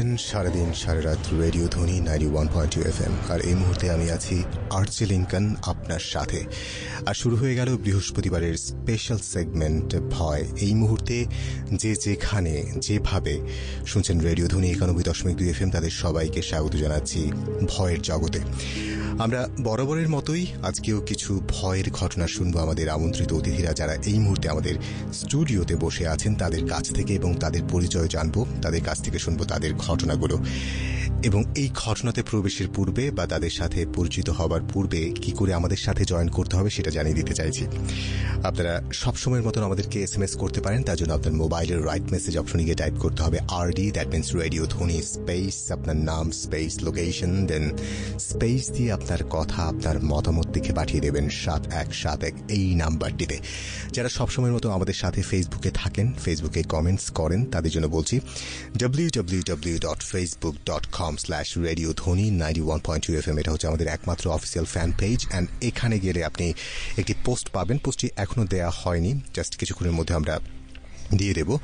শুনছেন সারাদিন সারা রাত radio Dhwani ninety one point two F M আর এই মুহূর্তে আমি আছি আর্চে লিঙ্কন, আপনার সাথে। আর শুরু হয়ে গেল বৃহস্পতিবারের স্পেশাল সেগমেন্ট ভয়। এই মুহূর্তে যে যেখানে, যেভাবে শুনছেন রেডিও ধ্বনি একানব্বই দশমিক দুই এফ এম তাদের সবাইকে স্বাগত জানাচ্ছি ভয়ের জগতে। আমরা বরাবরের মতোই আজকেও কিছু ভয়ের ঘটনা শুনব আমাদের আমন্ত্রিত অতিথিরা যারা এই মুহূর্তে আমাদের স্টুডিওতে বসে আছেন, তাদের কাছ থেকে এবং তাদের পরিচয় জানব, তাদের কাছ থেকে শুনব তাদের ঘটনাগুলো। এবং এই ঘটনাতে প্রবেশের পূর্বে বা তাদের সাথে পরিচিত হবার পূর্বে কি করে আমাদের সাথে জয়েন করতে হবে সেটা জানিয়ে দিতে চাইছি। আপনারা সবসময়ের মতন আমাদেরকে এস এম এস করতে পারেন, তার জন্য আপনার মোবাইলের রাইট মেসেজ অপশনে গিয়ে টাইপ করতে হবে R D that means radio Dhwani space আপনার নাম স্পেস লোকেশন দেন স্পেস দিয়ে আপনার কথা, আপনার মতামত দেখে পাঠিয়ে দেবেন সাত এক সাত এক এই নাম্বারটিতে। যারা সবসময়ের মতো আমাদের সাথে ফেসবুকে থাকেন ফেসবুকে কমেন্টস করেন, তাদের জন্য বলছি W W W dot Facebook dot com slash radio Dhwani ninety one point two F M এটা হচ্ছে আমাদের একমাত্র অফিসিয়াল ফ্যান পেজ অ্যান্ড এখানে গেলে আপনি একটি পোস্ট পাবেন। পোস্টটি এখনও দেয়া হয়নি জাস্ট কিছুক্ষণের মধ্যে আমরা দিয়ে দেব।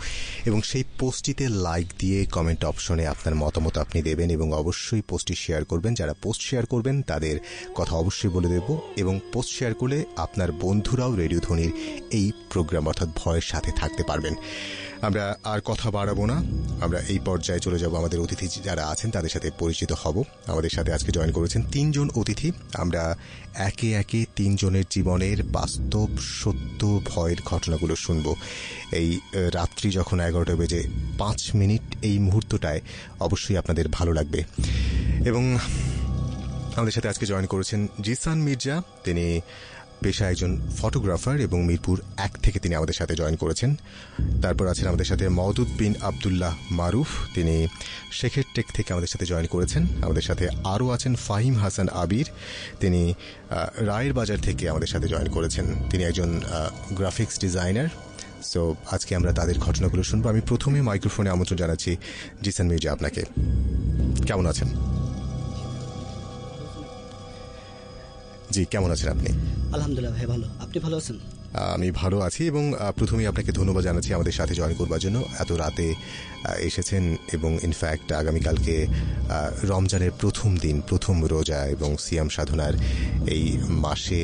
এবং সেই পোস্টটিতে লাইক দিয়ে কমেন্ট অপশনে আপনার মতামত আপনি দেবেন, এবং অবশ্যই পোস্টটি শেয়ার করবেন। যারা পোস্ট শেয়ার করবেন, তাদের কথা অবশ্যই বলে দেব, এবং পোস্ট শেয়ার করলে আপনার বন্ধুরাও রেডিও ধ্বনির এই প্রোগ্রাম অর্থাৎ ভয়ের সাথে থাকতে পারবেন। আমরা আর কথা বাড়াবো না। আমরা এই পর্যায়ে চলে যাব। আমাদের অতিথি যারা আছেন, তাদের সাথে পরিচিত হব। আমাদের সাথে আজকে জয়েন করেছেন তিনজন অতিথি। আমরা একে একে তিনজনের জীবনের বাস্তব, সত্য, ভয়ের ঘটনাগুলো শুনব। এই রাত্রি যখন এগারোটা বেজে পাঁচ মিনিট, এই মুহূর্তটায় অবশ্যই আপনাদের ভালো লাগবে। এবং আমাদের সাথে আজকে জয়েন করেছেন জিসান মির্জা। তিনি পেশা একজন ফটোগ্রাফার এবং মিরপুর এক থেকে তিনি আমাদের সাথে জয়েন করেছেন। তারপর আছেন আমাদের সাথে মওদুদ বিন আবদুল্লাহ মারুফ। তিনি শেখের টেক থেকে আমাদের সাথে জয়েন করেছেন। আমাদের সাথে আরও আছেন ফাহিম হাসান আবির। তিনি রায়ের বাজার থেকে আমাদের সাথে জয়েন করেছেন। তিনি একজন গ্রাফিক্স ডিজাইনার। সো, আজকে আমরা তাদের ঘটনাগুলো শুনব। আমি প্রথমে মাইক্রোফোনে আমন্ত্রণ জানাচ্ছি জিসান মির্জা আপনাকে। কেমন আছেন? জি কেমন আছেন আপনি? আলহামদুলিল্লাহ ভাই ভালো। আপনি ভালো আছেন? আমি ভালো আছি এবং প্রথমেই আপনাকে ধন্যবাদ জানাচ্ছি আমাদের সাথে জয়েন করবার জন্য। এত রাতে এসেছেন এবং ইনফ্যাক্ট আগামীকালকে রমজানের প্রথম দিন, প্রথম রোজা এবং সিয়াম সাধনার এই মাসে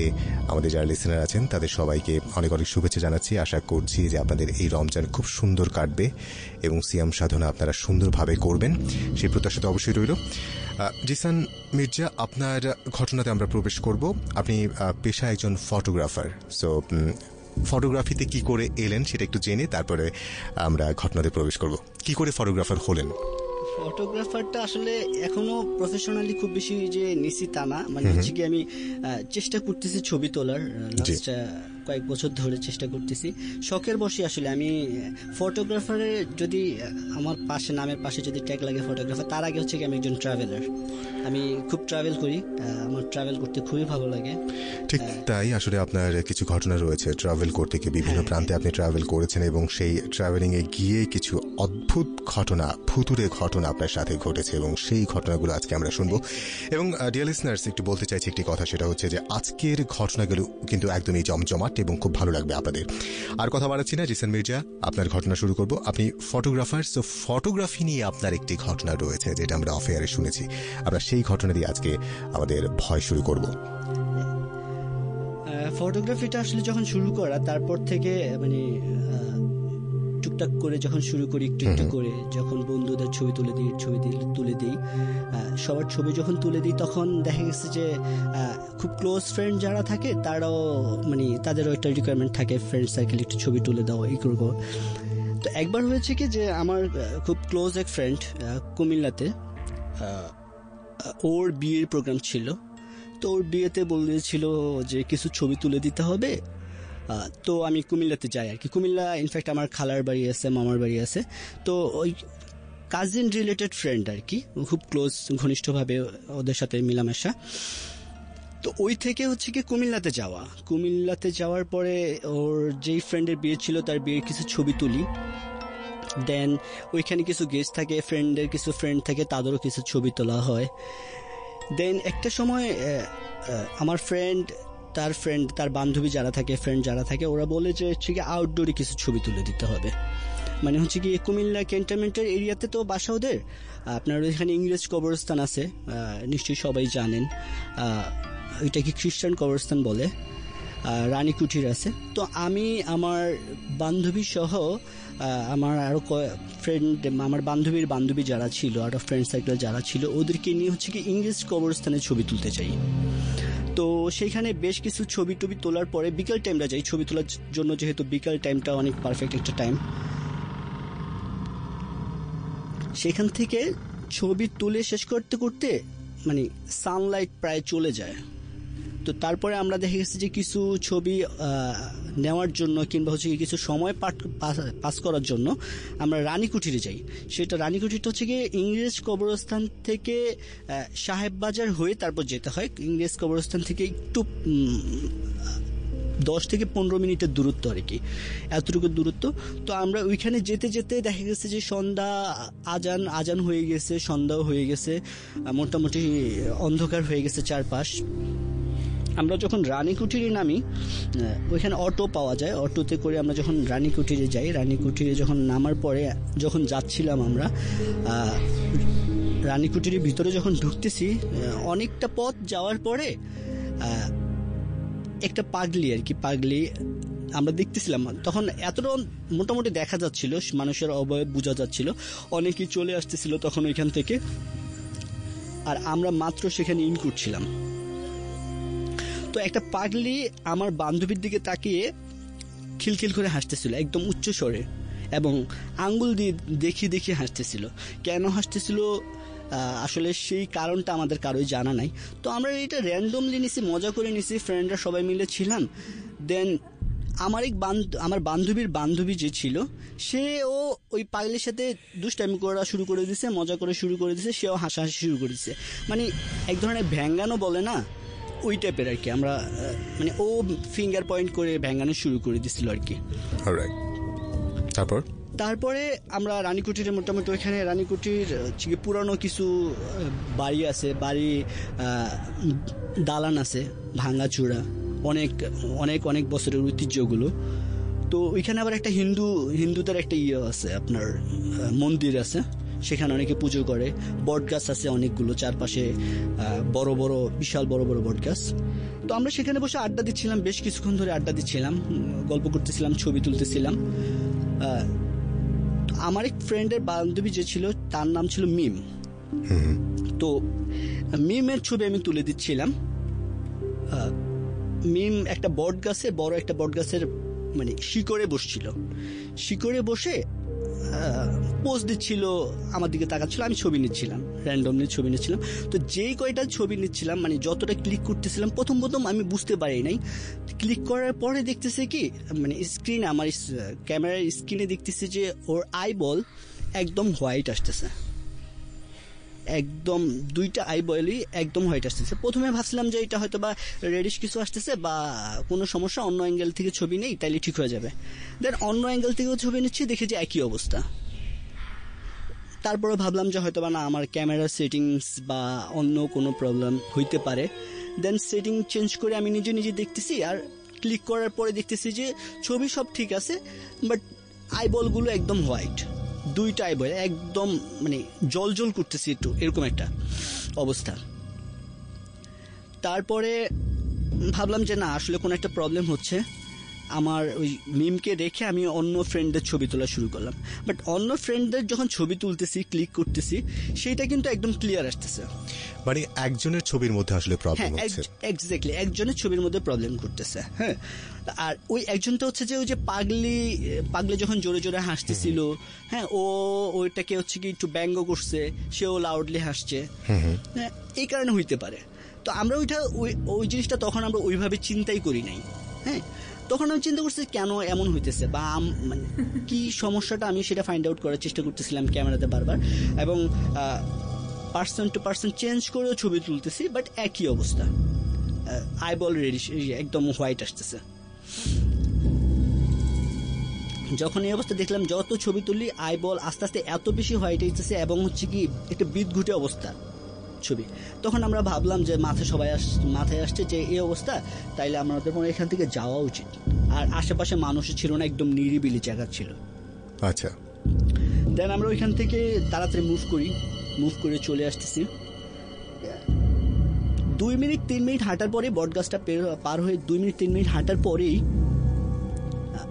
আমাদের যারা লিসেনার আছেন, তাদের সবাইকে অনেক অনেক শুভেচ্ছা জানাচ্ছি। আশা করছি যে আপনাদের এই রমজান খুব সুন্দর কাটবে এবং সিয়াম সাধনা আপনারা সুন্দরভাবে করবেন। সেই প্রত্যাশা তো অবশ্যই রইল। জিসান মির্জা, আপনার ঘটনাতে আমরা প্রবেশ করব। আপনি পেশা একজন ফটোগ্রাফার সো ফটোগ্রাফিতে কি করে এলেন সেটা একটু জেনে তারপরে আমরা ঘটনাতে প্রবেশ করব। কি করে ফটোগ্রাফার হলেন? ফটোগ্রাফারটা আসলে এখনও প্রফেশনালি খুব বেশি যে নিছি তা না। মানে হচ্ছে কি আমি চেষ্টা করতেছি ছবি তোলার লাস্ট কয়েক বছর ধরে চেষ্টা করতেছি। শখের বসে আসলে আমি ফটোগ্রাফারে যদি আমার পাশে নামের পাশে যদি ট্যাগ লাগে ফটোগ্রাফার তার আগে হচ্ছে কি আমি একজন ট্রাভেলার আমি খুব ট্রাভেল করি আমার ট্রাভেল করতে খুবই ভালো লাগে। ঠিক তাই আসলে আপনার কিছু ঘটনা রয়েছে ট্রাভেল করতে গিয়ে বিভিন্ন প্রান্তে আপনি ট্রাভেল করেছেন এবং সেই ট্রাভেলিংয়ে গিয়ে কিছু অদ্ভুত ঘটনা ফুতুরে ঘটনা আপনার সাথে ঘটেছে এবং সেই ঘটনাগুলো আজকে আমরা শুনব। এবং ডিয়ার লিসনার্স একটু বলতে চাইছি একটি কথা সেটা হচ্ছে যে আজকের ঘটনাগুলো কিন্তু একদমই জমজমাট। এবং খুব ভালো লাগবে আপনাদের। আর কথা বাড়াচ্ছি না জিসান মির্জা আপনার ঘটনা শুরু করব। আপনি ফটোগ্রাফার সো ফটোগ্রাফি নিয়ে আপনার একটি ঘটনা রয়েছে, যেটা আমরা অফেয়ারে শুনেছি। আমরা সেই ঘটনা দিয়ে আজকে আমাদের ভয় শুরু করব। ফটোগ্রাফিটা আসলে যখন শুরু করা, তারপর থেকে মানে টুকটাক করে যখন শুরু করি একটু একটু করে যখন বন্ধুদের ছবি তুলে দিই ছবি তুলে দিই সবার ছবি যখন তুলে দিই তখন দেখা গেছে যে খুব ক্লোজ ফ্রেন্ড যারা থাকে তারাও মানে তাদেরও একটা রিকোয়ারমেন্ট থাকে ফ্রেন্ড সার্কেল একটু ছবি তুলে দাও এই করব। তো একবার হয়েছে কি যে আমার খুব ক্লোজ এক ফ্রেন্ড কুমিল্লাতে ওর বিয়ের প্রোগ্রাম ছিল। তো ওর বিয়েতে বলেছিল যে কিছু ছবি তুলে দিতে হবে তো আমি কুমিল্লাতে যাই আর কি। কুমিল্লা ইনফ্যাক্ট আমার খালার বাড়ি আছে, মামার বাড়ি আছে। তো ওই কাজিন রিলেটেড ফ্রেন্ড আর কি, খুব ক্লোজ ঘনিষ্ঠভাবে ওদের সাথে মিলামেশা। তো ওই থেকে হচ্ছে কি কুমিল্লাতে যাওয়া। কুমিল্লাতে যাওয়ার পরে ওর যেই ফ্রেন্ডের বিয়ে ছিল, তার বিয়ের কিছু ছবি তুলি। দেন ওইখানে কিছু গেস্ট থাকে ফ্রেন্ডের কিছু ফ্রেন্ড থাকে, তাদেরও কিছু ছবি তোলা হয়। দেন একটা সময় আমার ফ্রেন্ড তার ফ্রেন্ড তার বান্ধবী যারা থাকে ফ্রেন্ড যারা থাকে, ওরা বলে যে, হচ্ছে কি আউটডোরে কিছু ছবি তুলে দিতে হবে। মানে হচ্ছে কি কুমিল্লা ক্যান্টনমেন্টের এরিয়াতে তো বাসা ওদের। আপনার এখানে ইংরেজ কবরস্থান আছে। নিশ্চয়ই সবাই জানেন। এটা কি খ্রিস্টান কবরস্থান বলে। রানী কুঠির আছে। তো আমি আমার বান্ধবী সহ আমার আরও ফ্রেন্ড আমার বান্ধবীর বান্ধবী যারা ছিল, আরও ফ্রেন্ড সার্কেল যারা ছিল, ওদেরকে নিয়ে হচ্ছে কি ইংলিশ কবরস্থানে ছবি তুলতে চাই। তো সেইখানে বেশ কিছু ছবি টবি তোলার পরে বিকেল টাইমটা যাই। ছবি তোলার জন্য যেহেতু বিকেল টাইমটা অনেক পারফেক্ট একটা টাইম সেখান থেকে ছবি তুলে শেষ করতে করতে মানে সানলাইট প্রায় চলে যায়। তো তারপরে আমরা দেখে গেছি যে কিছু ছবি নেওয়ার জন্য কিংবা হচ্ছে কিছু সময় পাঠ- পাস করার জন্য আমরা রানীকুঠিরে যাই। সেটা রানীকুঠিরটা হচ্ছে গিয়ে ইংরেজ কবরস্থান থেকে আহ, সাহেব বাজার হয়ে তারপর যেতে হয়। ইংরেজ কবরস্থান থেকে একটু দশ থেকে পনেরো মিনিটের দূরত্ব আর কি এতটুকু দূরত্ব। তো আমরা ওইখানে যেতে যেতে দেখা গেছে যে সন্ধ্যা আজান আজান হয়ে গেছে সন্ধ্যাও হয়ে গেছে মোটামুটি অন্ধকার হয়ে গেছে চারপাশ। আমরা যখন রানীকুঠিরে নামি ওইখানে অটো পাওয়া যায়। অটোতে করে আমরা যখন রানীকুঠিরে যাই রানীকুঠিরে যখন নামার পরে যখন যাচ্ছিলাম আমরা আহ, রানীকুঠিরের ভিতরে যখন ঢুকতেছি অনেকটা পথ যাওয়ার পরে একটা পাগলি আর কি পাগলি আমরা দেখতেছিলাম। তখন এতটা মোটামুটি দেখা যাচ্ছিল মানুষের অবয়ব বোঝা যাচ্ছিল। অনেকেই চলে আসতেছিল তখন ওইখান থেকে। আর আমরা মাত্র সেখানে ইন করছিলাম। তো একটা পাগলি আমার বান্ধবীর দিকে তাকিয়ে খিলখিল করে হাসতেছিল, একদম উচ্চ স্বরে, এবং আঙ্গুল দিয়ে দেখিয়ে দেখিয়ে হাসতেছিল। কেন হাসতেছিল? আসলে সেই কারণটা আমাদের কারোই জানা নাই। তো আমরা এটা র্যান্ডমলি নিছি, মজা করে নিছি ফ্রেন্ডরা সবাই মিলে ছিলাম। দেন আমার এক আমার বান্ধবীর বান্ধবী যে ছিল, সেও ওই পাগলির সাথে দুষ্টামি করা শুরু করে দিছে, মজা করে শুরু করে দিছে, সেও হাসাহাসি শুরু করে দিছে। মানে এক ধরনের ভ্যাঙ্গানো বলে না? ওই টাইপের আর কি। আমরা মানে ও ফিঙ্গার পয়েন্ট করে ভ্যাঙ্গানো শুরু করে দিছিল আর কি। তারপর? তারপরে আমরা রানীকুটির মোটামুটি ওইখানে রানীকুটির পুরানো কিছু বাড়ি আছে। বাড়ি দালান আছে ভাঙাচূড়া অনেক অনেক অনেক বছরের ঐতিহ্যগুলো। তো ওইখানে আবার একটা হিন্দু হিন্দুদের একটা ইয়ে আছে আপনার মন্দির আছে। সেখানে অনেকে পুজো করে। বট গাছ আছে অনেকগুলো, চারপাশে বড় বড়, বিশাল বড় বড় বট গাছ। তো আমরা সেখানে বসে আড্ডা দিচ্ছিলাম, বেশ কিছুক্ষণ ধরে আড্ডা দিচ্ছিলাম গল্প করতেছিলাম, ছবি তুলতেছিলাম। আমার এক ফ্রেন্ডের বান্ধবী যে ছিল, তার নাম ছিল মিম। তো মিমের ছবি আমি তুলে দিচ্ছিলাম। মিম একটা বট গাছে, বড় একটা বট গাছের মানে শিকড়ে বসছিল। শিকড়ে বসে পোজ দিচ্ছিল, আমার দিকে তাকাচ্ছিল, আমি ছবি নিচ্ছিলাম র্যান্ডমলি ছবি নিচ্ছিলাম। তো যেই কয়টা ছবি নিচ্ছিলাম মানে যতটা ক্লিক করতেছিলাম, প্রথম প্রথম আমি বুঝতে পারি নাই। ক্লিক করার পরে দেখতেছে কি মানে স্ক্রিন আমার ক্যামেরার স্ক্রিনে দেখতেছে যে, ওর আই বল একদম হোয়াইট আসতেছে। একদম দুইটা আই বয়লই একদম হোয়াইট আসতেছে। প্রথমে ভাবছিলাম যে এটা হয়তো বা রেডিশ কিছু আসতেছে বা কোনো সমস্যা, অন্য অ্যাঙ্গেল থেকে ছবি নেই, তাইলে ঠিক হয়ে যাবে। দেন অন্য অ্যাঙ্গেল থেকেও ছবি নিচ্ছি, দেখি যে একই অবস্থা। তারপরে ভাবলাম যে হয়তো বা না, আমার ক্যামেরার সেটিংস বা অন্য কোনো প্রবলেম হইতে পারে। দেন সেটিং চেঞ্জ করে আমি নিজে নিজে দেখতেছি আর ক্লিক করার পরে দেখতেছি যে ছবি সব ঠিক আছে বাট আইবলগুলো একদম হোয়াইট দুইটা আইবল একদম মানে জল জল করতেছি একটু, এরকম একটা অবস্থা। তারপরে ভাবলাম যে না, আসলে কোনো একটা প্রবলেম হচ্ছে। আমার ওই মিমকে রেখে আমি অন্য ফ্রেন্ডদের ছবি তোলা শুরু করলাম। বাট অন্য ফ্রেন্ডদের যখন ছবি তুলতেছি ক্লিক করতেছি সেইটা কিন্তু একদম ক্লিয়ার আসতেছে। মানে একজনের ছবির মধ্যে আসলে হ্যাঁ প্রবলেম হচ্ছে এক্স্যাক্টলি একজনের ছবির মধ্যে প্রবলেম করতেছে হ্যাঁ। আর ওই একজনটা হচ্ছে যে ওই যে পাগলি পাগলি যখন জোরে জোরে হাসতেছিল হ্যাঁ ও ওইটাকে হচ্ছে কি একটু ব্যঙ্গ করছে সেও লাউডলি হাসছে। হ্যাঁ এই কারণে হইতে পারে। তো আমরা ওইটা ওই ওই জিনিসটা তখন আমরা ওইভাবে চিন্তাই করি নাই হ্যাঁ। তখন আমি চিন্তা করছি কেন এমন হইতেছে? বা মানে কি সমস্যাটা? আমি সেটা ফাইন্ড আউট করার চেষ্টা করতেছিলাম ক্যামেরাতে বারবার। এবং পার্সন টু পার্সন চেঞ্জ করেও ছবি তুলতেছি বাট একই অবস্থা। আইবল রেডি একদম হোয়াইট আসতেছে। যখন এই অবস্থা দেখলাম, যত ছবি তুলি আইবল আস্তে আস্তে এত বেশি হোয়াইট হইতেছে এবং হচ্ছে কি, একটা বিদঘুটে অবস্থা। ছবি। তখন আমরা ভাবলাম যে মাথায় সবাই আস মাথায় আসছে যে এই অবস্থা তাইলে আমাদের মনে এখান থেকে যাওয়া উচিত। আর আশেপাশে মানুষও ছিল না একদম নিরিবিলি জায়গা ছিল। আচ্ছা। দেন আমরা ওইখান থেকে তাড়াতাড়ি মুভ করি। মুভ করে চলে আসতেছি। দুই মিনিট তিন মিনিট হাঁটার পরে বটগাছটা পের- হয়ে দুই মিনিট তিন মিনিট হাঁটার পরেই আহ,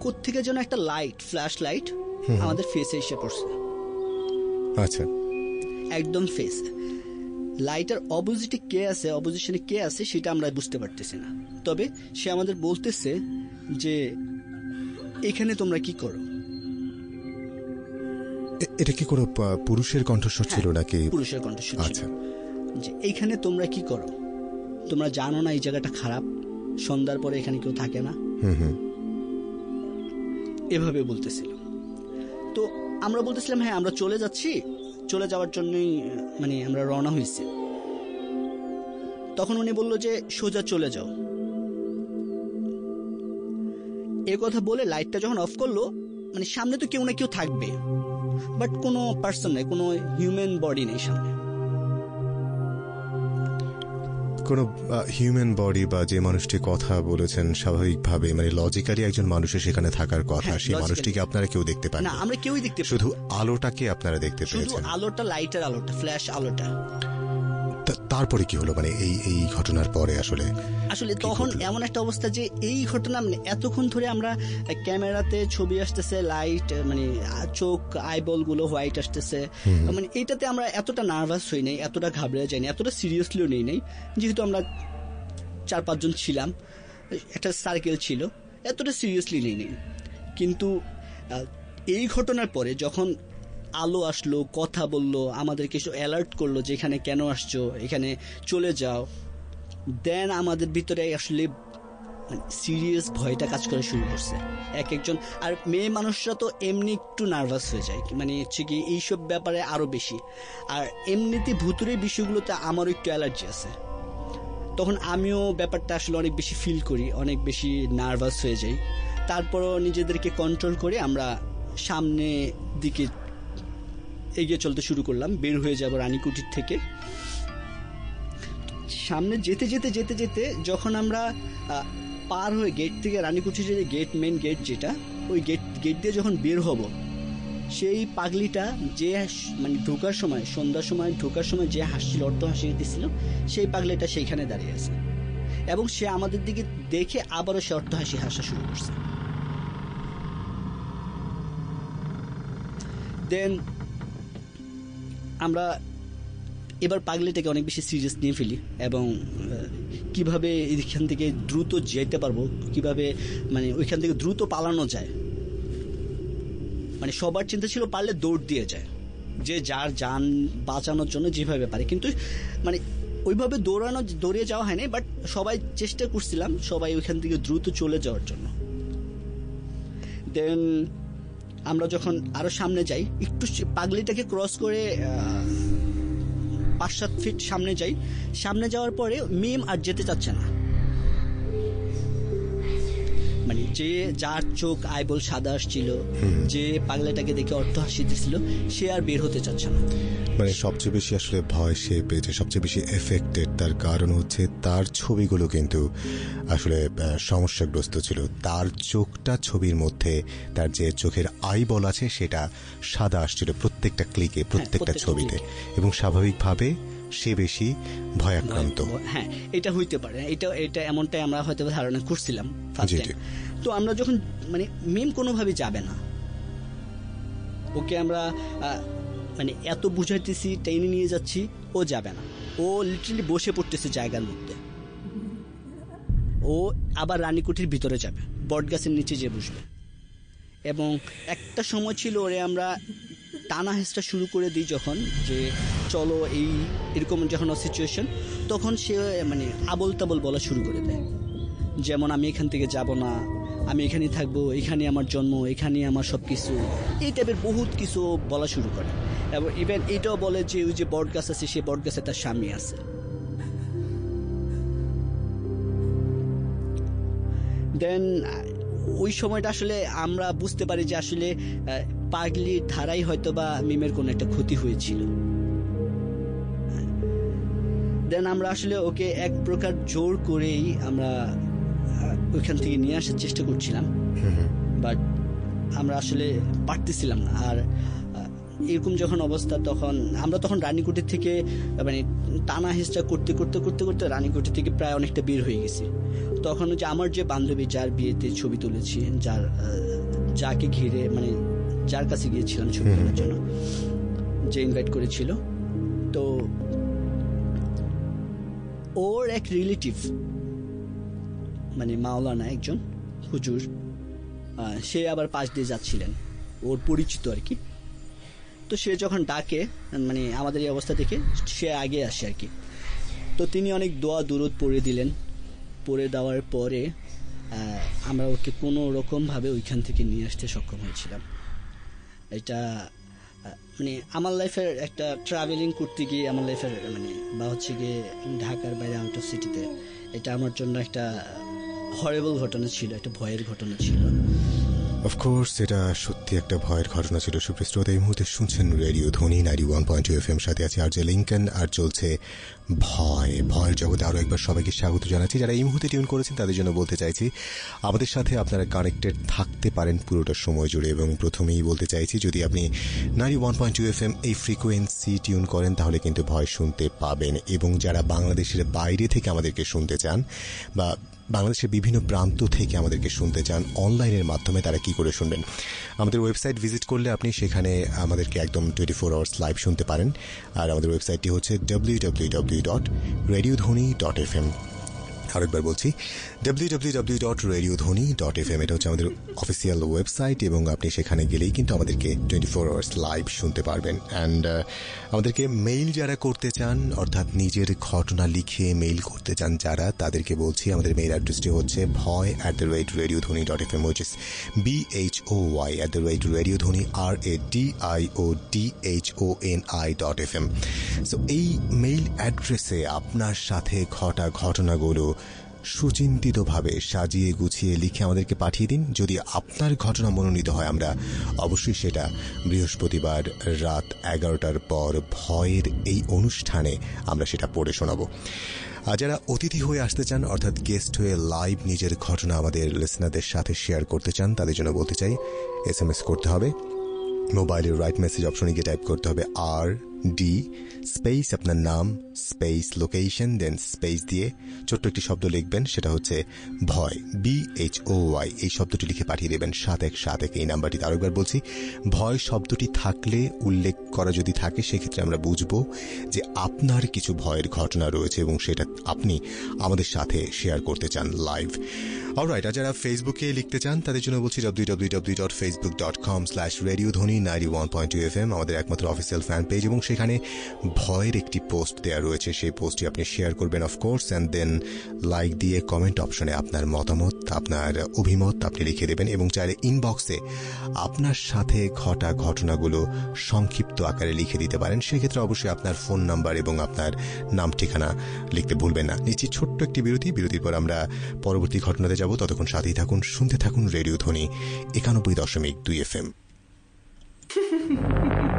কোত্থেকে যেন একটা লাইট ফ্ল্যাশ লাইট আমাদের ফেসে এসে পড়ছে। আচ্ছা। একদম ফেস লাইটার অপোজিটে কে আছে অপোজিশনে কে আছে সেটা আমরা বুঝতে পারতেছি না। তবে সে আমাদের বলতেছে যে এখানে তোমরা কি করো? এটা কি কোনো পুরুষের কণ্ঠস্বর ছিল নাকি? পুরুষের কণ্ঠস্বর। আচ্ছা। যে এইখানে তোমরা কি করো? তোমরা জানো না এই জায়গাটা খারাপ সন্ধ্যার পরে এখানে কেউ থাকে না? হুম হুম। এভাবে বলতেছিল। তো আমরা বলতেছিলাম হ্যাঁ আমরা চলে যাচ্ছি। চলে যাওয়ার জন্যই মানে আমরা রওনা হয়েছি। তখন উনি বলল যে, সোজা চলে যাও। এ কথা বলে লাইটটা যখন অফ করল মানে সামনে তো কেউ না কেউ থাকবে। বাট কোনো পার্সন নেই, কোনো হিউম্যান বডি নেই সামনে। কোনো হিউম্যান বডি বা যে মানুষটি কথা বলেছেন স্বাভাবিকভাবে মানে লজিক্যালি একজন মানুষের সেখানে থাকার কথা হ্যাঁ, সেই মানুষটিকে আপনারা কেউ দেখতে পান না আমরা কেউই দেখতে পাই শুধু আলোটাকে আপনারা দেখতে শুধু পেয়েছেন। আলোটা লাইটের আলোটা ফ্ল্যাশ আলোটা। তারপরে কি হলো? মানে এই এই ঘটনার পরে আসলে আসলে তখন এমন একটা অবস্থা যে এই ঘটনা মানে এতক্ষণ ধরে আমরা ক্যামেরাতে ছবি আসতেছে লাইট মানে চোখ আইবলগুলো হোয়াইট আসতেছে। মানে এইটাতে আমরা এতটা নার্ভাস হই নাই এতটা ঘাবড়ে যাই নাই এতটা সিরিয়াসলিও নেই নাই। যেহেতু আমরা চার পাঁচজন ছিলাম একটা সার্কেল ছিল এতটা সিরিয়াসলি নেই নেই। কিন্তু এই ঘটনার পরে যখন আলো আসলো, কথা বলল, আমাদেরকে অ্যালার্ট করল যে এখানে কেন আসছো, এখানে চলে যাও। দেন আমাদের ভিতরে আসলে সিরিয়াস ভয়টা কাজ করা শুরু করছে। এক একজন, আর মেয়ে মানুষরা তো এমনি একটু নার্ভাস হয়ে যায় মানে হচ্ছে কি এইসব ব্যাপারে আরও বেশি। আর এমনিতে ভুতুরের বিষয়গুলোতে আমারও একটু অ্যালার্জি আছে। তখন আমিও ব্যাপারটা আসলে অনেক বেশি ফিল করি, অনেক বেশি নার্ভাস হয়ে যাই। তারপরও নিজেদেরকে কন্ট্রোল করে আমরা সামনে দিকে এগিয়ে চলতে শুরু করলাম। বের হয়ে যাব রানীকুটির থেকে। সামনে যেতে যেতে যেতে যেতে যখন আমরা পার হয়ে গেট থেকে রানীকুঠির যে গেট মেন গেট যেটা, ওই গেট গেট দিয়ে যখন বের হব, সেই পাগলিটা যে মানে ঢোকার সময়, সন্ধ্যার সময়, ঢোকার সময় যে হাসছিল অর্থ হাসি দিছিল, সেই পাগলিটা সেইখানে দাঁড়িয়ে আছে। এবং সে আমাদের দিকে দেখে আবারও সে অর্থ হাসি হাসা শুরু করছে। দেন আমরা এবার পাগলিটাকে অনেক বেশি সিরিয়াস নিয়ে ফেলি এবং কীভাবে এখান থেকে দ্রুত যেতে পারব, কীভাবে মানে ওইখান থেকে দ্রুত পালানো যায়। মানে সবার চিন্তা ছিল পারলে দৌড় দিয়ে যায়, যে যার যান বাঁচানোর জন্য যেভাবে পারে। কিন্তু মানে ওইভাবে দৌড়ানো, দৌড়িয়ে যাওয়া হয়নি বাট সবাই চেষ্টা করছিলাম সবাই ওইখান থেকে দ্রুত চলে যাওয়ার জন্য। দেন আমরা যখন আরও সামনে যাই, একটু পাগলিটাকে ক্রস করে পাঁচ সাত ফিট সামনে যাই, সামনে যাওয়ার পরে মিম আর যেতে চাচ্ছে না। যে যার চোখ আইবল সাদা আসছিল যে পাগলাটাকে দেখে অর্থ হাসি দিছিল সে আর বের হতে চাচ্ছে না। মানে সবচেয়ে বেশি আসলে ভয় সে পেয়েছে সবচেয়ে বেশি এফেক্টেড তার কারণ হচ্ছে তার ছবিগুলো কিন্তু আসলে সমস্যাগ্রস্ত ছিল। তার চোখটা ছবির মধ্যে তার যে চোখের আই বল আছে সেটা সাদা আসছিল প্রত্যেকটা ক্লিকে প্রত্যেকটা প্রত্যেকটা ছবিতে। এবং স্বাভাবিকভাবে সে বেশি ভয়াক্রান্ত। হ্যাঁ এটা হইতে পারে। এটা এটা এমনটাই আমরা হয়তো ধারণা করছিলাম তো আমরা যখন মানে মিম কোনোভাবে যাবে না। ওকে আমরা মানে এত বুঝাইতেছি, টেনে নিয়ে যাচ্ছি, ও যাবে না। ও লিটারালি বসে পড়তেছে জায়গার মধ্যে। ও আবার রানীকুঠির ভিতরে যাবে বট গাছের নিচে যে বসবে। এবং একটা সময় ছিল ওরে আমরা টানা হেসটা শুরু করে দিই যখন, যে চলো এই, এরকম যখন সিচুয়েশন তখন সে মানে আবল তাবল বলা শুরু করে দেয়। যেমন আমি এখান থেকে যাব না আমি এখানেই থাকব এখানে আমার জন্ম এখানে আমার সব কিছু এই টাইপের বহুত কিছু বলা শুরু করে। এবং ইভেন এটাও বলে যে ওই যে বট গাছ আছে, সেই বট গাছে তার স্বামী আছে। দেন ওই সময়টা আসলে আমরা বুঝতে পারি যে আসলে পাগলির ধারাই হয়তো বা মিমের কোনো একটা ক্ষতি হয়েছিল। দেন আমরা আসলে ওকে এক প্রকার জোর করেই আমরা ওইখান থেকে নিয়ে আসার চেষ্টা করছিলাম। বাট আমরা আসলে পারতেছিলাম না। আর এরকম যখন অবস্থা তখন আমরা তখন রানীকুটি থেকে মানে টানা হেঁচড়া করতে করতে করতে করতে রানীকুটি থেকে প্রায় অনেকটা বের হয়ে গেছি। তখন হচ্ছে আমার যে বান্ধবী যার বিয়েতে ছবি তুলেছি যার যাকে ঘিরে মানে যার কাছে গিয়েছিলাম ছবি তোলার জন্য যে ইনভাইট করেছিল। তো ওর এক রিলেটিভ মানে মাওলানা একজন হুজুর সে আবার পাশ দিয়ে যাচ্ছিলেন, ওর পরিচিত আর কি। তো সে যখন ডাকে মানে আমাদের এই অবস্থা দেখে সে আগে আসে আর কি। তো তিনি অনেক দোয়া দূরত পড়ে দিলেন। পড়ে দেওয়ার পরে আমরা ওকে কোনো রকমভাবে ওইখান থেকে নিয়ে আসতে সক্ষম হয়েছিলাম। এটা মানে আমার লাইফের একটা ট্রাভেলিং করতে গিয়ে আমার লাইফের মানে বা হচ্ছে গিয়ে ঢাকার বাইরে আউট অফ সিটিতে এটা আমার জন্য একটা হরেবল ঘটনা ছিল, একটা ভয়ের ঘটনা ছিল। অফকোর্স এটা সত্যি একটা ভয়ের ঘটনা ছিল সুপ্রিয় এই মুহূর্তে শুনছেন radio Dhwani ninety one point F M সাথে আছে আর যে লিঙ্কন, আর চলছে ভয় ভয়ের জগতে আরও একবার সবাইকে স্বাগত জানাচ্ছি। যারা এই মুহূর্তে টিউন করেছেন, তাদের জন্য বলতে চাইছি, আমাদের সাথে আপনারা কানেক্টেড থাকতে পারেন পুরোটা সময় জুড়ে, এবং প্রথমেই বলতে চাইছি, যদি আপনি ninety one point two F M এই ফ্রিকোয়েন্সি টিউন করেন, তাহলে কিন্তু ভয় শুনতে পাবেন। এবং যারা বাংলাদেশের বাইরে থেকে আমাদেরকে শুনতে চান, বা বাংলাদেশের বিভিন্ন প্রান্ত থেকে আমাদেরকে শুনতে চান। অনলাইনের মাধ্যমে তারা কি করে শুনবেন? আমাদের ওয়েবসাইট ভিজিট করলে আপনি সেখানে আমাদেরকে একদম টোয়েন্টি ফোর আওয়ার্স লাইভ শুনতে পারেন। আর আমাদের ওয়েবসাইটটি হচ্ছে W W W dot radio Dhwani dot F M আরেকবার বলছি W W W dot radio Dhwani dot F M এটা হচ্ছে আমাদের অফিসিয়াল ওয়েবসাইট এবং আপনি সেখানে গেলেই কিন্তু আমাদেরকে টোয়েন্টি ফোর আওয়ার্স লাইভ শুনতে পারবেন। অ্যান্ড আমাদেরকে মেইল যারা করতে চান, অর্থাৎ নিজের ঘটনা লিখে মেইল করতে চান যারা, তাদেরকে বলছি, আমাদের মেইল অ্যাড্রেসটি হচ্ছে boy at the rate radio Dhwani dot F M which B H O Y at the rate radio Dhwani R A D I O D H O N I dot F M so এই mail অ্যাড্রেসে আপনার সাথে ঘটা ঘটনাগুলো সুচিন্তিতভাবে সাজিয়ে গুছিয়ে লিখে আমাদেরকে পাঠিয়ে দিন। যদি আপনার ঘটনা মনোনীত হয়, আমরা অবশ্যই সেটা বৃহস্পতিবার রাত এগারোটার পর ভয়ের এই অনুষ্ঠানে আমরা সেটা পড়ে শোনাবো। আর যারা অতিথি হয়ে আসতে চান, অর্থাৎ গেস্ট হয়ে লাইভ নিজের ঘটনা আমাদের লিসনারদের সাথে শেয়ার করতে চান, তাদের জন্য বলতে চাই এস এম এস করতে হবে। মোবাইলের রাইট মেসেজ অপশনে গিয়ে টাইপ করতে হবে আর ডি স্পেস আপনার নাম স্পেস লোকেশন দেন স্পেস দিয়ে ছোট্ট একটি শব্দ লিখবেন, সেটা হচ্ছে ভয় বি এইচ ও ওয়াই এই শব্দটি লিখে পাঠিয়ে দেবেন সাত এক সাত এক, এই নাম্বারটিতে আরেকবার বলছি। ভয় শব্দটি থাকলে, উল্লেখ করা যদি থাকে, সেক্ষেত্রে আমরা বুঝব যে আপনার কিছু ভয়ের ঘটনা রয়েছে এবং সেটা আপনি আমাদের সাথে শেয়ার করতে চান লাইভ অলরাইট আর যারা ফেসবুকে লিখতে চান, তাদের জন্য বলছি W W W dot Facebook dot com slash radio Dhwani ninety one point two F M আমাদের একমাত্র অফিসিয়াল ফ্যান পেজ এবং সেখানে ভয়ের একটি পোস্ট দেওয়া রয়েছে, সেই পোস্টটি আপনি শেয়ার করবেন of course and then like দিয়ে কমেন্ট অপশনে আপনার মতামত, আপনার অভিমত আপনি লিখে দেবেন এবং চাইলে ইনবক্সে আপনার সাথে ঘটা ঘটনাগুলো সংক্ষিপ্ত আকারে লিখে দিতে পারেন। সেক্ষেত্রে অবশ্যই আপনার ফোন নাম্বার এবং আপনার নাম, ঠিকানা লিখতে ভুলবেন না। নিচে ছোট্ট একটি বিরতি, বিরতির পর আমরা পরবর্তী ঘটনাতে যাব। ততক্ষণ সাথেই থাকুন, শুনতে থাকুন রেডিও ধ্বনি একানব্বই দশমিক দুই F M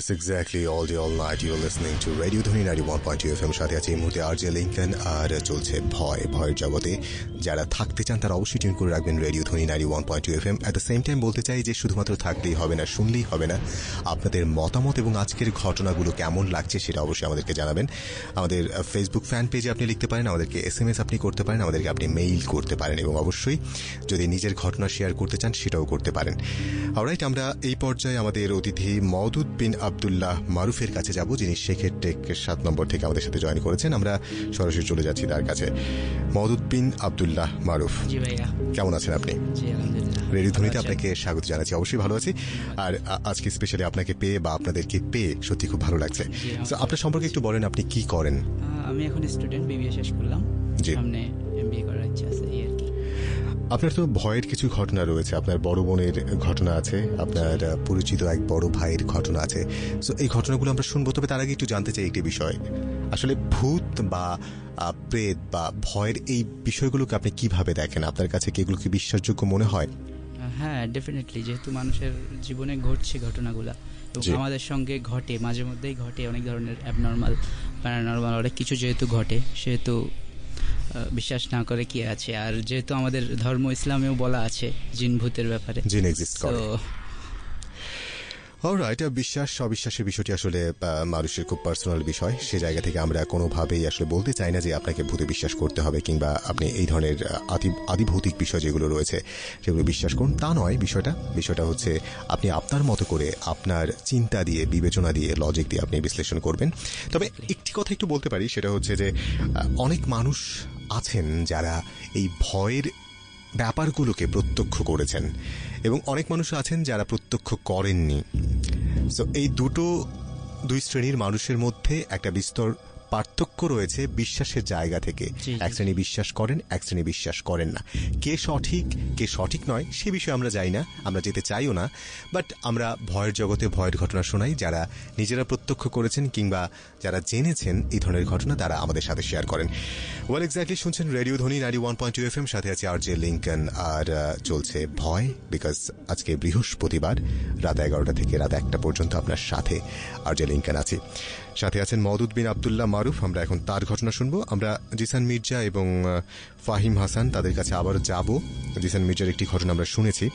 Yes, exactly. All day, all night, you're listening to Radio Dhoni 91.2 FM সাথে আছে এই মুহূর্তে আর জে লিঙ্কন আর চলছে ভয় ভয়ের জগতে। যারা থাকতে চান তারা অবশ্যই টিউন করে রাখবেন radio Dhwani ninety one point two F M at the same time বলতে চাই যে শুধুমাত্র থাকলেই হবে না শুনলেই হবে না। আপনাদের মতামত এবং আজকের ঘটনাগুলো কেমন লাগছে সেটা অবশ্যই আমাদেরকে জানাবেন। আমাদের ফেসবুক ফ্যান পেজে আপনি লিখতে পারেন আমাদেরকে এস এম এস আপনি করতে পারেন আমাদেরকে আপনি মেইল করতে পারেন এবং অবশ্যই যদি নিজের ঘটনা শেয়ার করতে চান সেটাও করতে পারেন। আমরা এই পর্যায়ে আমাদের অতিথি মওদুদ বিন আবদুল্লাহ মারুফের কাছে যাব যিনি শেখের টেক সাত নম্বর থেকে আমাদের সাথে জয়েন করেছেন। আমরা সরাসরি চলে যাচ্ছি তার কাছে। মহদুদ বিন আবদুল্লাহ মারুফ কেমন আছেন আপনি? রেডিও ধ্বনিতে আপনাকে স্বাগত জানাচ্ছি অবশ্যই ভালো আছি। আর আজকে স্পেশালি আপনাকে পেয়ে বা আপনাদেরকে পেয়ে সত্যি খুব ভালো লাগছে। তো আপনার সম্পর্কে একটু বলেন আপনি কি করেন? আমি এখন স্টুডেন্ট বিবিএ শেষ করলাম। সামনে এমবিএ করার ইচ্ছা আছে। আপনার তো ভয়ের কিছু ঘটনা রয়েছে। আপনার বড় বোনের ঘটনা আছে আপনার পরিচিত এক বড় ভাইয়ের ঘটনা আছে। তো এই ঘটনাগুলো আমরা শুনব তবে তার আগে একটু জানতে চাই একটি বিষয়। আসলে ভূত বা প্রেত বা ভয়ের এই বিষয়গুলোকে আপনি কীভাবে দেখেন? আপনার কাছে কি এগুলো কি বিশ্বাসযোগ্য মনে হয়? হ্যাঁ ডেফিনেটলি যেহেতু মানুষের জীবনে ঘটছে ঘটনাগুলা এবং আমাদের সঙ্গে ঘটে মাঝে মধ্যেই ঘটে অনেক ধরনের অ্যাবনর্মাল প্যারানর্মাল অনেক কিছু যেহেতু ঘটে সেহেতু বিশ্বাস না করে কি আছে। আর যেহেতু আমাদের ধর্ম ইসলামেও বলা আছে জিন ভূতের ব্যাপারে। জিন এক্সিস্ট করে। তো অলরাইট বিশ্বাস, অবিশ্বাসের বিষয়টি আসলে মানুষের খুব পার্সোনাল বিষয়। সে জায়গা থেকে আমরা কোনোভাবেই আসলে বলতে চাই না যে আপনাকে ভূতে বিশ্বাস করতে হবে কিংবা আপনি এই ধরনের আদিভৌতিক বিষয় যেগুলো রয়েছে, সেগুলো বিশ্বাস করুন। তা নয় বিষয়টা। বিষয়টা হচ্ছে, আপনি আপনার মতো করে আপনার চিন্তা দিয়ে, বিবেচনা দিয়ে লজিক দিয়ে আপনি বিশ্লেষণ করবেন। তবে একটি কথা একটু বলতে পারি, সেটা হচ্ছে যে অনেক মানুষ আছেন যারা এই ভয়ের ব্যাপারগুলোকে প্রত্যক্ষ করেছেন। এবং অনেক মানুষ আছেন যারা প্রত্যক্ষ করেননি। সো এই দুটো, দুই শ্রেণির মানুষের মধ্যে একটা বিস্তর পার্থক্য রয়েছে বিশ্বাসের জায়গা থেকে। এক শ্রেণি বিশ্বাস করেন এক শ্রেণি বিশ্বাস করেন না। কে সঠিক কে সঠিক নয় সে বিষয়ে আমরা যাই না আমরা যেতে চাইও না। বাট আমরা ভয়ের জগতে ভয়ের ঘটনা শোনাই যারা নিজেরা প্রত্যক্ষ করেছেন কিংবা যারা জেনেছেন এই ধরনের ঘটনা তারা আমাদের সাথে শেয়ার করেন। ওয়েল এক্স্যাক্টলি শুনছেন radio Dhwani ninety one point two F M সাথে আছে আর জে লিঙ্কন আর চলছে ভয় বিকজ আজকে বৃহস্পতিবার রাত এগারোটা থেকে রাত একটা পর্যন্ত আপনার সাথে আর জে লিঙ্কন আছি। সাথে আছেন মওদুদ বিন আবদুল্লাহ মারুফ, আমরা এখন তার ঘটনা শুনব। আমরা জিসান মির্জা এবং ফাহিম হাসান তাদের কাছে আবার যাব। জিসান মির্জার একটি ঘটনা আমরা শুনেছি।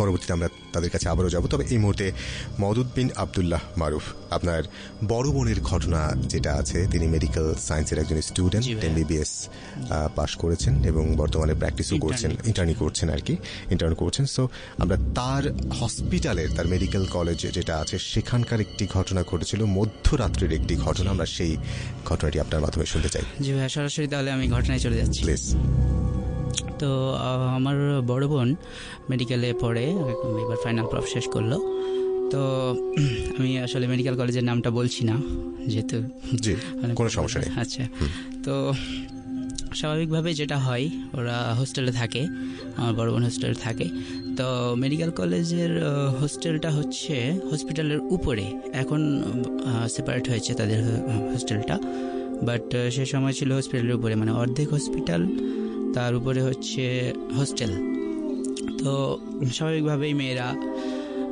পরবর্তীতে আমরা তাদের কাছে আবারও যাব। তবে এই মুহূর্তে মওদুদ বিন আবদুল্লাহ মারুফ আপনার বড় বোনের ঘটনা যেটা আছে তিনি মেডিকেল সায়েন্সের একজন স্টুডেন্ট। এমবিবিএস পাশ করেছেন এবং বর্তমানে প্র্যাকটিসও করছেন ইন্টার্নি করছেন আর কি ইন্টার্ন করছেন। সো আমরা তার হসপিটালের তার মেডিকেল কলেজ যেটা আছে সেখানকার একটি ঘটনা ঘটেছিল মধ্যরাত্রির একটি ঘটনা আমরা সেই ঘটনাটি আপনার মাধ্যমে শুনতে চাই। জি ভাইয়া সরাসরি তাহলে আমি ঘটনায় চলে যাচ্ছি। প্লিজ তো আমার বড় বোন মেডিকেলে পড়ে এবার ফাইনাল প্রফ শেষ করল। তো আমি আসলে মেডিকেল কলেজের নামটা বলছি না যেহেতু কোনো সমস্যা নেই। আচ্ছা। তো স্বাভাবিকভাবে যেটা হয় ওরা হোস্টেলে থাকে আমার বড় বোন হোস্টেলে থাকে। তো মেডিকেল কলেজের হোস্টেলটা হচ্ছে হসপিটালের উপরে এখন সেপারেট হয়েছে তাদের হোস্টেলটা বাট সে সময় ছিল হসপিটালের উপরে মানে অর্ধেক হসপিটাল তার উপরে হচ্ছে হোস্টেল তো স্বাভাবিকভাবেই মেয়েরা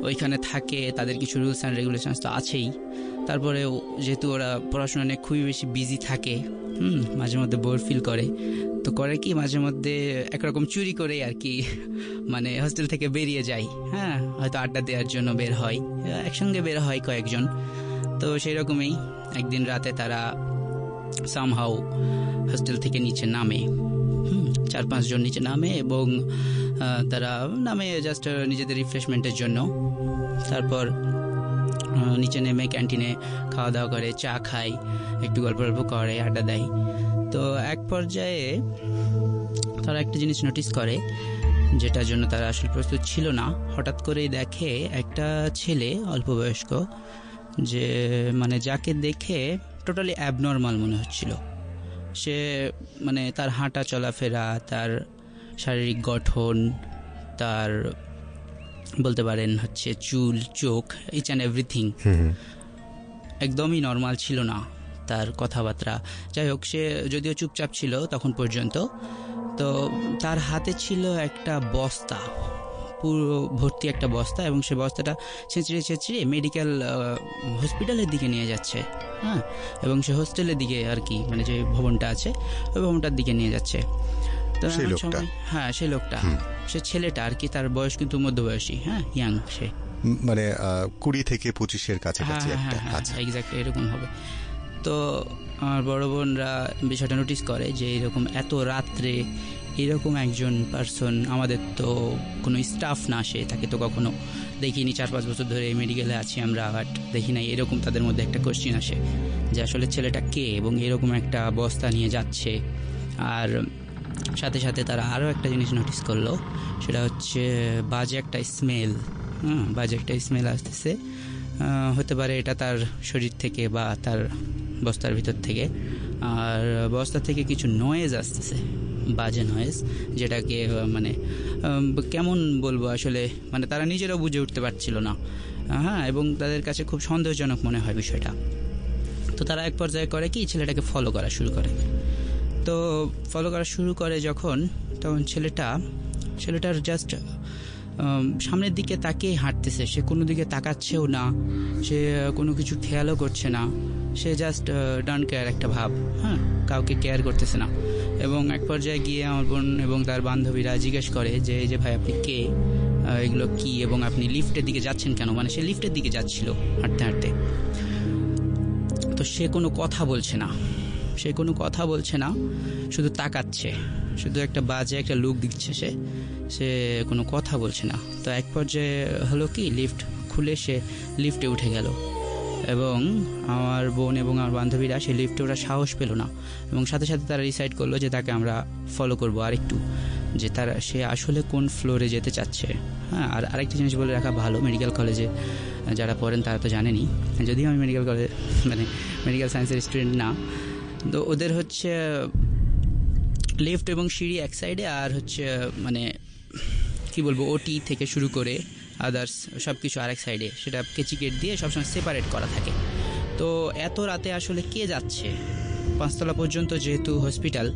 ওইখানে থাকে, তাদের কিছু রুলস অ্যান্ড রেগুলেশনস তো আছেই। তারপরে যেহেতু ওরা পড়াশোনা নিয়ে খুবই বেশি বিজি থাকে, হুম, মাঝে মধ্যে বোর ফিল করে, তো করে কি মাঝে মধ্যে একরকম চুরি করে আর কি মানে হোস্টেল থেকে বেরিয়ে যায়। হ্যাঁ হয়তো আড্ডা দেওয়ার জন্য বের হয়, একসঙ্গে বের হয় কয়েকজন। তো সেই রকমই একদিন রাতে তারা সামহাউ হোস্টেল থেকে নিচে নামে। চার পাঁচজন নিচে নামে এবং তারা নামে জাস্ট নিজেদের রিফ্রেশমেন্টের জন্য। তারপর নিচে নেমে ক্যান্টিনে খাওয়া দাওয়া করে, চা খায়, একটু গল্প গল্প করে, আড্ডা দেয়। তো এক পর্যায়ে তারা একটা জিনিস নোটিস করে, যেটার জন্য তারা আসলে প্রস্তুত ছিল না। হঠাৎ করেই দেখে একটা ছেলে, অল্প বয়স্ক, যে মানে যাকে দেখে টোটালি অ্যাবনর্মাল মনে হচ্ছিল। সে মানে তার হাঁটা চলাফেরা তার শারীরিক গঠন তার বলতে পারেন হচ্ছে চুল চোখ ইচ অ্যান্ড এভরিথিং। একদমই নর্মাল ছিল না তার কথাবার্তা। যাই হোক সে যদিও চুপচাপ ছিল তখন পর্যন্ত। তো তার হাতে ছিল একটা বস্তা। পুরো ভর্তি একটা বস্তা এবং সে বস্তাটা ছেঁচড়ে ছেঁচড়ে মেডিকেল হসপিটালের দিকে নিয়ে যাচ্ছে হ্যাঁ? এবং সে হোস্টেলের দিকে আর কি মানে যে ভবনটা আছে ওই ভবনটার দিকে নিয়ে যাচ্ছে। তো? সময়- হ্যাঁ সেই লোকটা। সে ছেলেটা আর কি তার বয়স কিন্তু মধ্যবয়সী হ্যাঁ? ইয়াং সে। মানে কুড়ি থেকে পঁচিশের কাছাকাছি হ্যাঁ একটা। হ্যাঁ হ্যাঁ আচ্ছা এরকম হবে। তো আমার বড় বোনরা বিষয়টা নোটিস করে যে এরকম এত রাত্রে এরকম একজন পার্সন আমাদের তো কোনো স্টাফ না আসে তাকে তো কখনো দেখিনি। চার পাঁচ বছর ধরে মেডিকেলে আছি আমরা বাট দেখি নাই, এরকম তাদের মধ্যে একটা কোশ্চিন আসে যে আসলে ছেলেটা কে এবং এরকম একটা বস্তা নিয়ে যাচ্ছে। আর সাথে সাথে তারা আরও একটা জিনিস নোটিস করল, সেটা হচ্ছে বাজে একটা স্মেল হ্যাঁ বাজে একটা স্মেল আসতেছে। হতে পারে এটা তার শরীর থেকে বা তার বস্তার ভিতর থেকে। আর বস্তা থেকে কিছু নয়েজ আসতেছে। বাজে নয়েজ যেটাকে মানে কেমন বলব আসলে মানে তারা নিজেরাও বুঝে উঠতে পারছিল না। হ্যাঁ এবং তাদের কাছে খুব সন্দেহজনক মনে হয় বিষয়টা। তো তারা এক পর্যায়ে করে কি, ছেলেটাকে ফলো করা শুরু করে। তো ফলো করা শুরু করে যখন, তখন ছেলেটা, ছেলেটার জাস্ট সামনের দিকে তাকিয়ে হাঁটতেছে। সে কোনো দিকে তাকাচ্ছেও না। সে কোনো কিছু খেয়ালও করছে না। সে জাস্ট ডান কেয়ার একটা ভাব। হ্যাঁ কাউকে কেয়ার করতেছে না। এবং এক পর্যায়ে গিয়ে আমার বোন এবং তার বান্ধবীরা জিজ্ঞেস করে যে, এই যে ভাই, আপনি কে? এগুলো কি? এবং আপনি লিফটের দিকে যাচ্ছেন কেন? মানে সে লিফটের দিকে যাচ্ছিল হাঁটতে হাঁটতে। তো সে কোনো কথা বলছে না। সে কোনো কথা বলছে না, শুধু তাকাচ্ছে, শুধু একটা বাজে একটা লুক দিচ্ছে সে সে কোনো কথা বলছে না। তো এক পর্যায়ে হলো কি লিফট খুলে সে লিফটে উঠে গেল এবং আমার বোন এবং আমার বান্ধবীরা সেই লিফটে ওরা সাহস পেল না এবং সাথে সাথে তারা ডিসাইড করল যে তাকে আমরা ফলো করব আরেকটু, যে তারা, সে আসলে কোন ফ্লোরে যেতে চাচ্ছে। হ্যাঁ আর আরেকটা জিনিস বলে রাখা ভালো মেডিকেল কলেজে যারা পড়েন তারা তো জানেনি যদিও আমি মেডিকেল কলেজ মানে মেডিকেল সায়েন্সের স্টুডেন্ট না তো ওদের হচ্ছে লিফট এবং সিঁড়ি এক সাইডে আর হচ্ছে মানে কি বলব ওটি থেকে শুরু করে আদার্স সব কিছু আরেক সাইডে সেটা কেচি কেচিকেট দিয়ে সবসময় সেপারেট করা থাকে। তো এত রাতে আসলে কে যাচ্ছে? পাঁচতলা পর্যন্ত যেহেতু হসপিটাল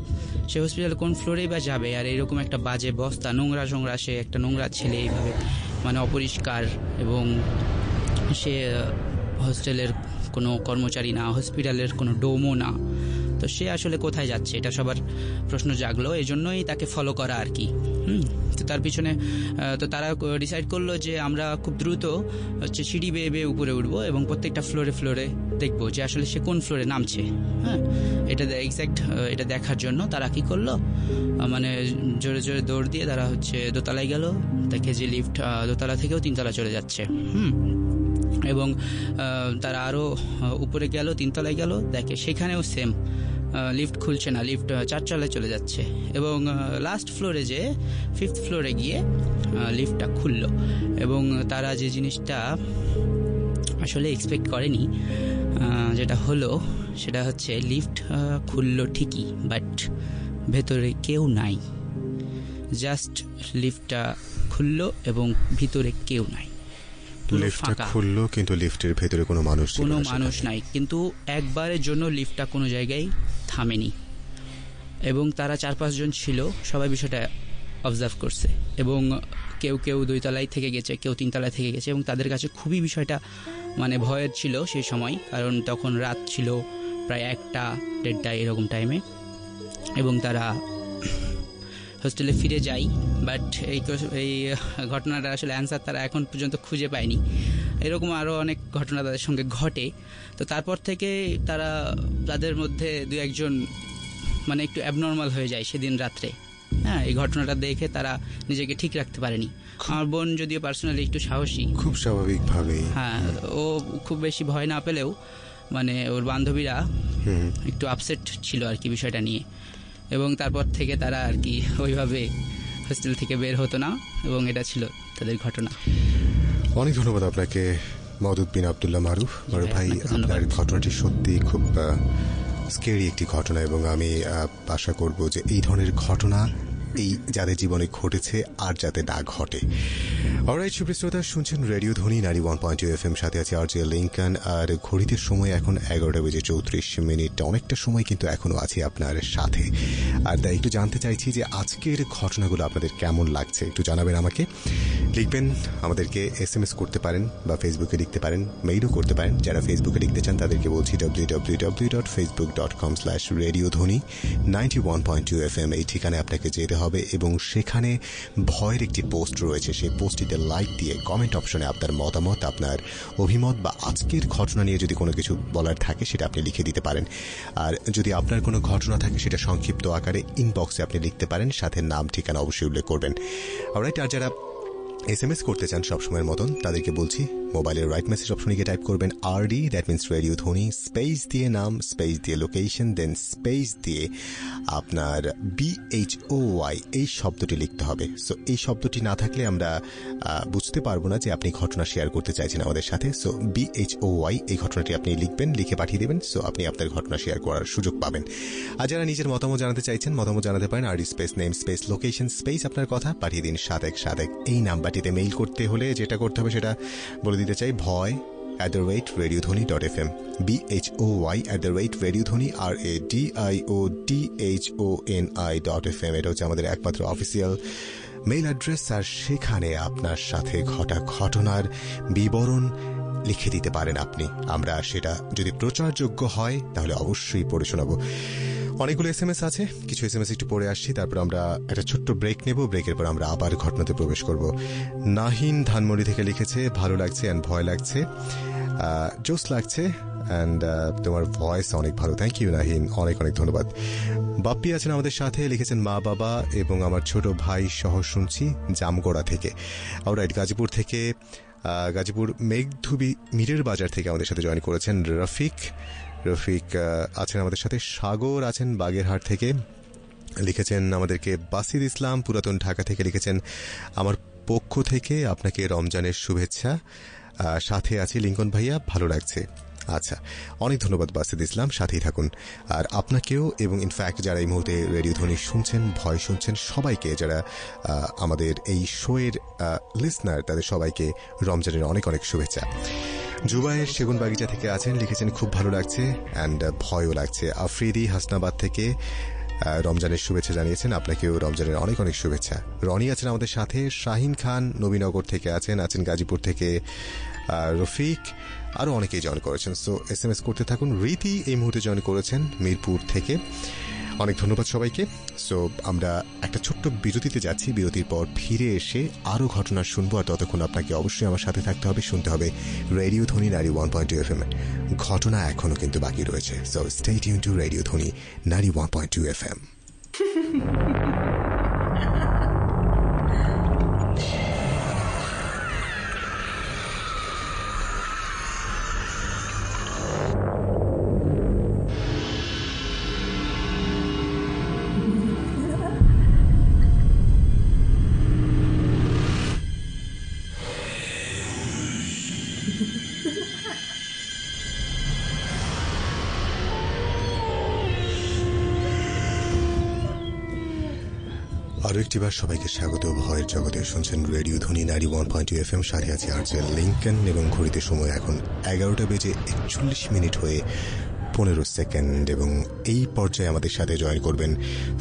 সে হসপিটাল কোন ফ্লোরেই বা যাবে? আর এরকম একটা বাজে বস্তা, নোংরা সোংরা সে একটা নোংরা ছেলে এইভাবে মানে অপরিষ্কার এবং সে হস্টেলের কোনো কর্মচারী না হসপিটালের কোনো ডোমও না। তো সে আসলে কোথায় যাচ্ছে? এটা সবার প্রশ্ন জাগলো। এই জন্যই তাকে ফলো করা আর কি। হুম? তো তার পিছনে তো তারা ডিসাইড করল যে আমরা খুব দ্রুত হচ্ছে সিঁড়ি বেয়ে বেয়ে উপরে উঠবো এবং প্রত্যেকটা ফ্লোরে ফ্লোরে দেখব যে আসলে সে কোন ফ্লোরে নামছে। হ্যাঁ? এটা এক্স্যাক্ট এটা দেখার জন্য তারা কি করল? মানে জোরে জোরে দৌড় দিয়ে তারা হচ্ছে দোতলায় গেল। দেখে যে লিফট দোতলা থেকেও তিনতলা চলে যাচ্ছে। হুম? এবং তারা আরও উপরে গেল, তিনতলায় গেল, দেখে সেখানেও সেম লিফট খুলছে না লিফট চারতলায় চলে যাচ্ছে। এবং লাস্ট ফ্লোরে যে ফিফথ ফ্লোরে গিয়ে লিফটটা খুলল। এবং তারা যে জিনিসটা আসলে এক্সপেক্ট করেনি যেটা হলো, সেটা হচ্ছে লিফট খুললো ঠিকই বাট ভেতরে কেউ নাই। জাস্ট লিফটটা খুললো এবং ভিতরে কেউ নাই। লিফটটা। খুললো কিন্তু লিফটের ভেতরে কোনো মানুষ কোনো মানুষ নাই। কিন্তু একবারের জন্য লিফটটা কোনো জায়গায় থামেনি। এবং তারা চার পাঁচজন ছিল সবাই বিষয়টা অবজার্ভ করছে। এবং কেউ কেউ দুই তলায় থেকে গেছে কেউ তিন তলায় থেকে গেছে। এবং তাদের কাছে খুবই বিষয়টা মানে ভয়ের ছিল সেই সময় কারণ তখন রাত ছিল প্রায় একটা দেড়টা এরকম টাইমে এবং তারা হোস্টেলে ফিরে যাই বাট এই এই ঘটনাটা আসলে অ্যান্সার তারা এখন পর্যন্ত খুঁজে পায়নি। এরকম আরও অনেক ঘটনা তাদের সঙ্গে ঘটে। তো তারপর থেকে তারা তাদের মধ্যে দু একজন মানে একটু অ্যাবনর্মাল হয়ে যায় সেদিন রাত্রে। হ্যাঁ এই ঘটনাটা দেখে তারা নিজেকে ঠিক রাখতে পারেনি। আমার বোন যদিও পার্সোনালি একটু সাহসী। খুব স্বাভাবিকভাবেই। হ্যাঁ ও খুব বেশি ভয় না পেলেও মানে ওর বান্ধবীরা একটু আপসেট ছিল আর কি বিষয়টা নিয়ে। এবং তারপর থেকে তারা আর কি ওইভাবে হোস্টেল থেকে বের হতো না এবং এটা ছিল তাদের ঘটনা। অনেক ধন্যবাদ আপনাকে মদুদ বিন আবদুল্লাহ মারুফ। মারুফ ভাই আপনার ঘটনাটি সত্যি খুব স্কেরি একটি ঘটনা এবং আমি আশা করব যে এই ধরনের ঘটনা এই যাদের জীবনে ঘটেছে আর যাতে না ঘটে। অলরাইট সুপ্রিয় শ্রোতা, শুনছেন রেডিও ধ্বনি নারী ওয়ান পয়েন্ট এফ এম সাথে আছে আর জে লিঙ্কন। আর ঘড়িতে সময় এখন এগারোটা বেজে চৌত্রিশ মিনিট। অনেকটা সময় কিন্তু এখনও আছে আপনার সাথে। আর তাই একটু জানতে চাইছি যে আজকের ঘটনাগুলো আপনাদের কেমন লাগছে? একটু জানাবেন আমাকে। লিখবেন, আমাদেরকে এস এম এস করতে পারেন বা ফেসবুকে লিখতে পারেন মেইলও করতে পারেন। যারা ফেসবুকে লিখতে চান, তাদেরকে বলছি W W W dot Facebook dot com slash radio Dhwani ninety one point two F M এই ঠিকানায় আপনাকে যেতে হবে এবং সেখানে ভয়ের একটি পোস্ট রয়েছে। সেই পোস্টটিতে লাইক দিয়ে কমেন্ট অপশনে আপনার মতামত, আপনার অভিমত বা আজকের ঘটনা নিয়ে যদি কোনো কিছু বলার থাকে সেটা আপনি লিখে দিতে পারেন। আর যদি আপনার কোনো ঘটনা থাকে সেটা সংক্ষিপ্ত আকারে ইনবক্সে আপনি লিখতে পারেন, সাথে নাম, ঠিকানা অবশ্যই উল্লেখ করবেন। আর যারা এস এম এস করতে চান সবসময়ের মতন, তাদেরকে বলছি, মোবাইলের রাইট মেসেজ অপশনে গিয়ে টাইপ করবেন R D that means radio Dhwani space দিয়ে নাম স্পেস দিয়ে লোকেশন দেন স্পেস দিয়ে আপনার বিএইচ ও ওয়াই এই শব্দটি লিখতে হবে। সো এই শব্দটি না থাকলে আমরা বুঝতে পারব না যে আপনি ঘটনা শেয়ার করতে চাইছেন আমাদের সাথে। সো বিএইচ ও ওয়াই এই ঘটনাটি আপনি লিখবেন, লিখে পাঠিয়ে দেবেন। সো আপনি আপনার ঘটনা শেয়ার করার সুযোগ পাবেন। আর যারা নিজের মতামত জানাতে চাইছেন, মতামত জানাতে পারেন R space name space location space আপনার কথা, পাঠিয়ে দিন সাত এক সাত এক, এই নাম্বারটিতে মেইল করতে হলে যেটা করতে হবে সেটা বলে দিতে চাই ভয় at the rate radio Dhwani dot F M B H O Y at the rate radio Dhwani R A D I O D H O N I dot F M এটা হচ্ছে আমাদের একমাত্র অফিসিয়াল মেইল অ্যাড্রেস আর সেখানে আপনার সাথে ঘটা ঘটনার বিবরণ লিখে দিতে পারেন আপনি। আমরা সেটা যদি প্রচারযোগ্য হয়, তাহলে অবশ্যই পড়ে শোনাবো। অনেকগুলো এস এম এস আছে। কিছু এস এম এস একটু পড়ে আসছি, তারপর আমরা একটা ছোট্ট ব্রেক নেব। ব্রেকের পর আমরা আবার ঘটনাতে প্রবেশ করব। নাহিন ধানমন্ডি থেকে লিখেছে, ভালো লাগছে অ্যান্ড ভয় লাগছে। জোস লাগছে অ্যান্ড তোমার ভয়েস অনেক ভালো। Thank you Nahin. অনেক অনেক ধন্যবাদ। বাপ্পি আছেন আমাদের সাথে, লিখেছেন মা বাবা এবং আমার ছোট ভাই সহ শুনছি জামগড়া থেকে। রাইট গাজীপুর থেকে গাজীপুর মেঘধুবি মিরের বাজার থেকে আমাদের সাথে জয়েন করেছেন রফিক। রফিক আছেন আমাদের সাথে। সাগর আছেন বাগেরহাট থেকে। লিখেছেন আমাদেরকে বাসির ইসলাম পুরাতন ঢাকা থেকে লিখেছেন, আমার পক্ষ থেকে আপনাকে রমজানের শুভেচ্ছা। সাথে আছে লিঙ্কন ভাইয়া, ভালো লাগছে। আচ্ছা অনেক ধন্যবাদ বাসিদ ইসলাম, সাথেই থাকুন। আর আপনাকেও, এবং ইনফ্যাক্ট যারা এই মুহূর্তে রেডিও ধ্বনি শুনছেন, ভয় শুনছেন, সবাইকে যারা আমাদের এই শোয়ের লিসনার তাদের সবাইকে রমজানের অনেক অনেক শুভেচ্ছা। জুবাইয়ের সেগুন বাগিচা থেকে আছেন, লিখেছেন, খুব ভালো লাগছে অ্যান্ড ভয়ও লাগছে। আফ্রিদি হাসনাবাদ থেকে রমজানের শুভেচ্ছা জানিয়েছেন। আপনাকেও রমজানের অনেক অনেক শুভেচ্ছা। রনি আছেন আমাদের সাথে, শাহিন খান নবীনগর থেকে আছেন আছেন গাজীপুর থেকে রফিক, আরও অনেকেই জয়েন করেছেন। সো এস এম এস করতে থাকুন। রীতি এই মুহূর্তে জয়েন করেছেন মিরপুর থেকে। অনেক ধন্যবাদ সবাইকে। সো আমরা একটা ছোট্ট বিরতিতে যাচ্ছি। বিরতির পর ফিরে এসে আরও ঘটনা শুনব আর ততক্ষণ আপনাকে অবশ্যই আমার সাথে থাকতে হবে। শুনতে হবে radio Dhwani ninety one point two F M ঘটনা এখনও কিন্তু বাকি রয়েছে। So stay Yoon to radio Dhwani ninety one point two F M আরও সবাইকে স্বাগত। ভয়ের জগতে শুনছেন রেডিও ধ্বনি নারী ওয়ান পয়েন্ট এফ এম সাথে আছে আর লিঙ্কন এবং ঘড়িতে সময় এখন এগারোটা বেজে একচল্লিশ মিনিট হয়ে পনেরো সেকেন্ড এবং এই পর্যায়ে আমাদের সাথে জয়েন করবেন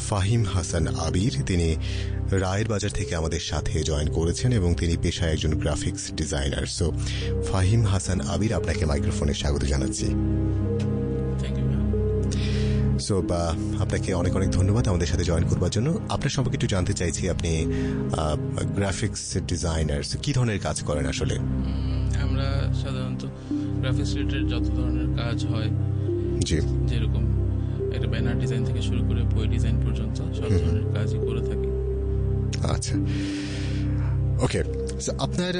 ফাহিম হাসান আবির। তিনি রায়ের বাজার থেকে আমাদের সাথে জয়েন করেছেন এবং তিনি পেশায় একজন graphics designer. So Fahim Hasan Abir, আপনাকে মাইক্রোফোনে স্বাগত জানাচ্ছি। সো আপনাকে অনেক অনেক ধন্যবাদ আমাদের সাথে জয়েন করবার জন্য। আপনার সম্পর্কে একটু জানতে চাইছি আপনি গ্রাফিক্স ডিজাইনার কি ধরনের কাজ করেন আসলে? আমরা সাধারণত গ্রাফিক্স রিলেটেড যত ধরনের কাজ হয় জি। যেরকম একটা ব্যানার ডিজাইন থেকে শুরু করে বই ডিজাইন পর্যন্ত সব ধরনের কাজই করে থাকি। আচ্ছা। ওকে আপনার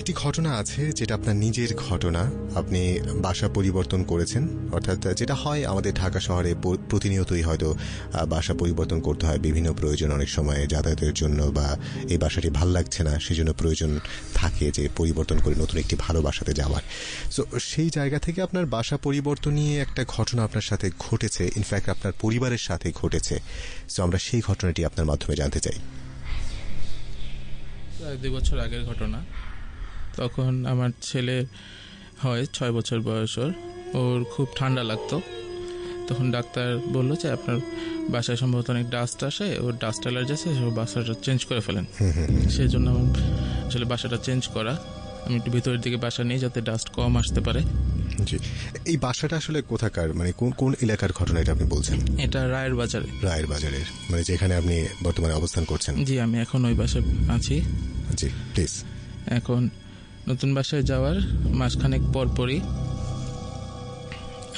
একটি ঘটনা আছে যেটা আপনার নিজের ঘটনা। আপনি বাসা পরিবর্তন করেছেন, অর্থাৎ যেটা হয় আমাদের ঢাকা শহরে প্রতিনিয়তই হয়তো বাসা পরিবর্তন করতে হয়, বিভিন্ন প্রয়োজন অনেক সময় যাতায়াতের জন্য বা এই বাসাটি ভালো লাগছে না, সেজন্য প্রয়োজন থাকে যে পরিবর্তন করে নতুন একটি ভালো বাসাতে যাওয়ার। সো সেই জায়গা থেকে আপনার বাসা পরিবর্তন নিয়ে একটা ঘটনা আপনার সাথে ঘটেছে ইনফ্যাক্ট আপনার পরিবারের সাথে ঘটেছে। সো আমরা সেই ঘটনাটি আপনার মাধ্যমে জানতে চাই। দুই বছর আগের ঘটনা। তখন আমার ছেলে হয় ছয় বছর বয়স ওর। ওর খুব ঠান্ডা লাগতো। তখন ডাক্তার বলল যে আপনার বাসায় সম্ভবত অনেক ডাস্ট আসে ওর ডাস্ট অ্যালার্জি আছে ও বাসাটা চেঞ্জ করে ফেলেন। সেই জন্য আমার আসলে বাসাটা চেঞ্জ করা। আমি একটু ভিতরের দিকে বাসা নিই যাতে ডাস্ট কম আসতে পারে। জি। এই বাসাটা আসলে কোথাকার? মানে কোন কোন এলাকার ঘটনা এটা আপনি বলছেন? এটা রায়ের বাজারে। রায়ের বাজারের। মানে যেখানে আপনি বর্তমানে অবস্থান করছেন? জি আমি এখন ওই বাসায় আছি। জি প্লিজ এখন নতুন বাসায় যাওয়ার মাসখানেক পর পরই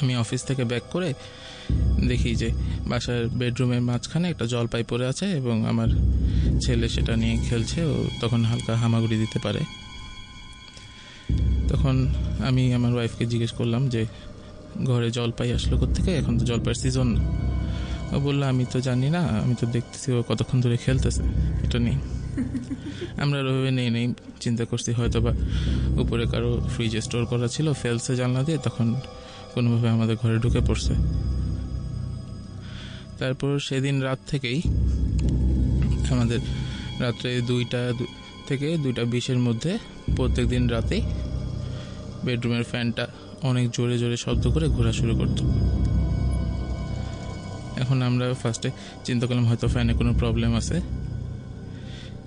আমি অফিস থেকে ব্যাক করে দেখি যে বাসার বেডরুমের মাঝখানে একটা জলপাই পড়ে আছে এবং আমার ছেলে সেটা নিয়ে খেলছে, ও তখন হালকা হামাগুড়ি দিতে পারে। তখন আমি আমার ওয়াইফকে জিজ্ঞেস করলাম যে, ঘরে জলপাই আসলো থেকে এখন তো জলপাইয়ের সিজন ও বলল, আমি তো জানি না, আমি তো দেখতেছি ও কতক্ষণ ধরে খেলতেছে, এটা নেই আমরা ওইভাবে নেই নেই। চিন্তা করছি হয়তো বা উপরে কারও ফ্রিজে স্টোর করা ছিল ফেলসে জানলা দিয়ে, তখন কোনোভাবে আমাদের ঘরে ঢুকে পড়ছে। তারপর সেদিন রাত থেকেই আমাদের রাত্রে দুইটা থেকে দুইটা বিশের মধ্যে প্রত্যেক দিন রাতেই বেডরুমের ফ্যানটা অনেক জোরে জোরে শব্দ করে ঘোরা শুরু করতো। এখন আমরা ফার্স্টে চিন্তা করলাম হয়তো ফ্যানে কোনো প্রবলেম আছে।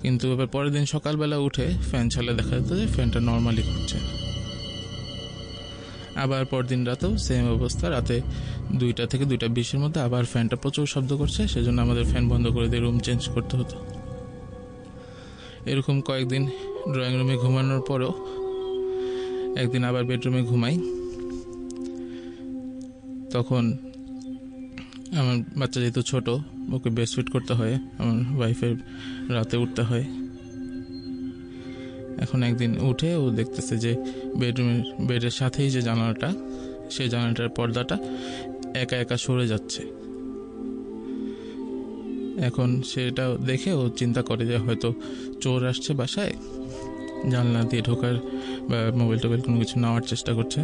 কিন্তু এবার পরের দিন সকালবেলা উঠে ফ্যান চালে দেখা যেত যে ফ্যানটা নর্মালি ঘুরছে। আবার পরদিন রাতেও সেম অবস্থা। রাতে দুইটা থেকে দুইটা বিশের মধ্যে আবার ফ্যানটা প্রচুর শব্দ করছে, সেজন্য আমাদের ফ্যান বন্ধ করে দিয়ে রুম চেঞ্জ করতে হতো। এরকম কয়েকদিন ড্রয়িং রুমে ঘুমানোর পরেও একদিন আবার বেডরুমে ঘুমাই। তখন আমার বাচ্চা যেহেতু ছোট, ওকে ফিট করতে হয়। আমার ওয়াইফের রাতে উঠতে হয়। এখন একদিন উঠে ও দেখতেছে যে বেডরুমের, বেডের সাথেই যে জানালাটা, সেই জানালাটার পর্দাটা একা একা সরে যাচ্ছে। এখন সেটা দেখে ও চিন্তা করে যে হয়তো চোর আসছে বাসায়, জানলা দিয়ে ঢোকার বা মোবাইল টোবাইল কোনো কিছু নেওয়ার চেষ্টা করছে।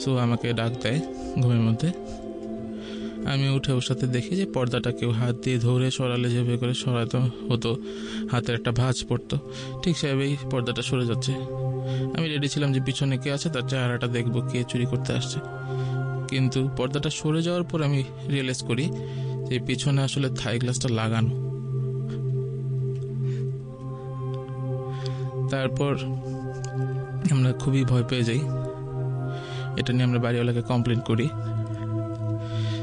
সো আমাকে ডাক দেয় ঘুমের মধ্যে। আমি উঠে ওর সাথে দেখি যে পর্দাটা কেউ হাত দিয়ে ধরে সরালে যেভাবে করে সরাতে হতো, হাতের একটা ভাঁজ পড়তো। ঠিক সেভাবেই পর্দাটা সরে যাচ্ছে। আমি রেডি ছিলাম যে পিছনে কে আছে, তার চেহারাটা দেখব কে চুরি করতে আসছে। কিন্তু পর্দাটা সরে যাওয়ার পর আমি রিয়েলাইজ করি যে পিছনে আসলে থাই গ্লাসটা লাগানো। তারপর আমরা খুবই ভয় পেয়ে যাই। এটা নিয়ে আমরা বাড়িওয়ালাকে কমপ্লেন করি।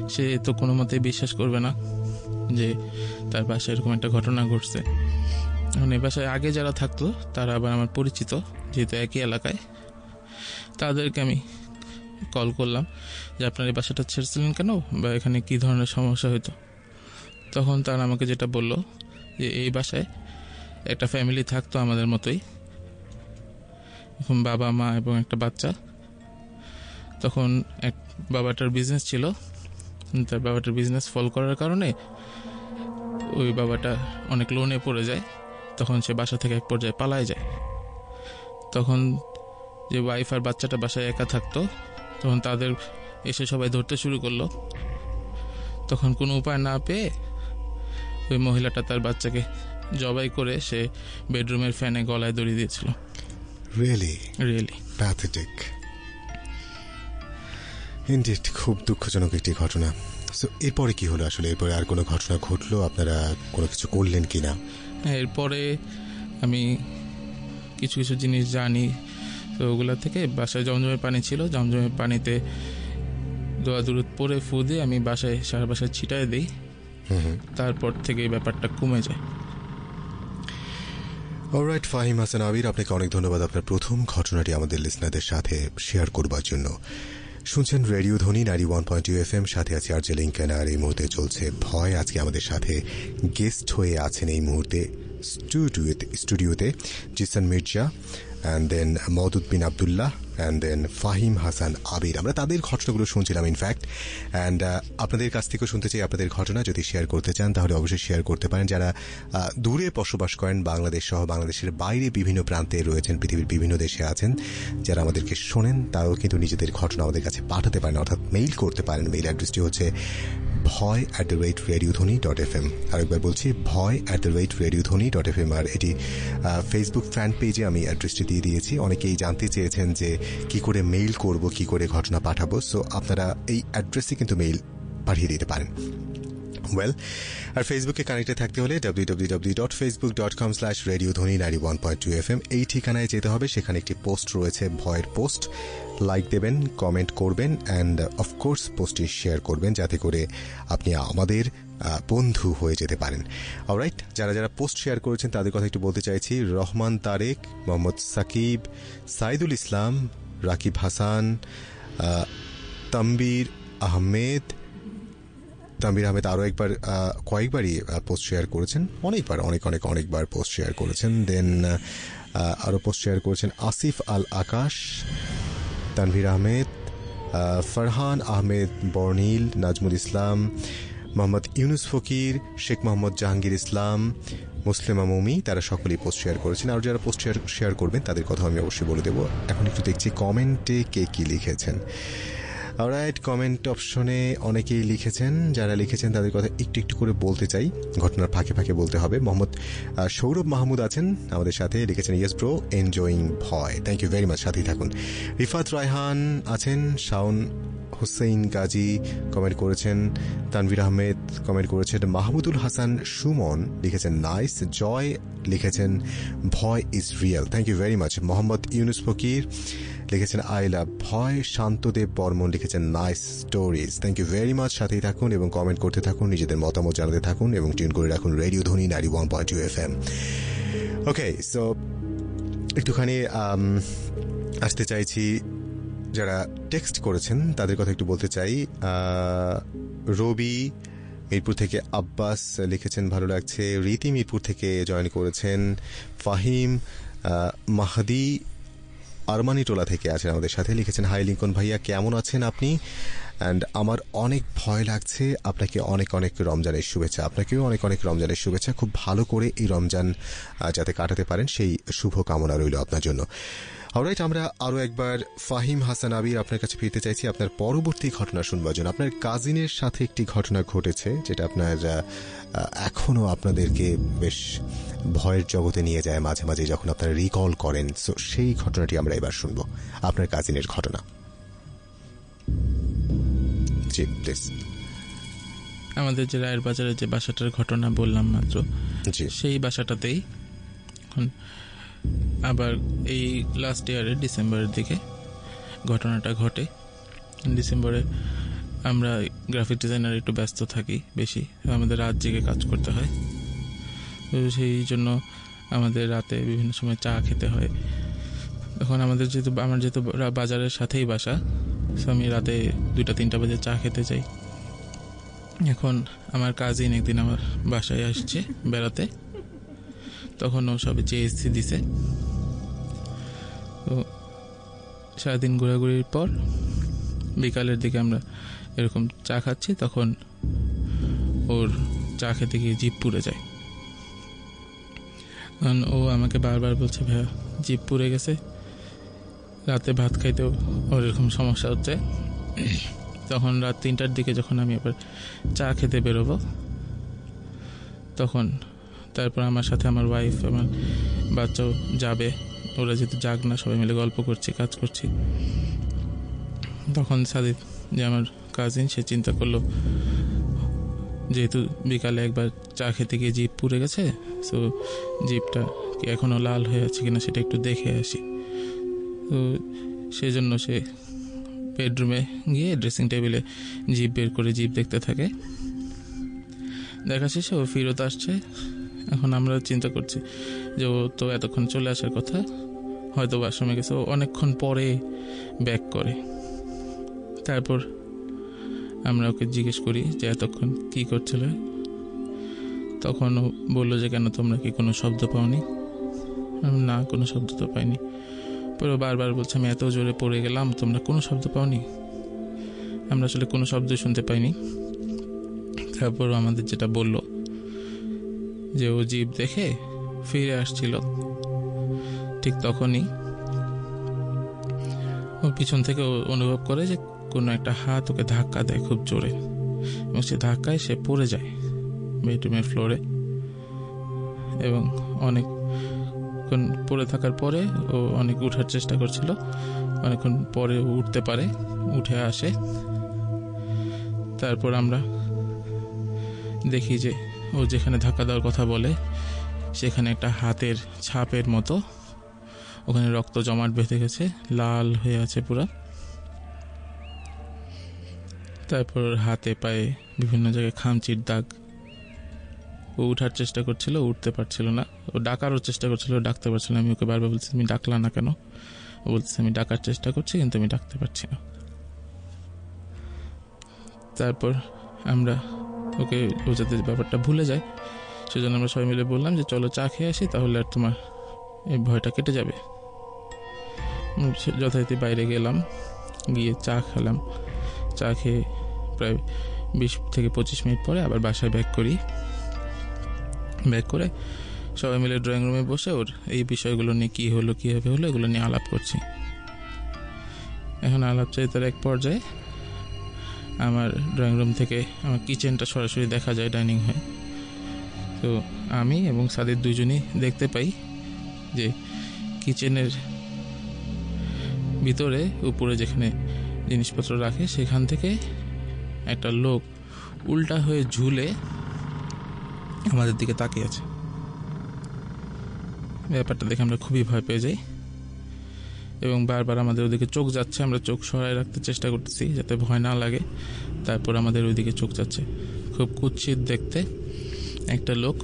সে তো কোনো মতেই বিশ্বাস করবে না যে তার বাসায় এরকম একটা ঘটনা ঘটছে। এখন এ বাসায় আগে যারা থাকতো, তারা আবার আমার পরিচিত, যেহেতু একই এলাকায়। তাদেরকে আমি কল করলাম যে, আপনার এই বাসাটা ছেড়েছিলেন কেন? বা এখানে কি ধরনের সমস্যা হতো তখন তারা আমাকে যেটা বলল যে, এই বাসায় একটা ফ্যামিলি থাকতো আমাদের মতোই। বাবা, মা এবং একটা বাচ্চা। তখন এক বাবাটার বিজনেস ছিল। তার বাবাটার বিজনেস ফল করার কারণে ওই বাবাটা অনেক লোনে পড়ে যায়। তখন সে বাসা থেকে এক পর্যায়ে পালায় যায়। তখন যে ওয়াইফ আর বাচ্চাটা বাসায় একা থাকতো তখন তাদের এসে সবাই ধরতে শুরু করল। তখন কোনো উপায় না পেয়ে ওই মহিলাটা তার বাচ্চাকে জবাই করে সে বেডরুমের ফ্যানে গলায় দড়ি দিয়েছিল। রিয়েলি রিয়েলি প্যাথেটিক খুব দুঃখজনক একটি ঘটনা। সো এরপরে কি হলো আসলে? এরপরে আর কোনো ঘটনা ঘটলো? আপনারা কোনো কিছু করলেন কি না এরপরে আমি কিছু কিছু জিনিস জানি। তো ওগুলা থেকে বাসায় জমজমের পানি ছিল। জমজমের পানিতে দোয়া দূরত পরে ফু দিয়ে আমি বাসায় সারা বাসায় ছিটায় দিই। তারপর থেকে ব্যাপারটা কমে যায়। অলরাইট ফাহিম হাসান আবির আপনাকে অনেক ধন্যবাদ আপনার প্রথম ঘটনাটি আমাদের লিসনারদের সাথে শেয়ার করবার জন্য। শুনছেন radio Dhwani ninety one point you F M সাথে আছে আর জেলিং আর এই মুহূর্তে চলছে ভয়। আজকে আমাদের সাথে গেস্ট হয়ে আছেন এই মুহূর্তে স্টুডিওতে স্টুডিওতে Zisan Mirza and then Moduddin Abdullah and then Fahim Hasan Abir আমরা তাদের ঘটনাগুলো শুনছিলাম ইনফ্যাক্ট অ্যান্ড আপনাদের কাছ থেকেও শুনতে চাই আপনাদের ঘটনা। যদি শেয়ার করতে চান, তাহলে অবশ্যই শেয়ার করতে পারেন। যারা দূরে বসবাস করেন, বাংলাদেশ সহ বাংলাদেশের বাইরে বিভিন্ন প্রান্তে রয়েছেন, পৃথিবীর বিভিন্ন দেশে আছেন, যারা আমাদেরকে শোনেন, তারাও কিন্তু নিজেদের ঘটনা আমাদের কাছে পাঠাতে পারেন, অর্থাৎ মেইল করতে পারেন। মেইল অ্যাড্রেসটি হচ্ছে ভয় at the rate radio Dhwani dot F M আরেকবার বলছি, ভয় at the rate radio Dhwani dot F M আর এটি ফেসবুক ফ্যান পেজে আমি অ্যাড্রেসটি দিয়ে দিয়েছি। অনেকেই জানতে চেয়েছেন যে কি করে মেইল করব, কি করে ঘটনা পাঠাবো। সো আপনারা এই অ্যাড্রেসে কিন্তু মেইল পাঠিয়ে দিতে পারেন। ওয়েল আর ফেসবুকে কানেক্টে থাকতে হলে W W W dot Facebook dot com slash radio Dhwani ninety one point two F M এই ঠিকানায় যেতে হবে। সেখানে একটি পোস্ট রয়েছে, ভয়ের পোস্ট লাইক দেবেন কমেন্ট করবেন অ্যান্ড অফকোর্স পোস্টটি শেয়ার করবেন যাতে করে আপনি আমাদের বন্ধু হয়ে যেতে পারেন। অলরাইট যারা যারা পোস্ট শেয়ার করেছেন, তাদের কথা একটু বলতে চাইছি। রহমান তারেক, মোহাম্মদ সাকিব, সাইদুল ইসলাম, রাকিব হাসান তাম্বির আহমেদ তাম্বির আহমেদ আরও একবার কয়েকবারই পোস্ট শেয়ার করেছেন। অনেকবার অনেক অনেক অনেকবার পোস্ট শেয়ার করেছেন। দেন আরও পোস্ট শেয়ার করেছেন আসিফ আল আকাশ তানভীর আহমেদ আহ, ফারহান আহমেদ বর্নিল নাজমুল ইসলাম মোহাম্মদ ইউনুস ফকির শেখ মোহাম্মদ জাহাঙ্গীর ইসলাম মুসলিমা মমি তারা সকলেই পোস্ট শেয়ার করেছেন। আর যারা পোস্ট শেয়ার শেয়ার করবেন তাদের কথা আমি অবশ্যই বলে দেবো। এখন একটু দেখছি কমেন্টে কে কী লিখেছেন। রাইট কমেন্ট অপশনে অনেকেই লিখেছেন, যারা লিখেছেন তাদের কথা একটু একটু করে বলতে চাই। ঘটনার ফাঁকে ফাঁকে বলতে হবে। মোহাম্মদ সৌরভ মাহমুদ আছেন আমাদের সাথে। লিখেছেন ইয়েস ব্রো এনজয়িং ভয়। থ্যাংক ইউ ভেরি মাচ সাথেই থাকুন। রিফাত রায়হান আছেন, শাওন হুসেইন গাজী কমেন্ট করেছেন, তানভীর আহমেদ কমেন্ট করেছেন, মাহমুদুল হাসান সুমন লিখেছেন নাইস জয় লিখেছেন ভয় is real thank you very much Mohammad Yunus Fakir. লিখেছেন আই লাভ ভয় শান্তদেব বর্মন লিখেছেন nice stories thank you very much সাথেই থাকুন এবং কমেন্ট করতে থাকুন নিজেদের মতামত জানাতে থাকুন এবং টিউন করে রাখুন radio Dhwani ninety one point two F M okay so একটুখানি um, আসতে চাইছি যারা টেক্সট করেছেন তাদের কথা একটু বলতে চাই। রবি মিরপুর থেকে আব্বাস লিখেছেন ভালো লাগছে। রীতি মিরপুর থেকে জয়েন করেছেন ফাহিম। মাহাদি আরমানি টোলা থেকে আছেন আমাদের সাথে। লিখেছেন, হাই লিঙ্কন ভাইয়া, কেমন আছেন আপনি? অ্যান্ড আমার অনেক ভয় লাগছে আপনাকে অনেক অনেক রমজানের শুভেচ্ছা। আপনাকেও অনেক অনেক রমজানের শুভেচ্ছা। খুব ভালো করে এই রমজান যাতে কাটাতে পারেন, সেই শুভ কামনা রইল আপনার জন্য। অলরাইট আমরা আরও একবার ফাহিম হাসান আবির আপনার কাছে ফিরতে চাইছি। আপনার পরবর্তী ঘটনা শুনবার জন্য। আপনার কাজিনের সাথে একটি ঘটনা ঘটেছে যেটা আপনার আহ, আহ, এখনও আপনাদেরকে বেশ ভয়ের জগতে নিয়ে যায় মাঝে মাঝে যখন আপনারা রিকল করেন। সো সেই ঘটনাটি আমরা এবার শুনব। আপনার কাজিনের ঘটনা। জি প্লিজ আমাদের যে রায়ের বাজারে যে বাসাটার ঘটনা বললাম মাত্র জি। সেই বাসাটাতেই এখন আবার এই লাস্ট ইয়ারের ডিসেম্বরের দিকে ঘটনাটা ঘটে। ডিসেম্বরে আমরা গ্রাফিক ডিজাইনার একটু ব্যস্ত থাকি বেশি, আমাদের রাত জেগে কাজ করতে হয়। সেই জন্য আমাদের রাতে বিভিন্ন সময় চা খেতে হয়। এখন আমাদের যেহেতু, আমার যেহেতু বাজারের সাথেই বাসা আমি রাতে দুইটা, তিনটা বাজে চা খেতে যাই। এখন আমার কাজিন একদিন আমার বাসায় আসছে বেড়াতে। তখন ও সবে জিএসসি দিছে। তো সারাদিন ঘোরাঘুরির পর বিকালের দিকে আমরা এরকম চা খাচ্ছি, তখন ওর চা খেতে গিয়ে জিপ পুড়ে যায়। কারণ ও আমাকে বারবার বলছে, ভাইয়া জিপ পুড়ে গেছে। রাতে ভাত খাইতেও ওর এরকম সমস্যা হচ্ছে। তখন রাত তিনটার দিকে যখন আমি আবার চা খেতে বেরোবো, তখন তারপর আমার সাথে আমার ওয়াইফ আমার বাচ্চাও যাবে। ওরা যেহেতু যাক না, সবাই মিলে গল্প করছি, কাজ করছি। তখন সাদিত যে আমার কাজিন সে চিন্তা করল, যেহেতু বিকালে একবার চা খেতে গিয়ে জিপ পুড়ে গেছে সো জিপটা কি এখনও লাল হয়ে আছে কিনা সেটা একটু দেখে আসি। তো সেই জন্য সে বেডরুমে গিয়ে ড্রেসিং টেবিলে জিপ বের করে জিপ দেখতে থাকে। দেখা শেষে ও ফেরত আসছে। এখন আমরা চিন্তা করছি যে ও তো এতক্ষণ চলে আসার কথা, হয়তো বাথরুমে গেছে, ও অনেকক্ষণ পরে ব্যাক করে। তারপর আমরা ওকে জিজ্ঞেস করি যে এতক্ষণ কি করছিল? তখন ও বলল যে, কেন তোমরা কি কোনো শব্দ পাওনি? না, কোনো শব্দ তো পাইনি। পরে বারবার বলছে, আমি এত জোরে পড়ে গেলাম, তোমরা কোনো শব্দ পাওনি? আমরা আসলে কোনো শব্দ শুনতে পাইনি। তারপর আমাদের যেটা বলল যে ও জীব দেখে ফিরে আসছিল। ঠিক তখনই ও পিছন থেকে অনুভব করে যে কোনো একটা হাত ওকে ধাক্কা দেয় খুব জোরে এবং সে ধাক্কায় সে পড়ে যায় বেডরুমের ফ্লোরে এবং অনেকক্ষণ পড়ে থাকার পরে ও অনেক উঠার চেষ্টা করছিল। অনেকক্ষণ পরে উঠতে পারে, উঠে আসে। তারপর আমরা দেখি যে ও যেখানে ধাক্কা দেওয়ার কথা বলে, সেখানে একটা হাতের ছাপের মতো, ওখানে রক্ত জমাট বেঁধে গেছে, লাল হয়ে আছে পুরো। তারপর হাতে পায়ে বিভিন্ন জায়গায় খামচির দাগ। ও উঠার চেষ্টা করছিল উঠতে পারছিল না। ও ডাকারও চেষ্টা করছিল ডাকতে পারছিল না। আমি ওকে বারবার বলছি, তুমি ডাকলা না কেন? ও বলতেছে আমি ডাকার চেষ্টা করছি, কিন্তু আমি ডাকতে পারছি না। তারপর আমরা ওকে ও যাতে ব্যাপারটা ভুলে যায়। সেজন্য আমরা সবাই মিলে বললাম যে, চলো চা খেয়ে আসি, তাহলে আর তোমার এই ভয়টা কেটে যাবে। যথারীতি বাইরে গেলাম, গিয়ে চা খেলাম। চা খেয়ে প্রায় বিশ থেকে পঁচিশ মিনিট পরে আবার বাসায় ব্যাক করি। ব্যাক করে সবাই মিলে ড্রয়িং রুমে বসে ওর এই বিষয়গুলো নিয়ে কী হলো, কীভাবে হলো, এগুলো নিয়ে আলাপ করছি। এখন আলাপ চাই তার এক পর্যায়ে আমার ড্রয়িং রুম থেকে আমার কিচেনটা সরাসরি দেখা যায় ডাইনিং হয়ে তো আমি এবং সাদের দুজনই দেখতে পাই যে কিচেনের ভিতরে, উপরে যেখানে জিনিসপত্র রাখে, সেখান থেকে একটা লোক উল্টা হয়ে ঝুলে আমাদের দিকে তাকিয়ে আছে। ব্যাপারটা দেখে আমরা খুবই ভয় পেয়ে যাই। এবং বারবার আমাদের ওদিকে চোখ যাচ্ছে, আমরা চোখ সরায় রাখতে চেষ্টা করতেছি যাতে ভয় না লাগে। তারপর আমাদের ওইদিকে চোখ যাচ্ছে। খুব কুৎসিত দেখতে একটা লোক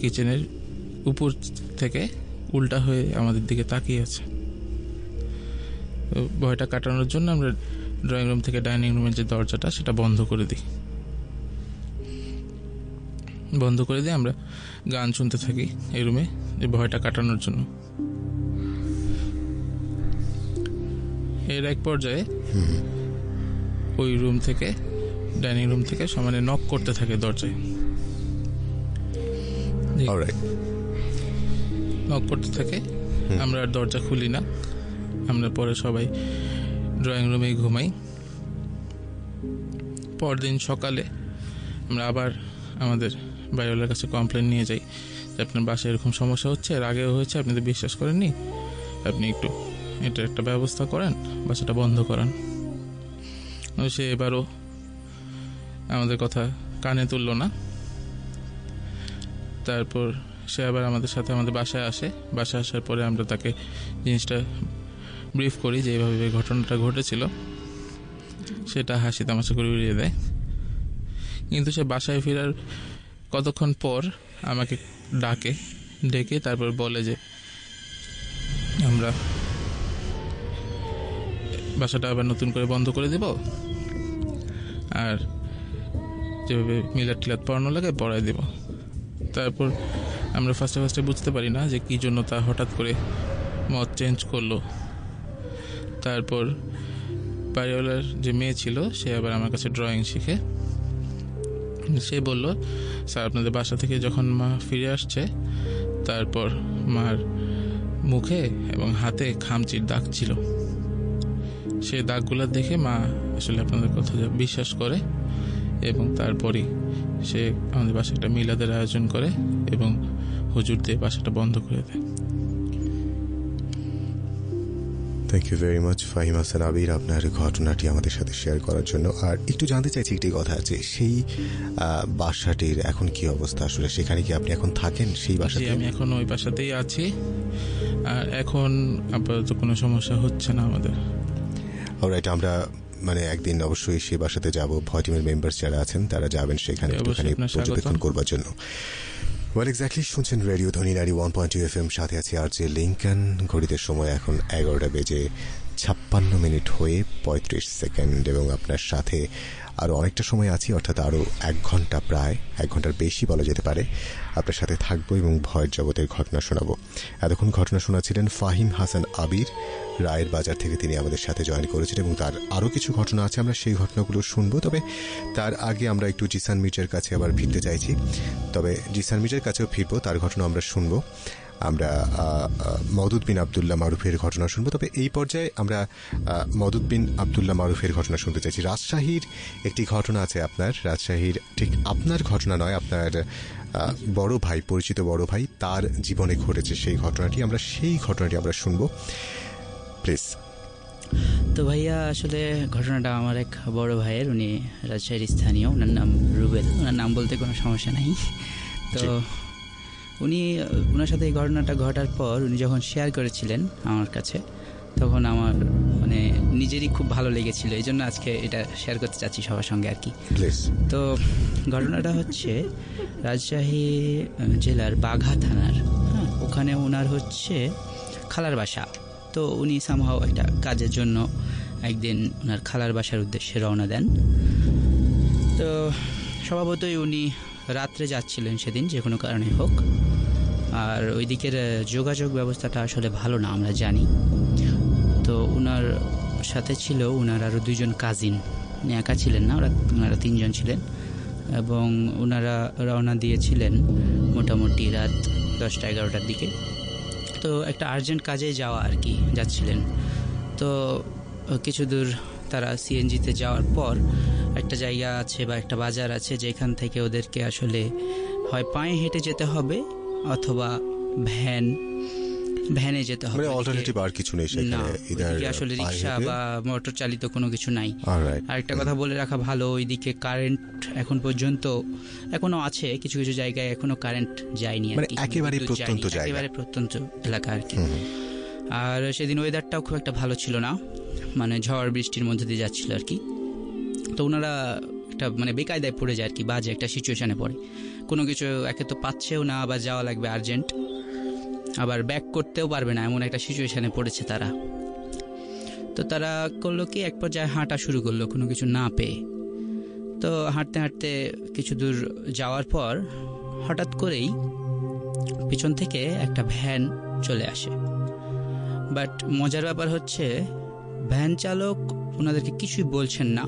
কিচেনের উপর থেকে উল্টা হয়ে আমাদের দিকে তাকিয়ে আছে। ভয়টা কাটানোর জন্য আমরা ড্রয়িং রুম থেকে ডাইনিং রুমের যে দরজাটা, সেটা বন্ধ করে দিই। বন্ধ করে দিয়ে আমরা গান শুনতে থাকি এই রুমে ভয়টা কাটানোর জন্য। এর এক পর্যায়ে ওই রুম থেকে ডাইনিং রুম থেকে সমানে নক করতে থাকে দরজায়। নক করতে থাকে আমরা আর দরজা খুলি না। আমরা পরে সবাই ড্রয়িং রুমেই ঘুমাই। পরদিন সকালে আমরা আবার আমাদের বাড়িওয়ালার কাছে কমপ্লেন নিয়ে যাই যে আপনার বাসায় এরকম সমস্যা হচ্ছে এর আগেও হয়েছে আপনি তো বিশ্বাস করেননি? আপনি একটু এটা একটা ব্যবস্থা করেন বাসাটা বন্ধ করান। সে এবারও আমাদের কথা কানে তুললো না। তারপর সে আবার আমাদের সাথে আমাদের বাসায় আসে। বাসায় আসার পরে আমরা তাকে জিনিসটা ব্রিফ করি যে এইভাবে এই ঘটনাটা ঘটেছিল। সেটা হাসি তামাশা করে উড়িয়ে দেয়। কিন্তু সে বাসায় ফেরার কতক্ষণ পর আমাকে ডাকে, ডেকে তারপর বলে যে, আমরা বাসাটা আবার নতুন করে বন্ধ করে দেব। আর যেভাবে মিলার টিলাদ পড়ানো লাগে পড়াই দেব। তারপর আমরা ফার্স্টে ফার্স্টে বুঝতে পারি না যে কী জন্য তা হঠাৎ করে মত চেঞ্জ করল। তারপর বাড়িওয়ালার যে মেয়ে ছিল, সে আবার আমার কাছে ড্রয়িং শিখে। সে বলল, স্যার, আপনাদের বাসা থেকে যখন মা ফিরে আসছে, তারপর মার মুখে এবং হাতে খামচির দাগ ছিল। সেই দাগগুলো দেখে মা আসলে আপনাদের কথা যা বিশ্বাস করে এবং তারপরই সে আমাদের বাসায় একটা মিলাদের আয়োজন করে এবং হুজুর দিয়ে বাসাটা বন্ধ করে দেয়। Thank you very much Fahim Hasan Abir আপনার ঘটনাটি আমাদের সাথে শেয়ার করার জন্য। আর একটু জানতে চাইছি একটি কথা আছে সেই বাসাটির এখন কি অবস্থা? আসলে সেখানে কি আপনি এখন থাকেন সেই বাসাতে? আমি এখন ওই বাসাতেই আছি। আর এখন আপাতত কোনো সমস্যা হচ্ছে না আমাদের। অলরাইট আমরা মানে একদিন অবশ্যই সে বাসাতে যাব। ভয় টিমের মেম্বার্স যারা আছেন তারা যাবেন সেখানে একটুখানি পর্যবেক্ষণ করবার জন্য। ওয়েল এক্স্যাক্টলি শুনছেন radio Dhwani ninety one point two F M সাথে আছে আর যে লিঙ্কন। ঘড়িতে সময় এখন এগারোটা বেজে ছাপ্পান্ন মিনিট হয়ে পঁয়ত্রিশ সেকেন্ড এবং আপনার সাথে আরও অনেকটা সময় আছি, অর্থাৎ আরও এক ঘণ্টা প্রায়, এক ঘণ্টার বেশি বলা যেতে পারে। আপনার সাথে থাকব এবং ভয়ের জগতের ঘটনা শোনাবো। এতক্ষণ ঘটনা শোনাচ্ছিলেন ফাহিম হাসান আবির। রায়ের বাজার থেকে তিনি আমাদের সাথে জয়েন করেছেন এবং তার আরও কিছু ঘটনা আছে, আমরা সেই ঘটনাগুলো শুনব। তবে তার আগে আমরা একটু জিসান মির্জার কাছে আবার ফিরতে চাইছি। তবে জিসান মির্জার কাছেও ফিরবো, তার ঘটনা আমরা শুনব। আমরা আহ, বিন আবদুল্লাহ মারুফের ঘটনা শুনব। তবে এই পর্যায়ে আমরা আহ, মওদুদ বিন আবদুল্লাহ মারুফের ঘটনা শুনতে চাইছি। রাজশাহীর একটি ঘটনা আছে আপনার। রাজশাহীর ঠিক আপনার ঘটনা নয় আপনার বড় ভাই পরিচিত বড় ভাই তার জীবনে ঘটেছে সেই ঘটনাটি। আমরা সেই ঘটনাটি আমরা শুনব। প্লিজ। তো ভাইয়া আসলে ঘটনাটা আমার এক বড় ভাইয়ের উনি রাজশাহীর স্থানীয়। ওনার নাম রুবেল। ওনার নাম বলতে কোনো সমস্যা নাই। তো উনি ওনার সাথে এই ঘটনাটা ঘটার পর উনি যখন শেয়ার করেছিলেন আমার কাছে তখন আমার মানে নিজেরই খুব ভালো লেগেছিল। এই জন্য আজকে এটা শেয়ার করতে চাচ্ছি সবার সঙ্গে আর কি। তো ঘটনাটা হচ্ছে রাজশাহী জেলার বাঘা থানার হ্যাঁ ওখানে ওনার হচ্ছে খালার বাসা। তো উনি সামহাও একটা কাজের জন্য একদিন ওনার খালার বাসার উদ্দেশ্যে রওনা দেন। তো স্বভাবতই উনি রাত্রে যাচ্ছিলেন সেদিন, যে কোনো কারণে হোক। আর ওই দিকের যোগাযোগ ব্যবস্থাটা আসলে ভালো না, আমরা জানি। তো ওনার সাথে ছিল ওনার আরও দুজন কাজিন একা ছিলেন না, ওরা, ওনারা তিনজন ছিলেন। এবং ওনারা রওনা দিয়েছিলেন মোটামুটি রাত দশটা, এগারোটার দিকে। তো একটা আর্জেন্ট কাজে যাওয়া আর কি, যাচ্ছিলেন। তো কিছু দূর তারা সিএনজিতে যাওয়ার পর একটা জায়গা আছে বা একটা বাজার আছে যেখান থেকে ওদেরকে আসলে হয় পায়ে হেঁটে যেতে হবে অথবা ভ্যান ভ্যানে যেতে হবে মানে অল্টারনেটিভ আর কিছু নেই সেখানে আসলে রিক্সা বা মোটর চালিত কোনো কিছু নাই। অলরাইট আরেকটা কথা বলে রাখা ভালো ওইদিকে কারেন্ট এখন পর্যন্ত এখনও আছে কিছু কিছু জায়গায় এখনও কারেন্ট যায়নি আর মানে কি। একেবারেই প্রত্যন্ত জায়গা। একেবারে প্রত্যন্ত এলাকা আর কি। আর সেদিন ওয়েদারটাও খুব একটা ভালো ছিল না মানে ঝড় বৃষ্টির মধ্যে দিয়ে যাচ্ছিল আর কি। তো ওনারা একটা মানে বেকায়দায় পড়ে যায় আর কি, বাজে একটা সিচুয়েশনে পড়ে। কোনো কিছু একে তো পাচ্ছেও না, আবার যাওয়া লাগবে আর্জেন্ট আবার ব্যাক করতেও পারবে না, এমন একটা সিচুয়েশনে পড়েছে তারা। তো তারা করল কি, এক পর্যায়ে হাঁটা শুরু করল, কোনো কিছু না পেয়ে। তো হাঁটতে হাঁটতে কিছু দূর যাওয়ার পর হঠাৎ করেই পিছন থেকে একটা ভ্যান চলে আসে। বাট মজার ব্যাপার হচ্ছে, ভ্যান চালক ওনাদেরকে কিছুই বলছেন না।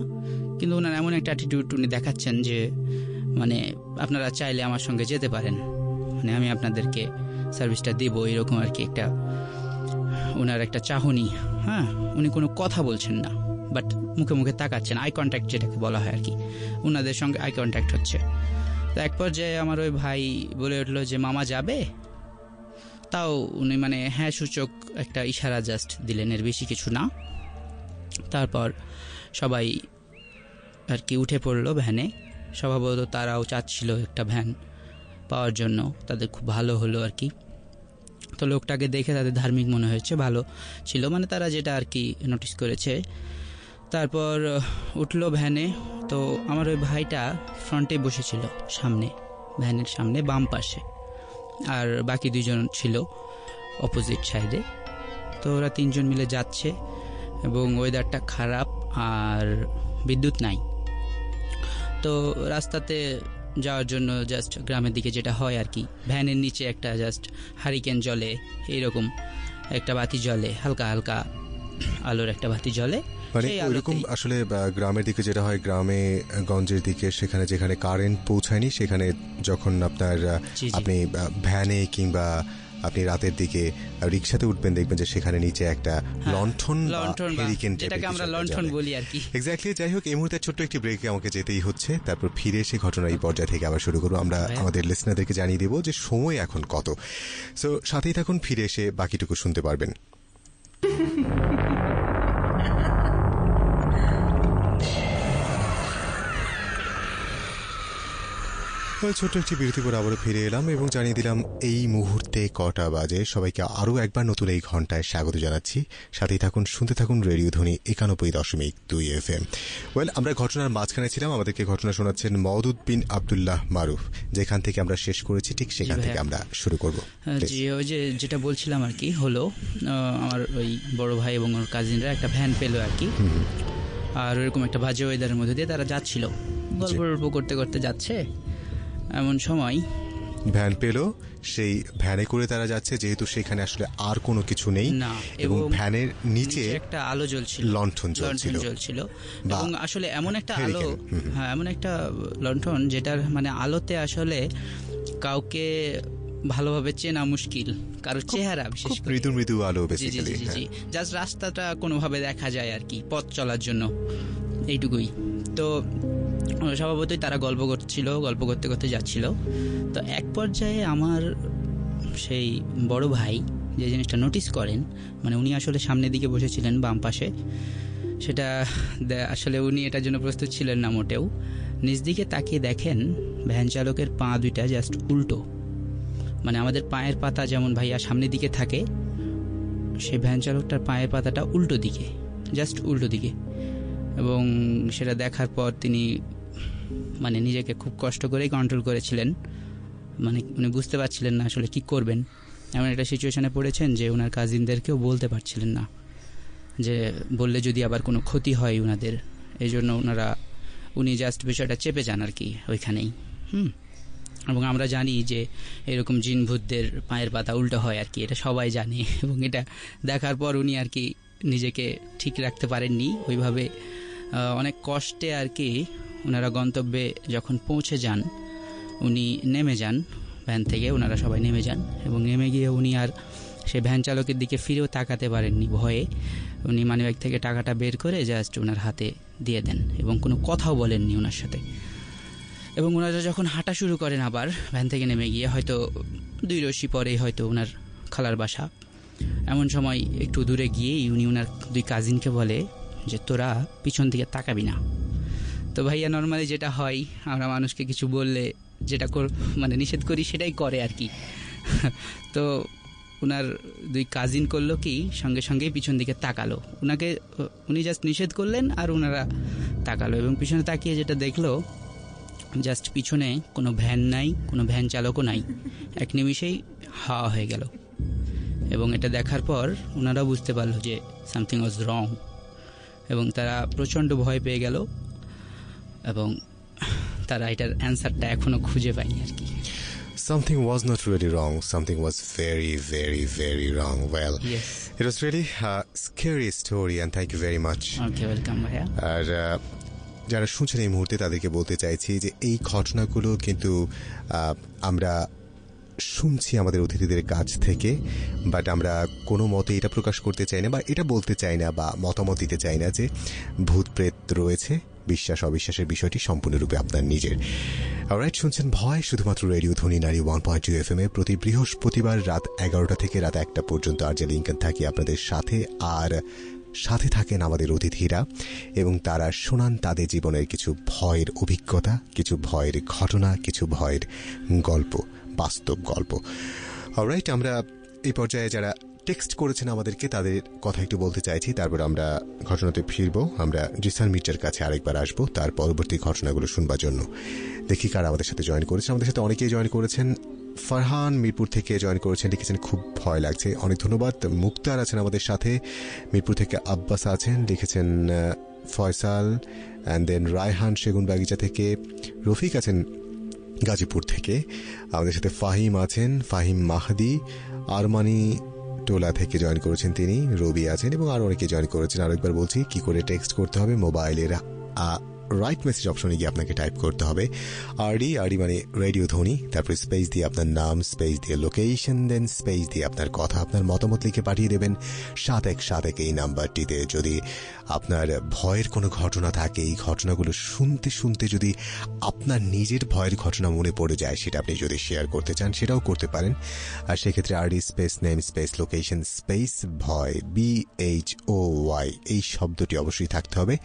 কিন্তু ওনার এমন একটা অ্যাটিটিউড উনি দেখাচ্ছেন যে মানে আপনারা চাইলে আমার সঙ্গে যেতে পারেন। মানে আমি আপনাদেরকে সার্ভিসটা দেব, এরকম আর কি একটা, ওনার একটা চাহনি। হ্যাঁ উনি কোনো কথা বলছেন না বাট মুখে মুখে তাকাচ্ছেন আই কন্ট্যাক্ট যেটাকে বলা হয় আর কি। ওনাদের সঙ্গে আই কন্ট্যাক্ট হচ্ছে। তো এক পর্যায়ে আমার ওই ভাই বলে উঠল যে, মামা যাবে? তাও উনি মানে হ্যাঁ সূচক একটা ইশারা জাস্ট দিলেন, এর বেশি কিছু না। তারপর সবাই আর কি উঠে পড়ল ভ্যানে। স্বভাবত তারাও চাচ্ছিল একটা ভ্যান পাওয়ার জন্য। তাদের খুব ভালো হলো আর কি। তো লোকটাকে দেখে তাদের ধার্মিক মনে হয়েছে, ভালো ছিল। মানে তারা যেটা আর কি নোটিস করেছে। তারপর উঠল ভ্যানে। তো আমার ওই ভাইটা ফ্রন্টে বসেছিল, সামনে, ভ্যানের সামনে, বাম পাশে। আর বাকি দুজন ছিল অপোজিট সাইডে তো ওরা তিনজন মিলে যাচ্ছে এবং ওয়েদারটা খারাপ আর বিদ্যুৎ নাই। তো রাস্তাতে যাওয়ার জন্য জাস্ট গ্রামের দিকে যেটা হয় আর কি ভ্যানের নিচে একটা জাস্ট হারিকেন জলে এইরকম একটা বাতি জলে হালকা হালকা আলোর একটা বাতি জলে মানে ওইরকম আসলে গ্রামের দিকে যেটা হয় গ্রামে গঞ্জের দিকে সেখানে যেখানে কারেন্ট পৌঁছায়নি সেখানে যখন আপনার। আপনি ভ্যানে কিংবা আপনি রাতের দিকে রিক্সাতে উঠবেন দেখবেন যে সেখানে নিচে একটা লন্ঠন লন্ঠন হ্যাঁ, হেরিকেন যেটাকে আমরা লন্ঠন বলি আর কি। এক্স্যাক্টলি যাই হোক এই মুহূর্তে ছোট্ট একটি ব্রেকে আমাকে যেতেই হচ্ছে। তারপর ফিরে এসে ঘটনা এই পর্যায়ে থেকে আবার শুরু করব। আমরা। আমাদের লিসনারদেরকে জানিয়ে দেবো যে সময় এখন কত। সো সাথেই থাকুন ফিরে এসে বাকিটুকু শুনতে পারবেন। ছোট্ট একটি বিরতি পর আবারও ফিরে এলাম এবং জানিয়ে দিলাম এই মুহূর্তে কটা বাজে? সবাইকে আরও একবার নতুন এই ঘন্টায় স্বাগত জানাচ্ছি। সাথেই থাকুন শুনতে থাকুন রেডিও ধ্বনি একানব্বই দশমিক দুই এফ এম ওয়েল আমরা ঘটনার মাঝখানে ছিলাম আমাদেরকে ঘটনা শোনাচ্ছেন মওদুদ বিন আবদুল্লাহ মারুফ। যেখান থেকে আমরা শেষ করেছি ঠিক সেখান থেকে আমরা শুরু করব। হ্যাঁ, জি ওই যে যেটা বলছিলাম আর কি হলো আমার ওই বড় ভাই এবং ওর কাজিনরা একটা ভ্যান পেল আর কি। আর ওইরকম একটা বাজে ওয়েদারের মধ্যে দিয়ে তারা যাচ্ছিল। গল্প করতে করতে যাচ্ছে। এমন সময় ভ্যান পেল সেই ভ্যানে করে তারা যাচ্ছে যেহেতু সেখানে আসলে আর কোনো কিছু নেই না, এবং ভ্যানের নিচে একটা আলো জ্বলছিল লণ্ঠন জ্বলছিল। জ্বলছিল এবং আসলে এমন একটা আলো। হ্যাঁ এমন একটা লণ্ঠন যেটার মানে আলোতে আসলে কাউকে ভালোভাবে চেনা মুশকিল কারও চেহারা বিশেষ মৃদু মৃদু আলো বেসিক্যালি জি জি জাস্ট রাস্তাটা কোনোভাবে দেখা যায় আর কি পথ চলার জন্য। এইটুকুই। তো স্বভাবতই তারা গল্প করছিল গল্প করতে করতে যাচ্ছিল। তো এক পর্যায়ে আমার সেই বড় ভাই যে জিনিসটা নোটিস করেন মানে উনি আসলে সামনের দিকে বসেছিলেন বাম পাশে সেটা আসলে উনি এটার জন্য প্রস্তুত ছিলেন না মোটেও। নিজ দিকে তাকিয়ে দেখেন ভ্যান চালকের পা দুইটা জাস্ট উল্টো। মানে আমাদের পায়ের পাতা যেমন ভাইয়া সামনের দিকে থাকে, সেই ভ্যান চালকটার পায়ের পাতাটা উল্টো দিকে জাস্ট উল্টো দিকে। এবং সেটা দেখার পর তিনি মানে নিজেকে খুব কষ্ট করেই কন্ট্রোল করেছিলেন। মানে উনি বুঝতে পারছিলেন না আসলে কি করবেন। এমন একটা সিচুয়েশনে পড়েছেন যে ওনার কাজিনদেরকেও বলতে পারছিলেন না। যে বললে যদি আবার কোনো ক্ষতি হয় ওনাদের এই জন্য ওনারা উনি জাস্ট বিষয়টা চেপে যান আর কি ওইখানেই। হুম। এবং আমরা জানি যে এরকম জিন ভূতদের পায়ের পাতা উল্টো হয় আর কি, এটা সবাই জানে। এবং এটা দেখার পর উনি আর কি নিজেকে ঠিক রাখতে পারেননি। ওইভাবে অনেক কষ্টে আর কি ওনারা গন্তব্যে যখন পৌঁছে যান, উনি নেমে যান, ভ্যান থেকে ওনারা সবাই নেমে যান এবং নেমে গিয়ে উনি আর সে ভ্যান চালকের দিকে ফিরেও তাকাতে পারেননি ভয়ে। উনি মানিব্যাগ থেকে টাকাটা বের করে জাস্ট ওনার হাতে দিয়ে দেন এবং কোনো কথাও বলেননি ওনার সাথে। এবং ওনারা যখন হাঁটা শুরু করেন আবার, ভ্যান থেকে নেমে গিয়ে, হয়তো দুই রশি পরেই হয়তো ওনার খালার বাসা। এমন সময় একটু দূরে গিয়েই উনি ওনার দুই কাজিনকে বলে যে, তোরা পিছন দিকে তাকাবি না। তো ভাইয়া নর্মালি যেটা হয়, আমরা মানুষকে কিছু বললে যেটা কর- মানে নিষেধ করি সেটাই করে আর কি। তো ওনার দুই কাজিন করল কি, সঙ্গে সঙ্গে পিছন দিকে তাকালো। ওনাকে উনি জাস্ট নিষেধ করলেন আর ওনারা তাকালো এবং পিছনে তাকিয়ে যেটা দেখল জাস্ট পিছনে কোনো ভ্যান নাই কোনো ভ্যান চালকও নাই এক নিমিষেই হাওয়া হয়ে গেল এবং এটা দেখার পর ওনারা বুঝতে পারল যে সামথিং ওয়াজ রং এবং তারা প্রচণ্ড ভয় পেয়ে গেল এবং তারা এটার অ্যান্সারটা এখনও খুঁজে পায়নি আর কি Something was not really wrong. Something was very, very, very wrong. Well, yes it was really a scary story, and thank you very much. Okay welcome ভাইয়া আর আহ, যারা শুনছেন এই মুহূর্তে, তাদেরকে বলতে চাইছি যে এই ঘটনাগুলো কিন্তু আমরা শুনছি আমাদের অতিথিদের কাছ থেকে, বাট আমরা কোনো মতে এটা প্রকাশ করতে চাই না বা এটা বলতে চাই না বা মতামত দিতে চাই না যে ভূত প্রেত রয়েছে, বিশ্বাস, অবিশ্বাসের বিষয়টি সম্পূর্ণরূপে আপনার নিজের। রাইট শুনছেন ভয়, শুধুমাত্র radio Dhwani ninety one point two F M এ প্রতি বৃহস্পতিবার রাত এগারোটা থেকে রাত একটা পর্যন্ত আর যে লিঙ্কন থাকি আপনাদের সাথে, আর সাথে থাকেন আমাদের অতিথিরা এবং তারা শোনান তাদের জীবনের কিছু ভয়ের অভিজ্ঞতা, কিছু ভয়ের ঘটনা, কিছু ভয়ের গল্প, বাস্তব গল্প। অলরাইট আমরা এই পর্যায়ে যারা টেক্সট করেছেন আমাদেরকে, তাদের কথা একটু বলতে চাইছি। তারপর আমরা ঘটনাতে ফিরব। আমরা জিসান মির্জার কাছে আরেকবার আসব। তার পরবর্তী ঘটনাগুলো শুনবার জন্য। দেখি কারা আমাদের সাথে জয়েন করেছে। আমাদের সাথে অনেকেই জয়েন করেছেন। ফারহান মিরপুর থেকে জয়েন করেছেন। লিখেছেন, খুব ভয় লাগছে। অনেক ধন্যবাদ। মুক্তার আছেন আমাদের সাথে। মিরপুর থেকে আব্বাস আছেন। লিখেছেন ফয়সাল অ্যান্ড দেন রায়হান সেগুন বাগিচা থেকে। রফিক আছেন গাজীপুর থেকে। আমাদের সাথে ফাহিম আছেন, ফাহিম মাহাদি। আরমানি টোলা থেকে জয়েন করেছেন তিনি। রবি আছেন এবং আরও অনেকে জয়েন করেছেন। আরেকবার বলছি, কি করে টেক্সট করতে হবে? মোবাইলের রাইট মেসেজ অপশনে গিয়ে আপনাকে টাইপ করতে হবে। আরডি আরডি মানে রেডিও ধ্বনি তারপরে স্পেস দিয়ে আপনার নাম স্পেস দিয়ে লোকেশন দেন স্পেস দিয়ে আপনার কথা, আপনার মতামত লিখে পাঠিয়ে দেবেন। সাত এক সাত এক এই নাম্বারটিতে যদি আপনার ভয়ের কোনো ঘটনা থাকে, এই ঘটনাগুলো শুনতে শুনতে যদি আপনার নিজের ভয়ের ঘটনা মনে পড়ে যায়, সেটা আপনি যদি শেয়ার করতে চান, সেটাও করতে পারেন। আর সেক্ষেত্রে R D space name space location space ভয় বি এইচ ও ওয়াই এই শব্দটি অবশ্যই থাকতে হবে।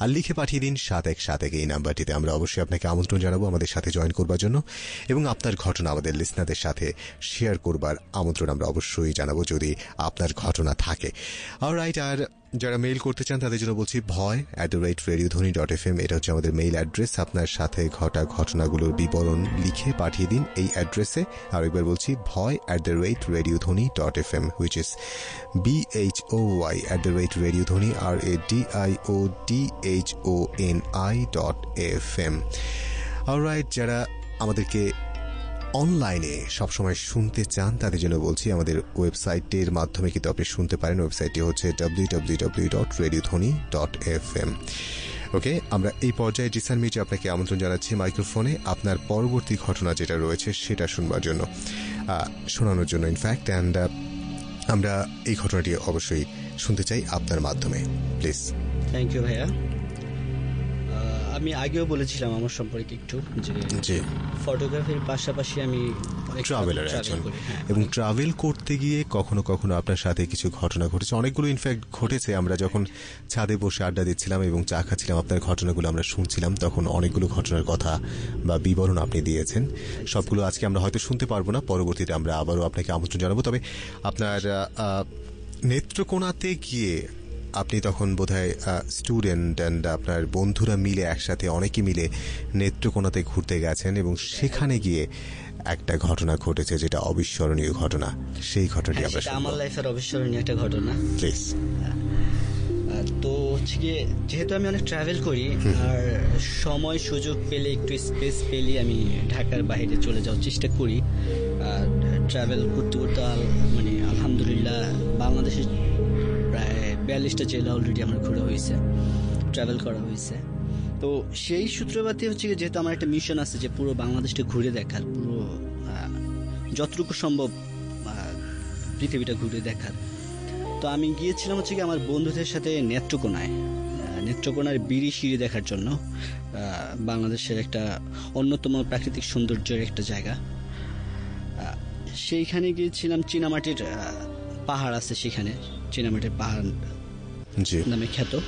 আর লিখে পাঠিয়ে দিন সাত এক সাত এক এই নাম্বারটিতে আমরা অবশ্যই আপনাকে আমন্ত্রণ জানাব আমাদের সাথে জয়েন করবার জন্য এবং আপনার ঘটনা আমাদের লিসনাদের সাথে শেয়ার করবার আমন্ত্রণ আমরা অবশ্যই জানাব যদি আপনার ঘটনা থাকে। আর রাইট আর যারা মেইল করতে চান, তাদের জন্য বলছি ভয় at the rate radio Dhwani dot F M এটা হচ্ছে আমাদের মেইল অ্যাড্রেস আপনার সাথে ঘটা ঘটনাগুলোর বিবরণ লিখে পাঠিয়ে দিন এই অ্যাড্রেসে আর একবার বলছি, ভয় at the rate radio Dhwani dot F M which is B H O Y at the rate radio Dhwani R A D I O D H O N I dot F M right যারা আমাদেরকে অনলাইনে সবসময় শুনতে চান, তাদের জন্য বলছি, আমাদের ওয়েবসাইটের মাধ্যমে কিন্তু আপনি শুনতে পারেন। ওয়েবসাইটটি হচ্ছে W dot dot F M okay, আমরা এই পর্যায়ে জিসান মির্জা আপনাকে আমন্ত্রণ জানাচ্ছি মাইক্রোফোনে। আপনার পরবর্তী ঘটনা যেটা রয়েছে, সেটা শুনবার জন্য শোনানোর জন্য ইনফ্যাক্ট অ্যান্ড আমরা এই ঘটনাটি অবশ্যই শুনতে চাই আপনার মাধ্যমে। প্লিজ থ্যাংক ইউ ভাইয়া। আমি আগেও বলেছিলাম আমার সম্পর্কে একটু যে ফটোগ্রাফির পাশাপাশি আমি ট্রাভেলার একজন। হ্যাঁ। এবং ট্রাভেল করতে গিয়ে কখনো কখনো আপনার সাথে কিছু ঘটনা ঘটেছে। অনেকগুলো ইনফ্যাক্ট ঘটেছে। আমরা যখন ছাদে বসে আড্ডা দিচ্ছিলাম এবং চা খাচ্ছিলাম আপনার ঘটনাগুলো আমরা শুনছিলাম তখন অনেকগুলো ঘটনার কথা বা বিবরণ আপনি দিয়েছেন। সবগুলো আজকে আমরা হয়তো শুনতে পারব না। পরবর্তীতে আমরা আবারও আপনাকে আমন্ত্রণ জানাব। তবে আপনার নেত্রকোনাতে গিয়ে আপনি তখন বোধহয় স্টুডেন্ট অ্যান্ড আপনার বন্ধুরা মিলে একসাথে অনেকে মিলে নেত্রকোনাতে ঘুরতে গেছেন এবং সেখানে গিয়ে একটা ঘটনা ঘটেছে যেটা অবিস্মরণীয় ঘটনা। সেই ঘটনাটি হ্যাঁ, আমরা লাইফের অবিস্মরণীয় একটা ঘটনা। প্লিজ আহ, তো হচ্ছে গিয়ে যেহেতু আমি অনেক ট্রাভেল করি আর সময় সুযোগ পেলে একটু স্পেস পেলে আমি ঢাকার বাইরে চলে যাওয়ার চেষ্টা করি। আর ট্রাভেল করতে করতে মানে আলহামদুলিল্লাহ বাংলাদেশের বিয়াল্লিশটা জেলা অলরেডি আমার ঘোরা হয়েছে ট্রাভেল করা হয়েছে। তো সেই সূত্রপাতে হচ্ছে যেহেতু আমার একটা মিশন আছে যে পুরো বাংলাদেশটা ঘুরে দেখার, পুরো যতটুকু সম্ভব পৃথিবীটা ঘুরে দেখার। তো আমি গিয়েছিলাম হচ্ছে কি আমার বন্ধুদের সাথে নেত্রকোনায় নেত্রকোনার বিড়ি সিঁড়ি দেখার জন্য বাংলাদেশের একটা অন্যতম প্রাকৃতিক সৌন্দর্যের একটা জায়গা। সেইখানে গিয়েছিলাম, চীনামাটির পাহাড় আছে সেখানে, চীনামাটির পাহাড় নামে খ্যাত।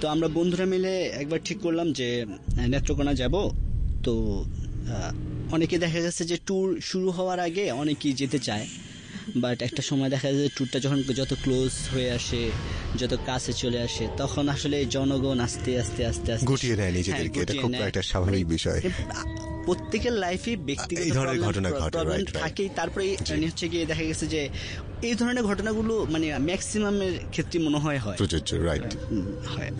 তো আমরা বন্ধুরা মিলে একবার ঠিক করলাম যে নেত্রকোনা যাব। তো অনেকে দেখা গেছে যে ট্যুর শুরু হওয়ার আগে অনেকেই যেতে চায়। বাট একটা সময় দেখা যায় যে ট্যুরটা যখন যত ক্লোজ হয়ে আসে যত কাছে চলে আসে তখন আসলে জনগণ আস্তে আস্তে আস্তে আস্তে গুটিয়ে নেয় হ্যাঁ, নিজেদেরকে এটা খুব একটা স্বাভাবিক বিষয়। প্রত্যেকের লাইফে ব্যক্তিগত এই ধরনের ঘটনা ঘটে. থাকেই। তারপরে। মানে হচ্ছে গিয়ে দেখা গেছে যে এই ধরনের ঘটনাগুলো মানে ম্যাক্সিমামের ক্ষেত্রে মনে হয় হয়। প্রযোজ্য রাইট হয়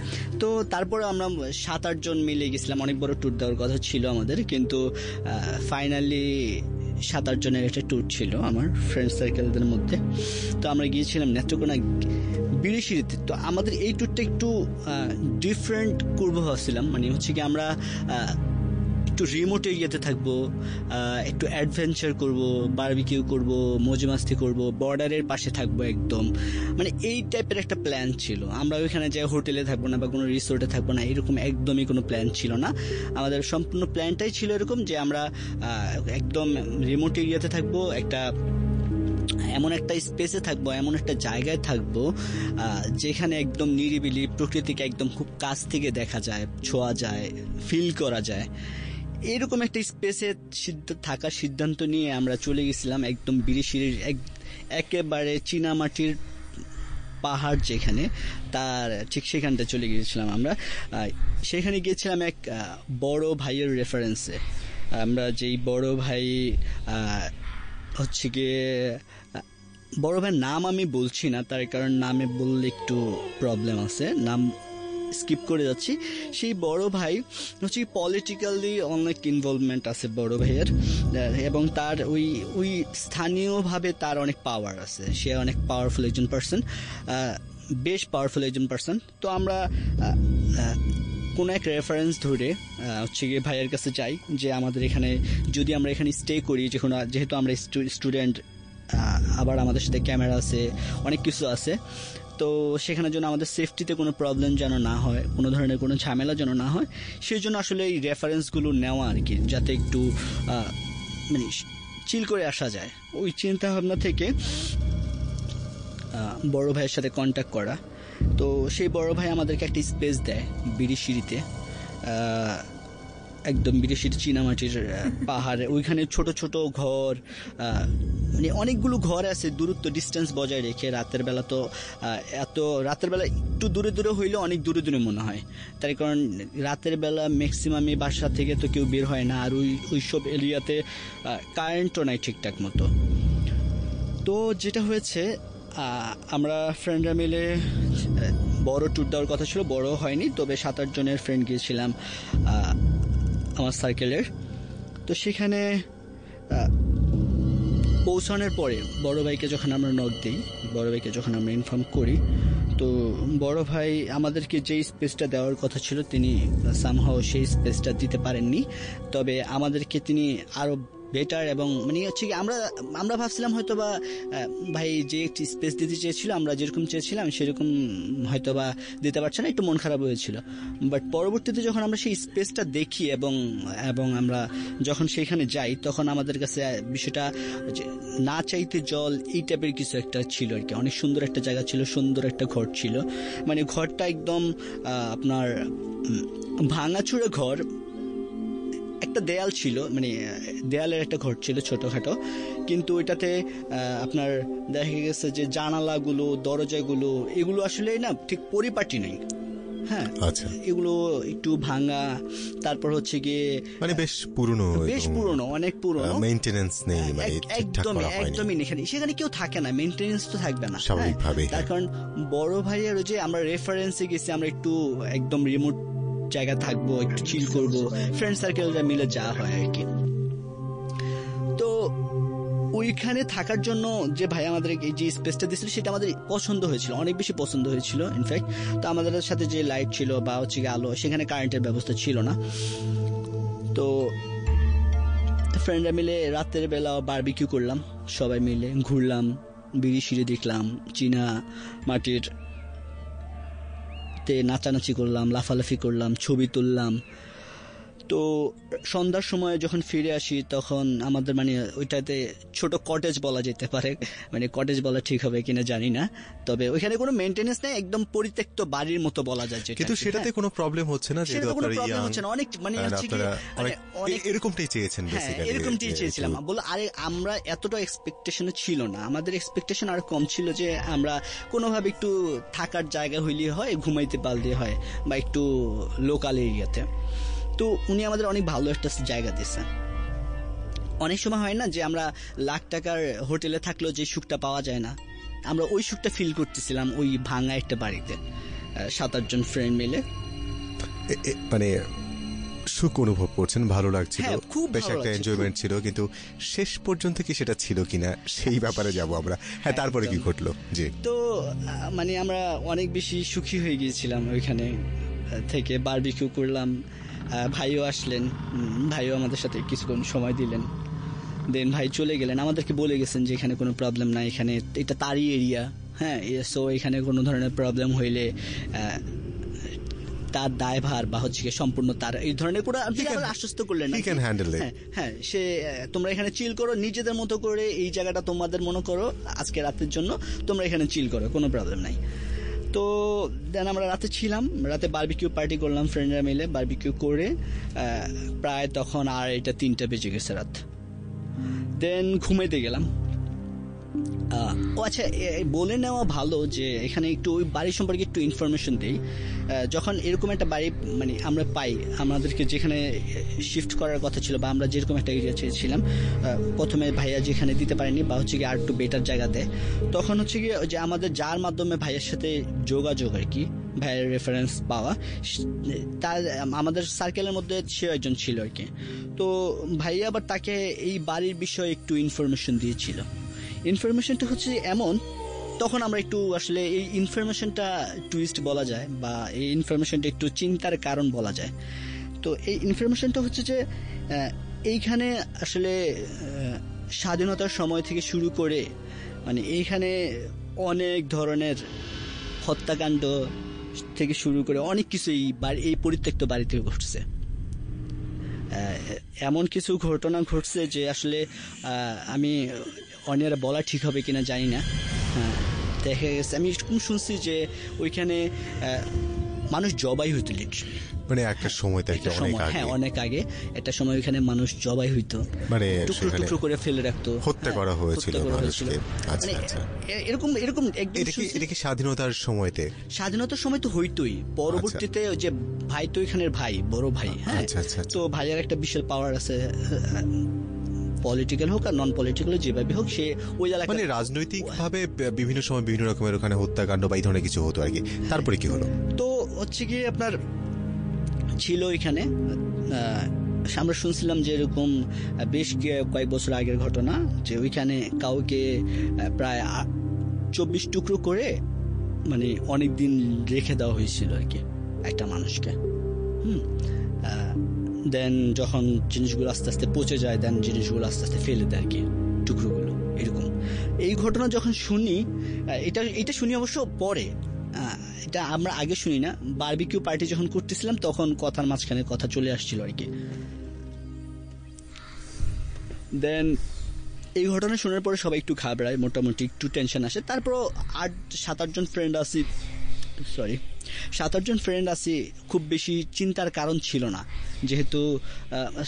তো তারপরে আমরা সাত আট জন মিলে গেছিলাম। অনেক বড় ট্যুর দেওয়ার কথা ছিল আমাদের। কিন্তু ফাইনালি সাত আট জনের একটা ট্যুর ছিল আমার ফ্রেন্ড সার্কেলদের মধ্যে। তো আমরা গিয়েছিলাম নেত্রকোনা বিড়িশিড়িতে তো আমাদের এই ট্যুরটা একটু ডিফারেন্ট করব ভাবছিলাম মানে হচ্ছে কি আমরা একটু রিমোট এরিয়াতে থাকব একটু অ্যাডভেঞ্চার করব বারবিকিউ করব, মজে মাস্তি করব বর্ডারের পাশে থাকব একদম। মানে এই টাইপের একটা প্ল্যান ছিল। আমরা ওইখানে যে হোটেলে থাকব না বা কোনো রিসোর্টে থাকব না, এরকম একদমই কোনো প্ল্যান ছিল না। আমাদের সম্পূর্ণ প্ল্যানটাই ছিল এরকম যে আমরা একদম রিমোট এরিয়াতে থাকব, একটা, এমন একটা স্পেসে থাকব, এমন একটা জায়গায় থাকব যেখানে একদম নিরিবিলি, প্রকৃতিকে একদম খুব কাছ থেকে দেখা যায়, ছোঁয়া যায় ফিল করা যায়। এরকম একটা স্পেসে থাকার সিদ্ধান্ত নিয়ে আমরা চলে গেছিলাম একদম বিরিশিরির এক, একেবারে চীনামাটির পাহাড় যেখানে, তার ঠিক সেখানটা চলে গিয়েছিলাম আমরা। সেখানে গিয়েছিলাম এক বড় ভাইয়ের রেফারেন্সে আমরা যেই বড় ভাই হচ্ছে গিয়ে বড় ভাইয়ের নাম আমি বলছি না, তার কারণ নামে বললে একটু প্রবলেম আছে। নাম স্কিপ করে যাচ্ছি। সেই বড় ভাই হচ্ছে পলিটিক্যালি অনেক ইনভলভমেন্ট আছে বড় ভাইয়ের এবং তার ওই ওই স্থানীয়ভাবে তার অনেক পাওয়ার আছে। সে অনেক পাওয়ারফুল একজন পার্সন বেশ পাওয়ারফুল একজন পার্সন তো আমরা কোনো এক রেফারেন্স ধরে হচ্ছে গিয়ে ভাইয়ের কাছে যাই যে আমাদের এখানে, যদি আমরা এখানে স্টে করি, যে কোনো, যেহেতু আমরা স্টুডেন্ট আবার আমাদের সাথে ক্যামেরা আছে, অনেক কিছু আছে তো সেখানে যেন আমাদের সেফটিতে কোনো প্রবলেম যেন না হয় কোনো ধরনের কোনো ঝামেলা যেন না হয় সেই জন্য আসলে এই রেফারেন্সগুলো নেওয়া আর কি যাতে একটু মানে চিল করে আসা যায়। ওই চিন্তা ভাবনা থেকে বড় ভাইয়ের সাথে কন্ট্যাক্ট করা। তো সেই বড় ভাই আমাদেরকে একটা স্পেস দেয় বিড়িশিড়িতে আহ, একদম বিদেশির চীনামাটির পাহাড়ে। ওইখানে ছোট ছোট ঘর মানে অনেকগুলো ঘর আছে দূরত্ব ডিস্টেন্স বজায় রেখে। রাতের বেলা তো এত, রাতের বেলা একটু দূরে দূরে হইলে অনেক দূরে দূরে মনে হয়। তার কারণ রাতের বেলা ম্যাক্সিমামই বাসা থেকে তো কেউ বের হয় না। আর ওই, ওইসব এরিয়াতে কারেন্টও নাই ঠিকঠাক মতো। তো যেটা হয়েছে আমরা ফ্রেন্ডরা মিলে বড় ট্যুর দেওয়ার কথা ছিল, বড় হয়নি, তবে সাত আট জনের ফ্রেন্ড গিয়েছিলাম। আমার সাইকেলের। তো সেখানে পৌঁছানোর পরে বড় ভাইকে যখন আমরা নক দিই, বড় ভাইকে যখন আমরা ইনফর্ম করি, তো বড় ভাই আমাদেরকে যেই স্পেসটা দেওয়ার কথা ছিল, তিনি সামহাও সেই স্পেসটা দিতে পারেননি। তবে আমাদেরকে তিনি আরও বেটার এবং মানে হচ্ছে কি আমরা আমরা ভাবছিলাম হয়তো বা ভাই যে একটি স্পেস দিতে চেয়েছিল, আমরা যেরকম চেয়েছিলাম সেরকম হয়তো বা দিতে পারছে না, একটু মন খারাপ হয়েছিল। বাট পরবর্তীতে যখন আমরা সেই স্পেসটা দেখি এবং এবং আমরা যখন সেখানে যাই, তখন আমাদের কাছে বিষয়টা না চাইতে জল এই টাইপের কিছু একটা ছিল আর কি। অনেক সুন্দর একটা জায়গা ছিল, সুন্দর একটা ঘর ছিল। মানে ঘরটা একদম আপনার ভাঙাচুরে ঘর একটা দেয়াল ছিল মানে দেয়ালের একটা ঘর ছিল ছোটখাটো। কিন্তু ওইটাতে আহ, আপনার দেখা গেছে যে জানালাগুলো দরজাগুলো এগুলো আসলে না ঠিক পরিপাটি নেই। হ্যাঁ আচ্ছা। এগুলো একটু ভাঙা তারপর হচ্ছে গিয়ে মানে বেশ পুরনো বেশ পুরনো অনেক পুরনো। মেইনটেনেন্স নেই মানে এক- একদমই একদমই নেই। এখানে সেখানে কেউ থাকে না মেনটেনেন্স তো থাকবে না। স্বাভাবিকভাবেই, হ্যাঁ। তার কারণ বড় ভাইয়ের ওই যে আমরা রেফারেন্সে গেছি আমরা একটু একদম রিমোট জায়গা থাকব, একটু চিল করব ফ্রেন্ড সার্কেলরা মিলে যা হয় আর কি। তো ওইখানে থাকার জন্য যে ভাই আমাদের এই যে স্পেসটা দিয়েছিল, সেটা আমাদের পছন্দ হয়েছিল, অনেক বেশি পছন্দ হয়েছিল ইনফ্যাক্ট তো আমাদের সাথে যে লাইট ছিল বা হচ্ছে আলো, সেখানে কারেন্টের ব্যবস্থা ছিল না। তো ফ্রেন্ডরা মিলে রাতের বেলা বারবিকিউ করলাম, সবাই মিলে ঘুরলাম, বিড়ি সিঁড়ি দেখলাম, চীনা মাটির তে নাচানাচি করলাম লাফালাফি করলাম ছবি তুললাম তো সন্ধ্যার সময় যখন ফিরে আসি তখন আমাদের মানে ওইটাতে ছোট কটেজ বলা যেতে পারে। মানে কটেজ বলা ঠিক হবে কিনা জানি না। তবে ওইখানে কোনো মেনটেনেন্স নেই একদম পরিত্যক্ত বাড়ির মতো বলা যায় কিন্তু সেটাতে হ্যাঁ। কোনো প্রবলেম হচ্ছে না যেহেতু কোনো আপনারা প্রবলেম হচ্ছে না। অনেক মানে হচ্ছে কি মানে অনেক- এরকমটাই চেয়েছেন হ্যাঁ এরকমটাই চেয়েছিলাম। বলে আরে আমরা এতটা এক্সপেকটেশনে ছিল না। আমাদের এক্সপেকটেশন আর কম ছিল যে আমরা কোনোভাবে একটু থাকার জায়গা হইলে হয় ঘুমাইতে পারলে হয় বা একটু লোকাল এরিয়াতে তো উনি আমাদের অনেক ভালো একটা জায়গা দিয়েছেন। অনেক সময় হয় না যে আমরা লাখ টাকার হোটেলে থাকলেও যে সুখটা পাওয়া যায় না। আমরা ওই সুখটা ফিল করতেছিলাম ওই ভাঙা একটা বাড়িতে সাত আটজন ফ্রেন্ড মিলে। মানে সুখ অনুভব করছেন ভালো লাগছিল হ্যাঁ, খুব বেশ একটা এনজয়মেন্ট ছিল কিন্তু শেষ পর্যন্ত কি সেটা ছিল কিনা সেই ব্যাপারে যাব আমরা। হ্যাঁ তারপরে কি। ঘটলো? জি। তো মানে আমরা অনেক বেশি সুখী হয়ে গিয়েছিলাম ওইখানে থেকে বারবিকিউ করলাম ভাইও আসলেন ভাইও আমাদের সাথে কিছুক্ষণ সময় দিলেন। দেন ভাই চলে গেলেন। আমাদেরকে বলে গেছেন যে এখানে কোনো প্রবলেম নাই এখানে এটা তারই এরিয়া হ্যাঁ সো এখানে কোনো ধরনের প্রবলেম হইলে তার দায়ভার বা হচ্ছে গিয়ে সম্পূর্ণ তার এই ধরনের কোনো আপনি আশ্বস্ত করলেন কি। হ্যাঁ, হ্যাঁ সে তোমরা এখানে চিল করো নিজেদের মতো করে এই জায়গাটা তোমাদের মনে করো আজকে রাতের জন্য তোমরা এখানে চিল করো কোনো প্রবলেম নাই। তো দেন আমরা রাতে ছিলাম, রাতে বার্বিকিউ পার্টি করলাম ফ্রেন্ডরা মিলে বার্বিকিউ করে প্রায় তখন আর এটা তিনটা বেজে গেছে রাত। দেন ঘুমাইতে গেলাম। ও আচ্ছা বলে নেওয়া ভালো যে এখানে একটু ওই বাড়ি সম্পর্কে একটু ইনফরমেশন দিই। যখন এরকম একটা বাড়ি মানে আমরা পাই, আমাদেরকে যেখানে শিফট করার কথা ছিল বা আমরা যেরকম একটা এরিয়া চেয়েছিলাম প্রথমে ভাইয়া যেখানে দিতে পারেনি বা হচ্ছে গিয়ে আর একটু বেটার জায়গা দেয়, তখন হচ্ছে গিয়ে যে আমাদের যার মাধ্যমে ভাইয়ের সাথে যোগাযোগ আর কি, ভাইয়ের রেফারেন্স পাওয়া, তার, আমাদের সার্কেলের মধ্যে সে একজন ছিল আর কি। তো ভাইয়া আবার তাকে এই বাড়ির বিষয়ে একটু ইনফরমেশন দিয়েছিল। ইনফরমেশনটা হচ্ছে এমন, তখন আমরা একটু আসলে এই ইনফরমেশনটা টুইস্ট বলা যায় বা এই ইনফরমেশনটা একটু চিন্তার কারণ বলা যায়। তো এই ইনফরমেশনটা হচ্ছে যে এইখানে আসলে স্বাধীনতার সময় থেকে শুরু করে মানে এইখানে অনেক ধরনের হত্যাকাণ্ড থেকে শুরু করে অনেক কিছু এই বাড়ি, এই পরিত্যক্ত বাড়িতে ঘটছে। এমন কিছু ঘটনা ঘটছে যে আসলে আমি অন্যরা বলা ঠিক হবে কিনা জানি না। হ্যাঁ, দেখা গেছে। আমি এরকম শুনছি যে ওইখানে মানুষ জবাই হইতো লিটারালি মানে একটা সময় একটা অনেক আগে? হ্যাঁ অনেক আগে। একটা সময় ওইখানে মানুষ জবাই হইতো। মানে টুকরো টুকরো করে ফেলে রাখতো। হত্যা করা হ্যাঁ, হয়েছিল করা হয়েছিল। মানুষকে। আচ্ছা, মানে আচ্ছা। এরকম এরকম একদম এটা কি স্বাধীনতার সময়তে? স্বাধীনতার সময় তো হইতোই। পরবর্তীতে ওই যে ভাই তো এখানের ভাই বড় ভাই হ্যাঁ। আচ্ছা, আচ্ছা, আচ্ছা। তো ভাইয়ের একটা বিশাল পাওয়ার আছে পলিটিক্যাল হোক আর নন পলিটিক্যাল যেভাবে হোক সে ওই এলাকা মানে রাজনৈতিক ভাবে বিভিন্ন সময় বিভিন্ন রকমের ওখানে হত্যাকাণ্ড বা এই ধরনের কিছু হতো আর কি। তারপরে কি হলো? তো হচ্ছে গিয়ে আপনার ছিল এখানে আমরা শুনছিলাম যে এরকম বেশ কয়েক বছর আগের ঘটনা যে ওইখানে কাউকে প্রায় চব্বিশ টুকরো করে মানে অনেক দিন রেখে দেওয়া হয়েছিল আর কি একটা মানুষকে। হুম দেন যখন জিনিসগুলো আস্তে আস্তে পচে যায় দেন জিনিসগুলো আস্তে আস্তে ফেলে দেয় আর কি, টুকরোগুলো, এরকম। এই ঘটনা যখন শুনি এটা এটা শুনি অবশ্য পরে। এটা আমরা আগে শুনি না। বারবিকিউ পার্টি যখন করতেছিলাম, তখন কথার মাঝখানে কথা চলে আসছিল আর কি। দেন এই ঘটনা শোনার পরে সবাই একটু ঘাবড়ায়, মোটামুটি একটু টেনশন আসে। তারপর আট, সাত, আটজন ফ্রেন্ড আছি। সরি সাত আটজন ফ্রেন্ড আছি, খুব বেশি চিন্তার কারণ ছিল না। যেহেতু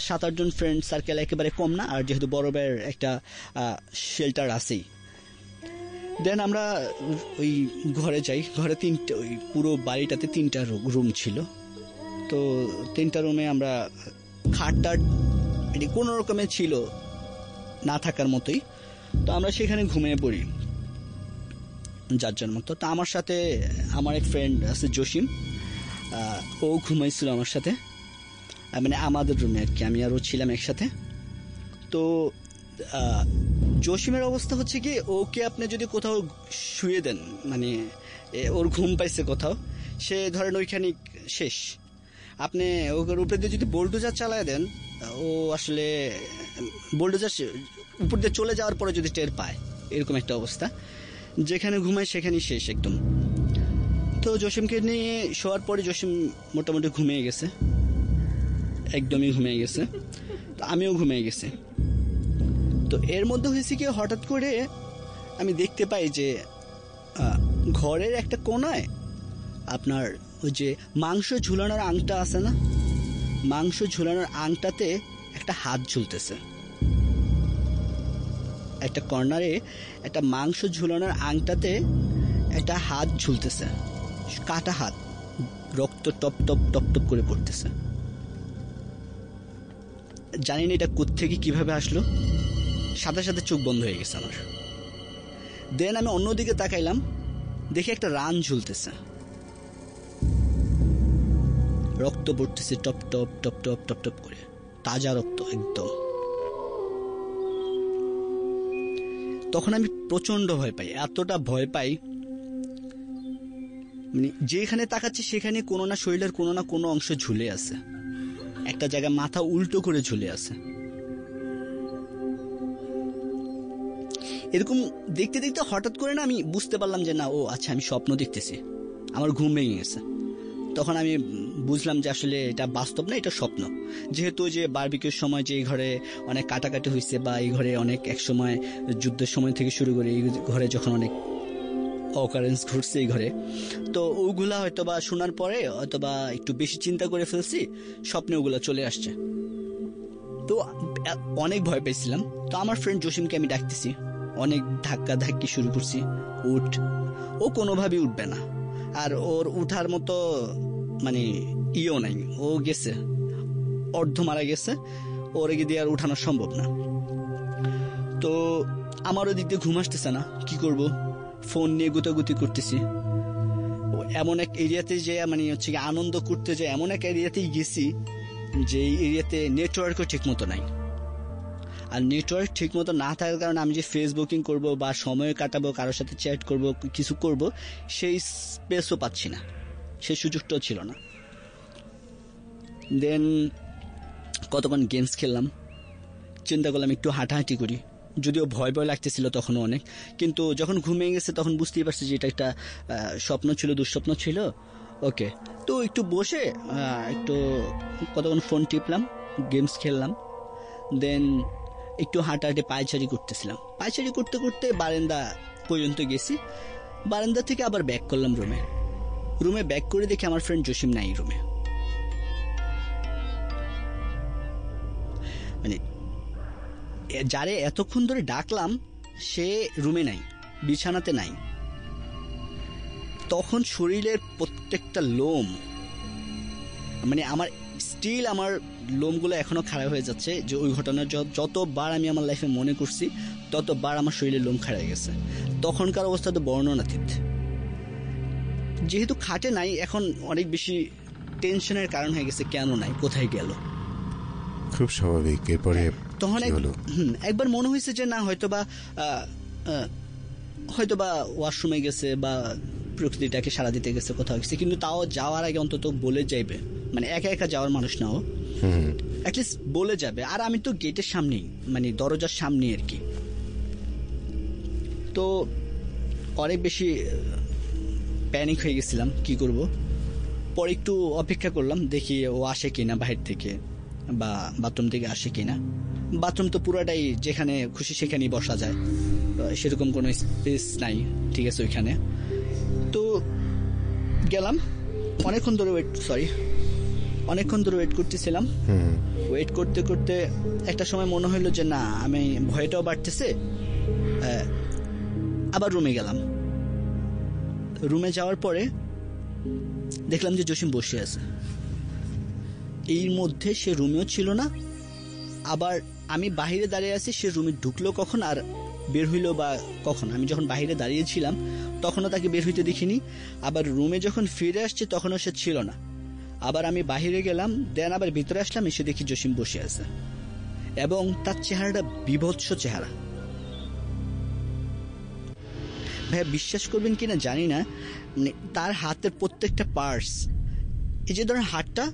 সাত আটজন ফ্রেন্ড সার্কেল একেবারে কম না, আর যেহেতু বড় ভাইয়ের একটা শেল্টার আছেই। দেন আমরা ওই ঘরে যাই, ঘরে তিনটে, ওই পুরো বাড়িটাতে তিনটা রুম ছিল। তো তিনটা রুমে আমরা খাটটাট এটি কোনো রকমে ছিল না থাকার মতোই। তো আমরা সেখানে ঘুমিয়ে পড়ি। যার যার মতো তা আমার সাথে, আমার এক ফ্রেন্ড আছে জসিম ও ঘুমাইছিল আমার সাথে। মানে আমাদের রুমে আর কি, আমি আর ও ছিলাম একসাথে। তো জসিমের অবস্থা হচ্ছে কি, ওকে আপনি যদি কোথাও শুয়ে দেন মানে ওর ঘুম পাইছে কোথাও, সে ধরেন ওইখানে শেষ। আপনি ওর উপরে দিয়ে যদি বোল্ডোজার চালায় দেন, ও আসলে বোল্ডোজার উপর দিয়ে চলে যাওয়ার পরে যদি টের পায়, এরকম একটা অবস্থা। যেখানে ঘুমায় সেখানেই শেষ একদম। তো জসিমকে নিয়ে শোয়ার পরে জসিম মোটামুটি ঘুমিয়ে গেছে। একদমই ঘুমিয়ে গেছে। তো আমিও ঘুমিয়ে গেছি। তো এর মধ্যে হয়েছে কি, হঠাৎ করে আমি দেখতে পাই যে ঘরের একটা কোনায় আপনার ওই যে মাংস ঝুলানোর আংটা আছে না? মাংস ঝুলানোর আংটাতে একটা হাত ঝুলতেছে। একটা কর্নারে একটা মাংস ঝুলানোর আংটাতে একটা হাত ঝুলতেছে। কাটা হাত। রক্ত টপ টপ টপ টপ করে পড়তেছে। জানি না এটা কোত্থেকে কীভাবে আসলো। সাথে সাথে চোখ বন্ধ হয়ে গেছে আমার। দেন আমি অন্যদিকে তাকাইলাম। দেখি একটা রান ঝুলতেছে। রক্ত পড়তেছে টপ টপ টপ টপ টপ টপ করে। তাজা রক্ত একদম। তখন আমি প্রচণ্ড ভয় পাই, এতটা ভয় পাই। মানে যেখানে তাকাচ্ছি সেখানে কোনো না শরীরের কোনো না কোনো অংশ ঝুলে আছে। একটা জায়গায় মাথা উল্টো করে ঝুলে আছে। এরকম দেখতে দেখতে হঠাৎ করে না আমি বুঝতে পারলাম যে না, ও আচ্ছা আমি স্বপ্ন দেখতেছি। আমার ঘুম ভেঙে গেছে। তখন আমি বুঝলাম যে আসলে এটা বাস্তব না, এটা স্বপ্ন। যেহেতু যে বারবিকিউর সময় যে এই ঘরে অনেক কাটাকাটি হয়েছে বা এই ঘরে অনেক এক সময় যুদ্ধের সময় থেকে শুরু করে এই ঘরে যখন অনেক অকারেন্স ঘটছে এই ঘরে, তো ওগুলা হয়তো বা শোনার পরে হয়তো বা একটু বেশি চিন্তা করে ফেলছি, স্বপ্নে ওগুলো চলে আসছে। তো অনেক ভয় পেয়েছিলাম। তো আমার ফ্রেন্ড জসিমকে আমি ডাকতেছি। অনেক ধাক্কা ধাক্কি শুরু করছি। উঠ। ও কোনোভাবেই উঠবে না। আর ওর উঠার মতো মানে ইয়েও নাই। ও গেছে। অর্ধ মারা গেছে। ওর এগিয়ে দিয়ে আর উঠানো সম্ভব না। তো আমার ওই দিক দিয়ে ঘুম আসতেছে না। কি করব? ফোন নিয়ে গুতাগুতি করতেছি। এমন এক এরিয়াতে যে মানে হচ্ছে আনন্দ করতে যে, এমন এক এরিয়াতেই গেছি যে এরিয়াতে নেটওয়ার্কও ঠিক মতো নাই। আর নেটওয়ার্ক ঠিক মতো না থাকার কারণে আমি যে ফেসবুকিং করব বা সময় কাটাবো, কারোর সাথে চ্যাট করব, কিছু করব, সেই স্পেসও পাচ্ছি না। সেই সুযোগটাও ছিল না। দেন কতক্ষণ গেমস খেললাম? চিন্তা করলাম একটু হাঁটাহাঁটি করি। যদিও ভয় ভয় লাগতেছিল তখনও অনেক। কিন্তু যখন ঘুমিয়ে গেছে তখন বুঝতেই পারছি যে এটা একটা স্বপ্ন ছিল, দুঃস্বপ্ন ছিল। ওকে তো একটু বসে একটু কতক্ষণ ফোন টিপলাম গেমস খেললাম। দেন একটু হাঁটাহাঁটি পায়চারি করতেছিলাম। পায়চারি করতে করতে বারান্দা পর্যন্ত গেছি। বারান্দা থেকে আবার ব্যাক করলাম রুমে রুমে ব্যাক করে দেখি আমার ফ্রেন্ড জসিম নাই রুমে মানে যারে এতক্ষণ ধরে ডাকলাম, সে রুমে নাই, বিছানাতে নাই। তখন শরীরের প্রত্যেকটা লোম মানে আমার স্টিল আমার লোমগুলো এখনও খারাপ হয়ে যাচ্ছে। যে ওই ঘটনা যতবার আমি আমার লাইফে মনে করছি ততবার আমার শরীরের লোম খারাপ গেছে। তখনকার অবস্থা তো বর্ণনাতীত। যেহেতু খাটে নাই এখন অনেক বেশি টেনশনের কারণ হয়ে গেছে কেন নাই কোথায় গেল? খুব স্বাভাবিক এরপরে তখন হলো? হুম, একবার মনে হয়েছে যে না হয়তো বা হয়তো বা ওয়াশরুমে গেছে বা প্রকৃতিটাকে সারা দিতে গেছে কোথাও গেছে। কিন্তু তাও যাওয়ার আগে অন্তত বলে যাইবে। মানে একা একা যাওয়ার মানুষ নাও অ্যাটলিস্ট বলে যাবে। আর আমি তো গেটের সামনেই মানে দরজার সামনে আর কি। তো অনেক বেশি প্যানিক হয়ে গেছিলাম কি করব? পরে একটু অপেক্ষা করলাম দেখি ও আসে কিনা বাহির থেকে বা বাথরুম থেকে আসে কিনা। বাথরুম তো পুরোটাই যেখানে খুশি সেখানেই বসা যায়। সেরকম কোনো স্পেস নাই ঠিক আছে ওইখানে। গেলাম। অনেকক্ষণ ধরে ওয়েট সরি অনেকক্ষণ ধরে ওয়েট করতেছিলাম। ওয়েট করতে করতে একটা সময় মনে হলো যে, না, আমি ভয়টাও বাড়তেছে। আবার রুমে গেলাম। রুমে যাওয়ার পরে দেখলাম যে জসিম বসে আছে। এর মধ্যে সে রুমেও ছিল না। আবার আমি বাইরে দাঁড়িয়ে আছি, সে রুমে ঢুকলো কখন আর বের হইল বা কখন? আমি যখন বাইরে দাঁড়িয়েছিলাম তখনও তাকে বের হইতে দেখিনি। আবার রুমে যখন ফিরে আসছে, তখনও সে ছিল না। আবার আমি বাইরে গেলাম, দেন আবার ভিতরে আসলাম, এসে দেখি জসিম বসে আছে। এবং তার চেহারাটা বিভৎস চেহারা। ভাইয়া, বিশ্বাস করবেন কিনা জানি না মানে তার হাতের প্রত্যেকটা পার্স এই যে ধরেন হাতটা,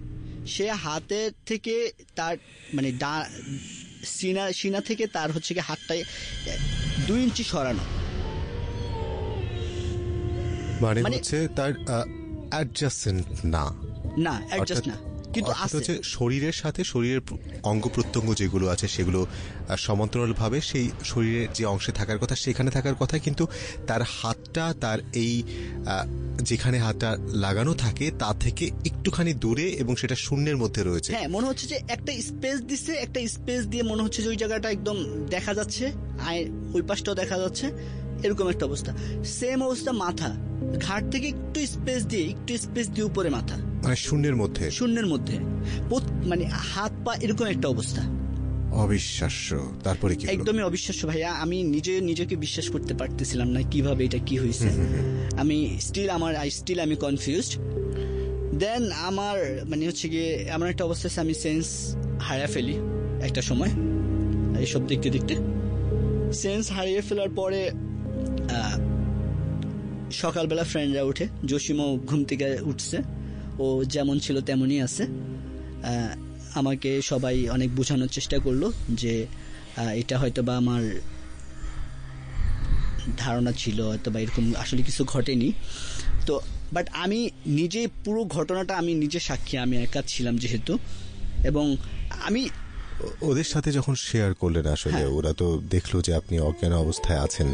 সে হাতের থেকে তার মানে ডা সিনা সিনা থেকে তার হচ্ছে কি হাতটায় দুই ইঞ্চি সরানো। মানে মানে- হচ্ছে তার অ্যাডজাস্টেন্ট না। না অ্যাডজাস্ট না। কিন্তু আছে। হচ্ছে শরীরের সাথে শরীরের অঙ্গ প্রত্যঙ্গ যেগুলো আছে সেগুলো সমান্তরালভাবে সেই শরীরের যে অংশে থাকার কথা সেখানে থাকার কথা কিন্তু তার হাতটা তার এই যেখানে হাতটা লাগানো থাকে তা থেকে একটুখানি দূরে এবং সেটা শূন্যের মধ্যে রয়েছে। হ্যাঁ মনে হচ্ছে যে একটা স্পেস দিছে একটা স্পেস দিয়ে মনে হচ্ছে যে ওই জায়গাটা একদম দেখা যাচ্ছে আয় ওই পাশটাও দেখা যাচ্ছে এরকম একটা অবস্থা। সেম অবস্থা মাথা। ঘাট থেকে একটু স্পেস দিয়ে একটু স্পেস দিয়ে উপরে মাথা। মানে শূন্যের মধ্যে? শূন্যের মধ্যে। মানে হাত পা এরকম একটা অবস্থা। অবিশ্বাস্য। তারপরে কি একদমই অবিশ্বাস্য ভাইয়া। আমি নিজে নিজেকে বিশ্বাস করতে পারতেছিলাম না কীভাবে এটা কি হয়েছে। আমি স্টিল আমার আই স্টিল আমি কনফিউজড দেন আমার মানে হচ্ছে গিয়ে এমন একটা অবস্থা আমি সেন্স হারিয়ে ফেলি একটা সময়। এইসব দেখতে দেখতে সেন্স হারিয়ে ফেলার পরে সকালবেলা ফ্রেন্ডরা উঠে জসিমও ঘুম থেকে উঠছে ও যেমন ছিল তেমনই আছে। আমাকে সবাই অনেক বোঝানোর চেষ্টা করল যে এটা হয়তো বা আমার ধারণা ছিল হয়তো বা এরকম আসলে কিছু ঘটেনি। তো বাট আমি নিজে পুরো ঘটনাটা আমি নিজে সাক্ষী আমি একা ছিলাম যেহেতু। এবং আমি ওদের সাথে যখন শেয়ার করলেন আসলে হ্যাঁ। ওরা তো দেখল যে আপনি অজ্ঞান অবস্থায় আছেন।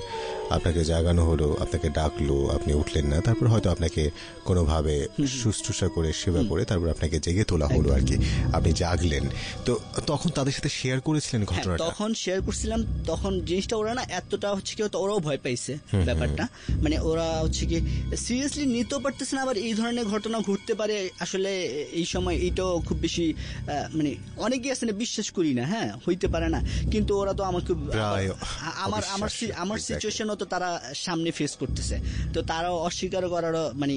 আপনাকে জাগানো হলো আপনাকে ডাকলো আপনি উঠলেন না তারপর হয়তো আপনাকে কোনোভাবে শুশ্রূষা করে সেবা করে তারপর আপনাকে জেগে তোলা হলো আর কি। আপনি জাগলেন। তো তখন তাদের সাথে শেয়ার করেছিলেন হ্যাঁ, ঘটনাটা? তখন শেয়ার করছিলাম তখন জিনিসটা ওরা না এতটা হচ্ছে কি ওরাও ভয় পাইছে ব্যাপারটা। মানে ওরা হচ্ছে কি সিরিয়াসলি নিতেও পারতেছে না আবার এই ধরনের ঘটনা ঘটতে পারে। আসলে এই সময় এইটাও খুব বেশি মানে অনেকেই আছে না বিশ্বাস করি না হ্যাঁ হইতে পারে না। কিন্তু ওরা তো আমাকে আমার আমার আমার exactly. সিচুয়েশনও তো তারা সামনে ফেস করতেছে। তো তারা অস্বীকার করারও মানে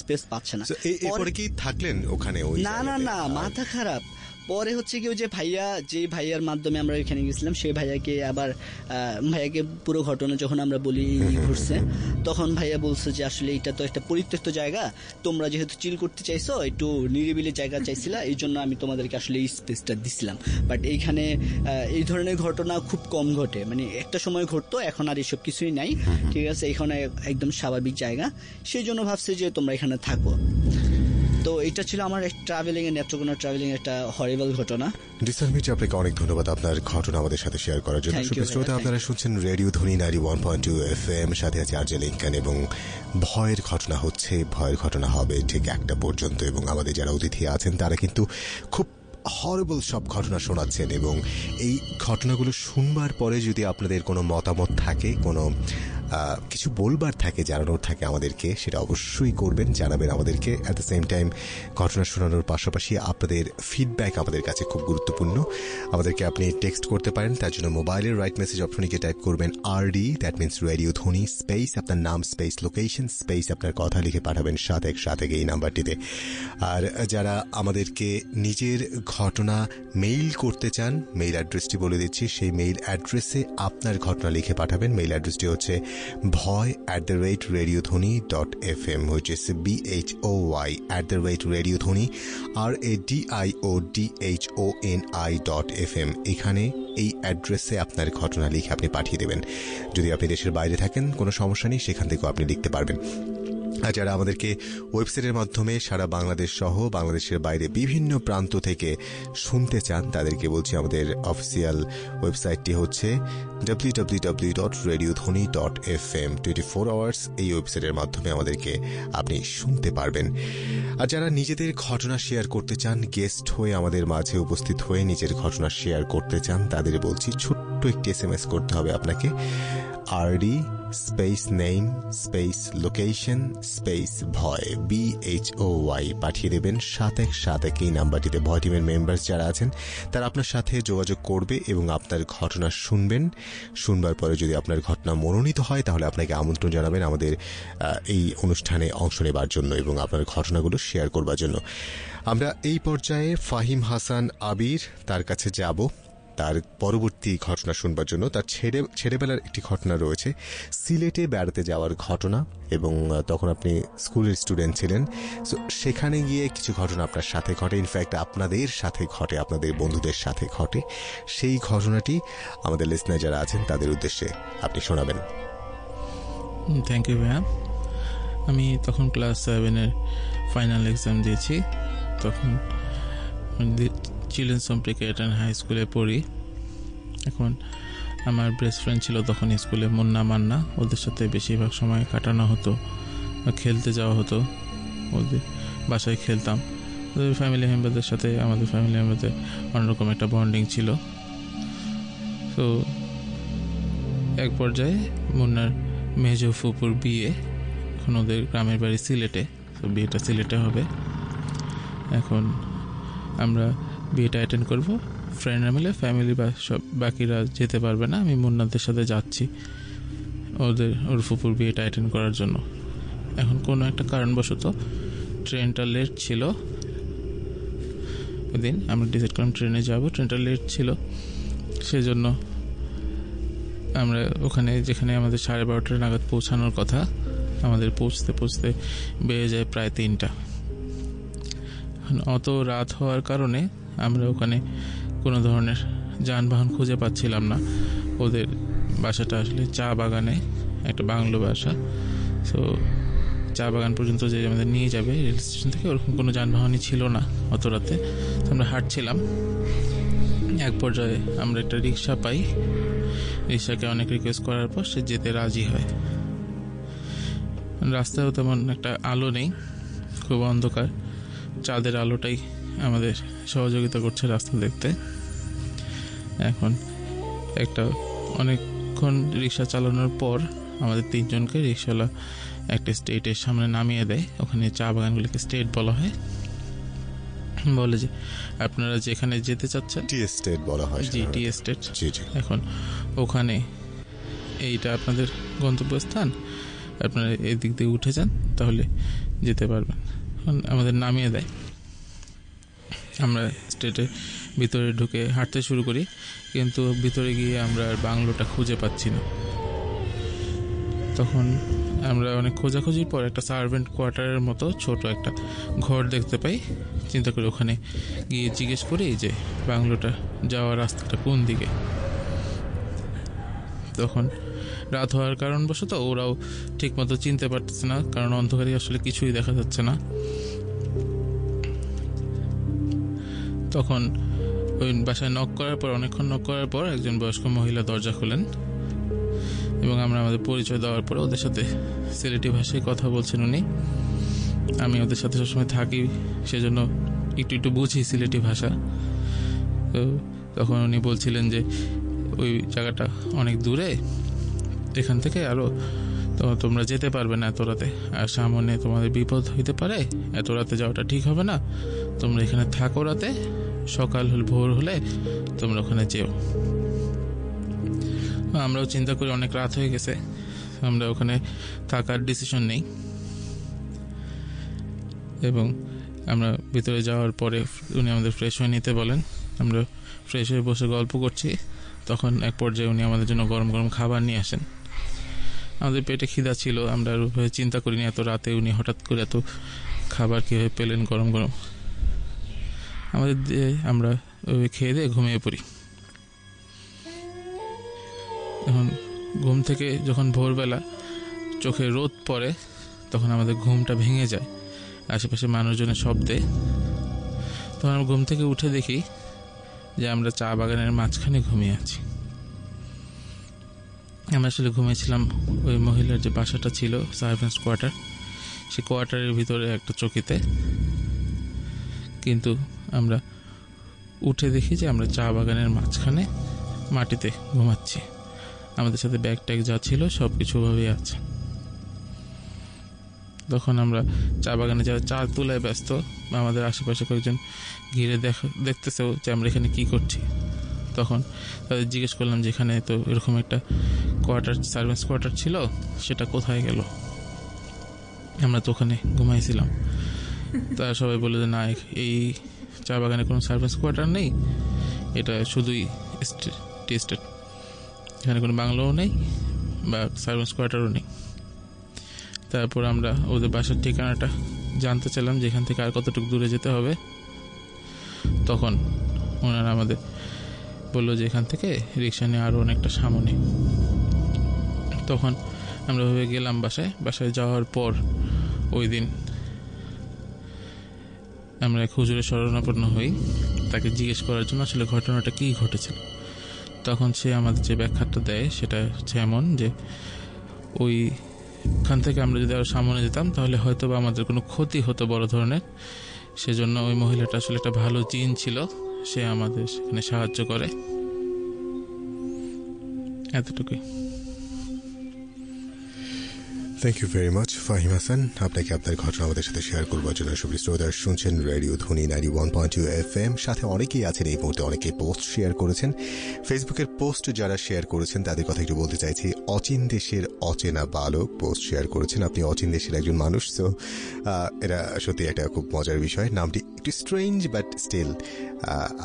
স্পেস পাচ্ছে না। এরপরে কি থাকলেন ওখানে না না না মাথা খারাপ। পরে হচ্ছে কি ওই যে ভাইয়া যে ভাইয়ার মাধ্যমে আমরা এখানে গেছিলাম সেই ভাইয়াকে আবার ভাইয়াকে পুরো ঘটনা যখন আমরা বলি ঘুরছে তখন ভাইয়া বলছে যে আসলে এটা তো একটা পরিত্যক্ত জায়গা তোমরা যেহেতু চিল করতে চাইছো একটু নিরিবিলি জায়গা চাইছিলা এই জন্য আমি তোমাদেরকে আসলে এই স্পেসটা দিছিলাম। বাট এইখানে এই ধরনের ঘটনা খুব কম ঘটে। মানে একটা সময় ঘটতো এখন আর এসব কিছুই নাই। ঠিক আছে এখানে একদম স্বাভাবিক জায়গা। সেই জন্য ভাবছে যে তোমরা এখানে থাকো। তো এটা ছিল আমার ট্রাভেলিং এ নেত্রকোনা ট্রাভেলিং একটা হরিবল ঘটনা। ডিসার মির্জা আপনাকে অনেক ধন্যবাদ আপনার ঘটনা আমাদের সাথে শেয়ার করার জন্য। শ্রোতা আপনারা শুনছেন radio Dhwani ninety one point two F M সাথে আছে আরজে লিঙ্কন এবং ভয়ের ঘটনা হচ্ছে ভয়ের ঘটনা হবে ঠিক একটা পর্যন্ত এবং আমাদের যারা অতিথি আছেন তারা কিন্তু খুব হরেবল সব ঘটনা শোনাচ্ছেন এবং এই ঘটনাগুলো শুনবার পরে যদি আপনাদের কোনো মতামত থাকে কোনো কিছু বলবার থাকে, জানানোর থাকে আমাদেরকে, সেটা অবশ্যই করবেন, জানাবেন আমাদেরকে। অ্যাট দ্য সেম টাইম ঘটনা শোনানোর পাশাপাশি আপনাদের ফিডব্যাক আমাদের কাছে খুব গুরুত্বপূর্ণ। আমাদেরকে আপনি টেক্সট করতে পারেন, তার জন্য মোবাইলের রাইট মেসেজ অপশনে গিয়ে টাইপ করবেন R D that means radio Dhwani space আপনার নাম স্পেস লোকেশন স্পেস আপনার কথা লিখে পাঠাবেন সাত এক সাত এক এই নাম্বারটিতে। আর যারা আমাদেরকে নিজের ঘটনা মেইল করতে চান মেইল অ্যাড্রেসটি বলে দিচ্ছি, সেই মেইল অ্যাড্রেসে আপনার ঘটনা লিখে পাঠাবেন। মেইল অ্যাড্রেসটি হচ্ছে ভয় at the rate radio Dhwani dot F M হচ্ছে B H O Y at the rate radio Dhwani R A D I O D H O N I dot F M এখানে এই অ্যাড্রেসে আপনার ঘটনা লিখে আপনি পাঠিয়ে দেবেন। যদি আপনি দেশের বাইরে থাকেন, কোনো সমস্যা নেই, সেখান থেকেও আপনি লিখতে পারবেন। আর যারা আমাদেরকে ওয়েবসাইটের মাধ্যমে সারা বাংলাদেশ সহ বাংলাদেশের বাইরে বিভিন্ন প্রান্ত থেকে শুনতে চান, তাদেরকে বলছি আমাদের অফিসিয়াল ওয়েবসাইটটি হচ্ছে W W W dot radio Dhwani dot F M twenty four hours এই ওয়েবসাইটের মাধ্যমে আমাদেরকে আপনি শুনতে পারবেন। আর যারা নিজেদের ঘটনা শেয়ার করতে চান গেস্ট হয়ে আমাদের মাঝে উপস্থিত হয়ে নিজের ঘটনা শেয়ার করতে চান, তাদের বলছি ছোট্ট একটি এস এম এস করতে হবে আপনাকে। R D space name space location space ভয় বি এইচ ও ওয়াই পাঠিয়ে দেবেন সাত এক সাত এক এই নাম্বারটিতে। ভয় টিমের মেম্বার্স যারা আছেন, তারা আপনার সাথে যোগাযোগ করবে এবং আপনার ঘটনা শুনবেন। শুনবার পরে যদি আপনার ঘটনা মনোনীত হয়, তাহলে আপনাকে আমন্ত্রণ জানাবেন আমাদের এই অনুষ্ঠানে অংশ নেবার জন্য এবং আপনার ঘটনাগুলো শেয়ার করবার জন্য। আমরা এই পর্যায়ে ফাহিম হাসান আবির তার কাছে যাব। তার পরবর্তী ঘটনা শুনবার জন্য তার ছেড়ে, ছেড়েবেলার একটি ঘটনা রয়েছে। সিলেটে বেড়াতে যাওয়ার ঘটনা এবং তখন আপনি স্কুলের স্টুডেন্ট ছিলেন। সো, সেখানে গিয়ে কিছু ঘটনা আপনার সাথে ঘটে। ইনফ্যাক্ট আপনাদের সাথে ঘটে, আপনাদের বন্ধুদের সাথে ঘটে। সেই ঘটনাটি আমাদের লিসনার যারা আছেন, তাদের উদ্দেশ্যে আপনি শোনাবেন। থ্যাংক ইউ ভাইয়া। আমি তখন ক্লাস সেভেনের ফাইনাল এক্সাম দিয়েছি। তখন চিলড্রেন্স হোম প্রিকেটন হাই স্কুলে পড়ি। এখন আমার বেস্ট ফ্রেন্ড ছিল তখন স্কুলে মুন্না মান্না। ওদের সাথে বেশিরভাগ সময় কাটানো হতো, খেলতে যাওয়া হতো। ওদের বাসায় খেলতাম। ওদের ফ্যামিলি মেম্বারদের সাথে, আমাদের ফ্যামিলি মেম্বারদের অন্যরকম একটা বন্ডিং ছিল। তো এক পর্যায়ে মুন্নার মেজ ফুপুর বিয়ে, এখন ওদের গ্রামের বাড়ি সিলেটে। তো বিয়েটা সিলেটে হবে। এখন আমরা বিয়েটা অ্যাটেন্ড করব। ফ্রেন্ডরা মিলে ফ্যামিলি বা সব বাকিরা যেতে পারবে না, আমি মুন্নাদের সাথে যাচ্ছি ওদের, ওর ফুপুর বিয়েটা অ্যাটেন্ড করার জন্য। এখন কোনো একটা কারণবশত ট্রেনটা লেট ছিল। ওই দিন আমরা ডিসাইড করলাম ট্রেনে যাব ট্রেনটা লেট ছিল। সেজন্য আমরা ওখানে যেখানে আমাদের সাড়ে বারোটা নাগাদ পৌঁছানোর কথা, আমাদের পৌঁছতে পৌঁছতে বেড়ে যায় প্রায় তিনটা। অত রাত হওয়ার কারণে আমরা ওখানে কোনো ধরনের যানবাহন খুঁজে পাচ্ছিলাম না। ওদের বাসাটা আসলে চা বাগানে, একটা বাংলো বাসা। সো চা বাগান পর্যন্ত যে আমাদের নিয়ে যাবে, রেল স্টেশন থেকে ওরকম কোনো যানবাহনই ছিল না অত রাতে। আমরা হাঁটছিলাম। এক পর্যায়ে আমরা একটা রিক্সা পাই। রিক্সাকে অনেক রিকোয়েস্ট করার পর সে যেতে রাজি হয়। রাস্তায়ও তেমন একটা আলো নেই। খুব অন্ধকার। চাঁদের আলোটাই আমাদের সহযোগিতা করছে রাস্তা দেখতে। এখন একটা অনেকক্ষণ রিক্সা চালানোর পর আমাদের তিনজনকে রিক্সাওয়ালা একটা স্টেটের সামনে নামিয়ে দেয়। ওখানে চা বাগানগুলিকে স্টেট বলা হয়। বলে যে আপনারা যেখানে যেতে চাচ্ছেন টি এস্টেট বলা হয় জি টি এস্টেট জি জি। এখন ওখানে এইটা আপনাদের গন্তব্যস্থান। আপনারা এদিক দিয়ে উঠে যান তাহলে যেতে পারবেন। আমাদের নামিয়ে দেয়। আমরা স্টেটে ভিতরে ঢুকে হাঁটতে শুরু করি, কিন্তু ভিতরে গিয়ে আমরা আর বাংলোটা খুঁজে পাচ্ছি না। তখন আমরা অনেক খোঁজাখুঁজির পর একটা সার্ভেন্ট কোয়ার্টারের মতো ছোট একটা ঘর দেখতে পাই। চিন্তা করি ওখানে গিয়ে জিজ্ঞেস করি যে, বাংলোটা যাওয়ার রাস্তাটা কোন দিকে? তখন রাত হওয়ার কারণবশত ওরাও ঠিকমতো চিনতে পারতেছে না, কারণ অন্ধকারে আসলে কিছুই দেখা যাচ্ছে না। তখন ওই বাসায় নক করার পর, অনেকক্ষণ নক করার পর একজন বয়স্ক মহিলা দরজা খোলেন। এবং আমরা আমাদের পরিচয় দেওয়ার পরে ওদের সাথে সিলেটি ভাষায় কথা বলছেন উনি। আমি ওদের সাথে সবসময় থাকি, সেজন্য একটু একটু বুঝি সিলেটি ভাষা। তো তখন উনি বলছিলেন যে, ওই জায়গাটা অনেক দূরে, এখান থেকে আরও তো তোমরা যেতে পারবে না এত রাতে। আর সামনে তোমাদের বিপদ হইতে পারে, এত রাতে যাওয়াটা ঠিক হবে না। তোমরা এখানে থাকো রাতে সকাল ভোর হলে তোমরা ওখানে যেও। আমরাও চিন্তা করি অনেক রাত হয়ে গেছে, আমরা ওখানে থাকার ডিসিশন নেই। এবং আমরা ভিতরে যাওয়ার পরে উনি আমাদের ফ্রেশ হয়ে নিতে বলেন। আমরা ফ্রেশ হয়ে বসে গল্প করছি, তখন এক পর্যায়ে উনি আমাদের জন্য গরম গরম খাবার নিয়ে আসেন। আমাদের পেটে খিদা ছিল, আমরা চিন্তা করিনি এত রাতে উনি হঠাৎ করে এত খাবার কীভাবে পেলেন গরম গরম। আমাদের দিয়ে আমরা খেয়ে দিয়ে ঘুমিয়ে পড়ি। এখন ঘুম থেকে যখন ভোরবেলা চোখে রোদ পড়ে, তখন আমাদের ঘুমটা ভেঙে যায়, আশেপাশে মানুষজনের শব্দে। তখন আমরা ঘুম থেকে উঠে দেখি যে আমরা চা বাগানের মাঝখানে ঘুমিয়ে আছি। আমরা আসলে ঘুমিয়েছিলাম ওই মহিলার যে বাসাটা ছিল সার্ভেন্স কোয়ার্টার সে কোয়ার্টারের ভিতরে একটা চকিতে। কিন্তু আমরা উঠে দেখি যে আমরা চা বাগানের মাঝখানে মাটিতে ঘুমাচ্ছি। আমাদের সাথে ব্যাগ ট্যাগ যা ছিল সব কিছুভাবেই আছে। তখন আমরা চা বাগানে যারা চা তুলায় ব্যস্ত। আমাদের আশেপাশে কয়েকজন ঘিরে দেখা দেখতেছেও যে আমরা এখানে কি করছি। তখন তাদের জিজ্ঞেস করলাম যে এখানে তো এরকম একটা কোয়ার্টার, সার্ভেন্টস কোয়ার্টার ছিল, সেটা কোথায় গেল? আমরা তো ওখানে ঘুমাইছিলাম। তারা সবাই বলে যে, না, এই চা বাগানে কোনো সার্ভেন্টস কোয়ার্টার নেই। এটা শুধুই টেস্টেড এখানে কোনো বাংলোও নেই বা সার্ভেন্টস কোয়ার্টারও নেই। তারপর আমরা ওদের বাসার ঠিকানাটা জানতে চাইলাম যে, এখান থেকে আর কতটুকু দূরে যেতে হবে। তখন ওনারা আমাদের বলল যে, এখান থেকে রিক্সা নিয়ে আরও অনেকটা সামনে। তখন আমরা ভেবে গেলাম বাসায়। বাসায় যাওয়ার পর ওই দিন আমরা এক হুজুরের শরণাপন্ন হই। তাকে জিজ্ঞেস করার জন্য আসলে ঘটনাটা কী ঘটেছিল। তখন সে আমাদের যে ব্যাখ্যাটা দেয়, সেটা হচ্ছে এমন যে ওই ওখান থেকে আমরা যদি আরও সামনে যেতাম, তাহলে হয়তো বা আমাদের কোনো ক্ষতি হতো বড় ধরনের। সেজন্য ওই মহিলাটা আসলে একটা ভালো জিন ছিল। সে আমাদের সেখানে সাহায্য করে। এতটুকুই। Thank you very much Fahim Hasan আপনাকে আপনার ঘটনা আমাদের সাথে শেয়ার করবার জন্য সবই শ্রোতার শুনছেন radio Dhwani ninety one point two F M সাথে অনেকেই আছেন এই মুহূর্তে অনেকেই পোস্ট শেয়ার করেছেন। ফেসবুকের পোস্ট যারা শেয়ার করেছেন, তাদের কথা একটু বলতে চাইছি, অচিন দেশের অচেনা বালক পোস্ট শেয়ার করেছেন। আপনি অচিন দেশের একজন মানুষ তো এটা সত্যি একটা খুব মজার বিষয়। নামটি একটু স্ট্রেঞ্জ বাট স্টিল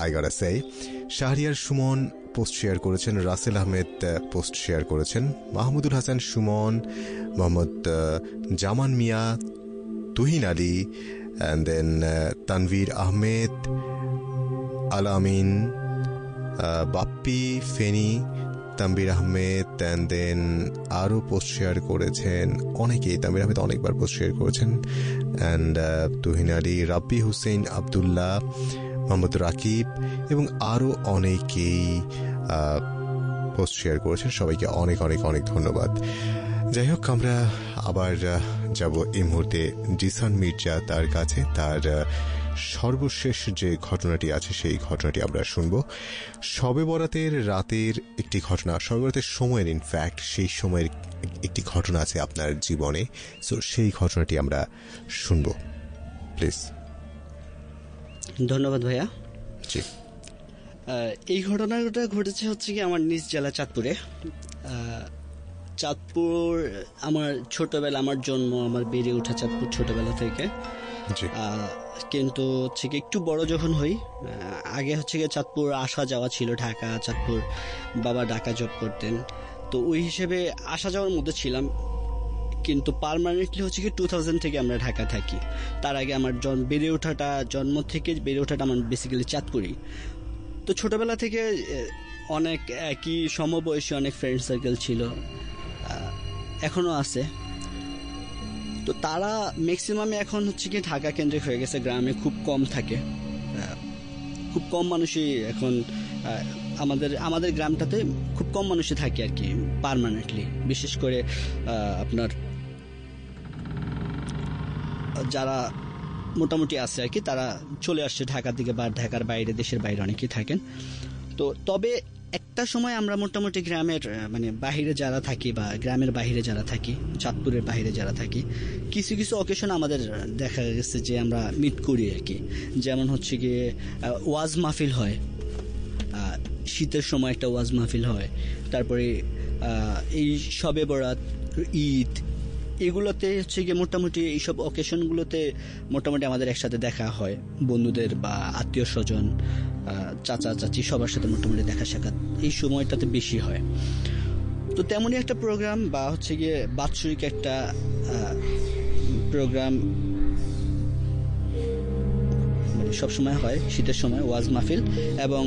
আই গড়া সে শাহরিয়ার সুমন পোস্ট শেয়ার করেছেন রাসেল আহমেদ পোস্ট শেয়ার করেছেন Mahmudul Hasan Sumon, Mohammad Zaman Mia, Tuhin Ali and then Tanvir Ahmed Alamin Bappi Feni Tambir Ahmed and then আরও পোস্ট শেয়ার করেছেন অনেকেই তাম্বির আহমেদ অনেকবার পোস্ট শেয়ার করেছেন and Tuhin Ali, Rabbi Hussain Abdullah Mohammad Rakib এবং আরও অনেকেই পোস্ট শেয়ার করেছেন। সবাইকে অনেক অনেক অনেক ধন্যবাদ। যাই হোক, আমরা আবার যাব এই মুহূর্তে জিসান মির্জা তার কাছে। তার সর্বশেষ যে ঘটনাটি আছে, সেই ঘটনাটি আমরা শুনব। শবে বরাতের রাতের একটি ঘটনা, শবে বরাতের সময়ের ইনফ্যাক্ট সেই সময়ের একটি ঘটনা আছে আপনার জীবনে। সো সেই ঘটনাটি আমরা শুনব। প্লিজ ধন্যবাদ ভাইয়া। জি। এই ঘটনাটা ঘটেছে হচ্ছে কি আমার নিজ জেলা চাঁদপুরে। চাঁদপুর আমার ছোটবেলা আমার জন্ম আমার বেড়ে ওঠা চাঁদপুর ছোটবেলা থেকে। কিন্তু হচ্ছে কি একটু বড় যখন হই আগে হচ্ছে গিয়ে চাঁদপুর আসা যাওয়া ছিল ঢাকা চাঁদপুর বাবা ঢাকা জব করতেন। তো ওই হিসেবে আসা যাওয়ার মধ্যে ছিলাম। কিন্তু পারমানেন্টলি হচ্ছে কি টু থাউজেন্ড থেকে আমরা ঢাকা থাকি। তার আগে আমার জন বেড়ে ওঠাটা, জন্ম থেকে বেড়ে ওঠাটা আমার বেসিক্যালি চাঁদপুরই। তো ছোটবেলা থেকে অনেক একই সমবয়সী অনেক ফ্রেন্ড সার্কেল ছিল। এখনও আছে। তো তারা ম্যাক্সিমামে এখন হচ্ছে কি ঢাকা কেন্দ্রিক হয়ে গেছে, গ্রামে খুব কম থাকে। খুব কম মানুষই এখন আমাদের আমাদের গ্রামটাতে খুব কম মানুষই থাকে আর কি পারমানেন্টলি বিশেষ করে আপনার যারা মোটামুটি আছে আর কি, তারা চলে আসছে ঢাকার দিকে বা ঢাকার বাইরে, দেশের বাইরে অনেকেই থাকেন। তো তবে একটা সময় আমরা মোটামুটি গ্রামের মানে বাহিরে যারা থাকি বা গ্রামের বাহিরে যারা থাকি, চাঁদপুরের বাহিরে যারা থাকি, কিছু কিছু অকেশন আমাদের দেখা গেছে যে আমরা মিট করি আর কি। যেমন হচ্ছে গিয়ে ওয়াজ মাহফিল হয়। শীতের সময় একটা ওয়াজ মাহফিল হয়। তারপরে এই সবে বরাত, ঈদ এগুলোতে হচ্ছে গিয়ে মোটামুটি এইসব অকেশনগুলোতে মোটামুটি আমাদের একসাথে দেখা হয়। বন্ধুদের বা আত্মীয় স্বজন চাচা চাচি সবার সাথে মোটামুটি দেখা সাক্ষাৎ এই সময়টাতে বেশি হয়। তো তেমনই একটা প্রোগ্রাম বা হচ্ছে গিয়ে বাৎসরিক একটা প্রোগ্রাম মানে সবসময় হয় শীতের সময় ওয়াজ মাহফিল এবং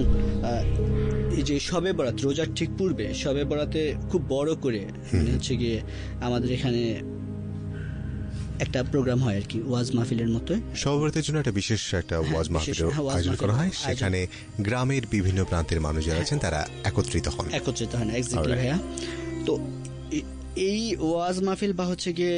এই যে সবে বরাত রোজার ঠিক পূর্বে সবে বরাতে খুব বড় করে মানে হচ্ছে গিয়ে আমাদের এখানে একটা প্রোগ্রাম হয় আর কি ওয়াজ মাহফিলের মতো। সভাপতির জন্য একটা বিশেষ একটা ওয়াজ বিশেষ, মাহফিলের হ্যাঁ, আয়োজন করা হয়। সেখানে গ্রামের বিভিন্ন প্রান্তের মানুষ যারা আছেন তারা একত্রিত হন। একত্রিত হয় না এক্স্যাক্টলি. ভাইয়া। তো এই ওয়াজ মাহফিল বা হচ্ছে গিয়ে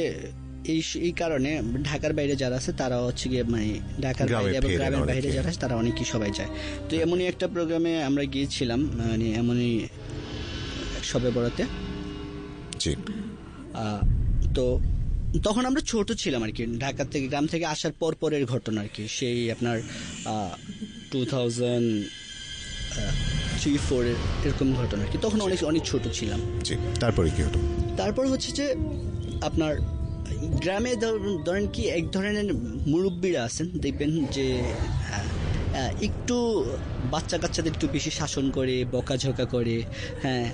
এই এই কারণে ঢাকার বাইরে যারা আছে তারা হচ্ছে গিয়ে মানে ঢাকার বাইরে এবং গ্রামের বাইরে যারা আছে তারা অনেকেই সবাই যায়। তো এমনই একটা প্রোগ্রামে আমরা গিয়েছিলাম মানে এমনই সবে বড়তে জি। তো তখন আমরা ছোট ছিলাম আর কি। ঢাকা থেকে গ্রাম থেকে আসার পর পরের ঘটনা আর কি। সেই আপনার টু থাউজেন্ড থ্রি ফোর এরকম ঘটনা আর কি। তখন অনেক অনেক ছোট ছিলাম। তারপরে কি হলো তারপর হচ্ছে যে আপনার গ্রামে ধর- ধরেন কি এক ধরনের মুরব্বীরা আছেন দেখবেন যে আহ, একটু বাচ্চা কাচ্চাদের একটু বেশি শাসন করে বকাঝকা করে হ্যাঁ।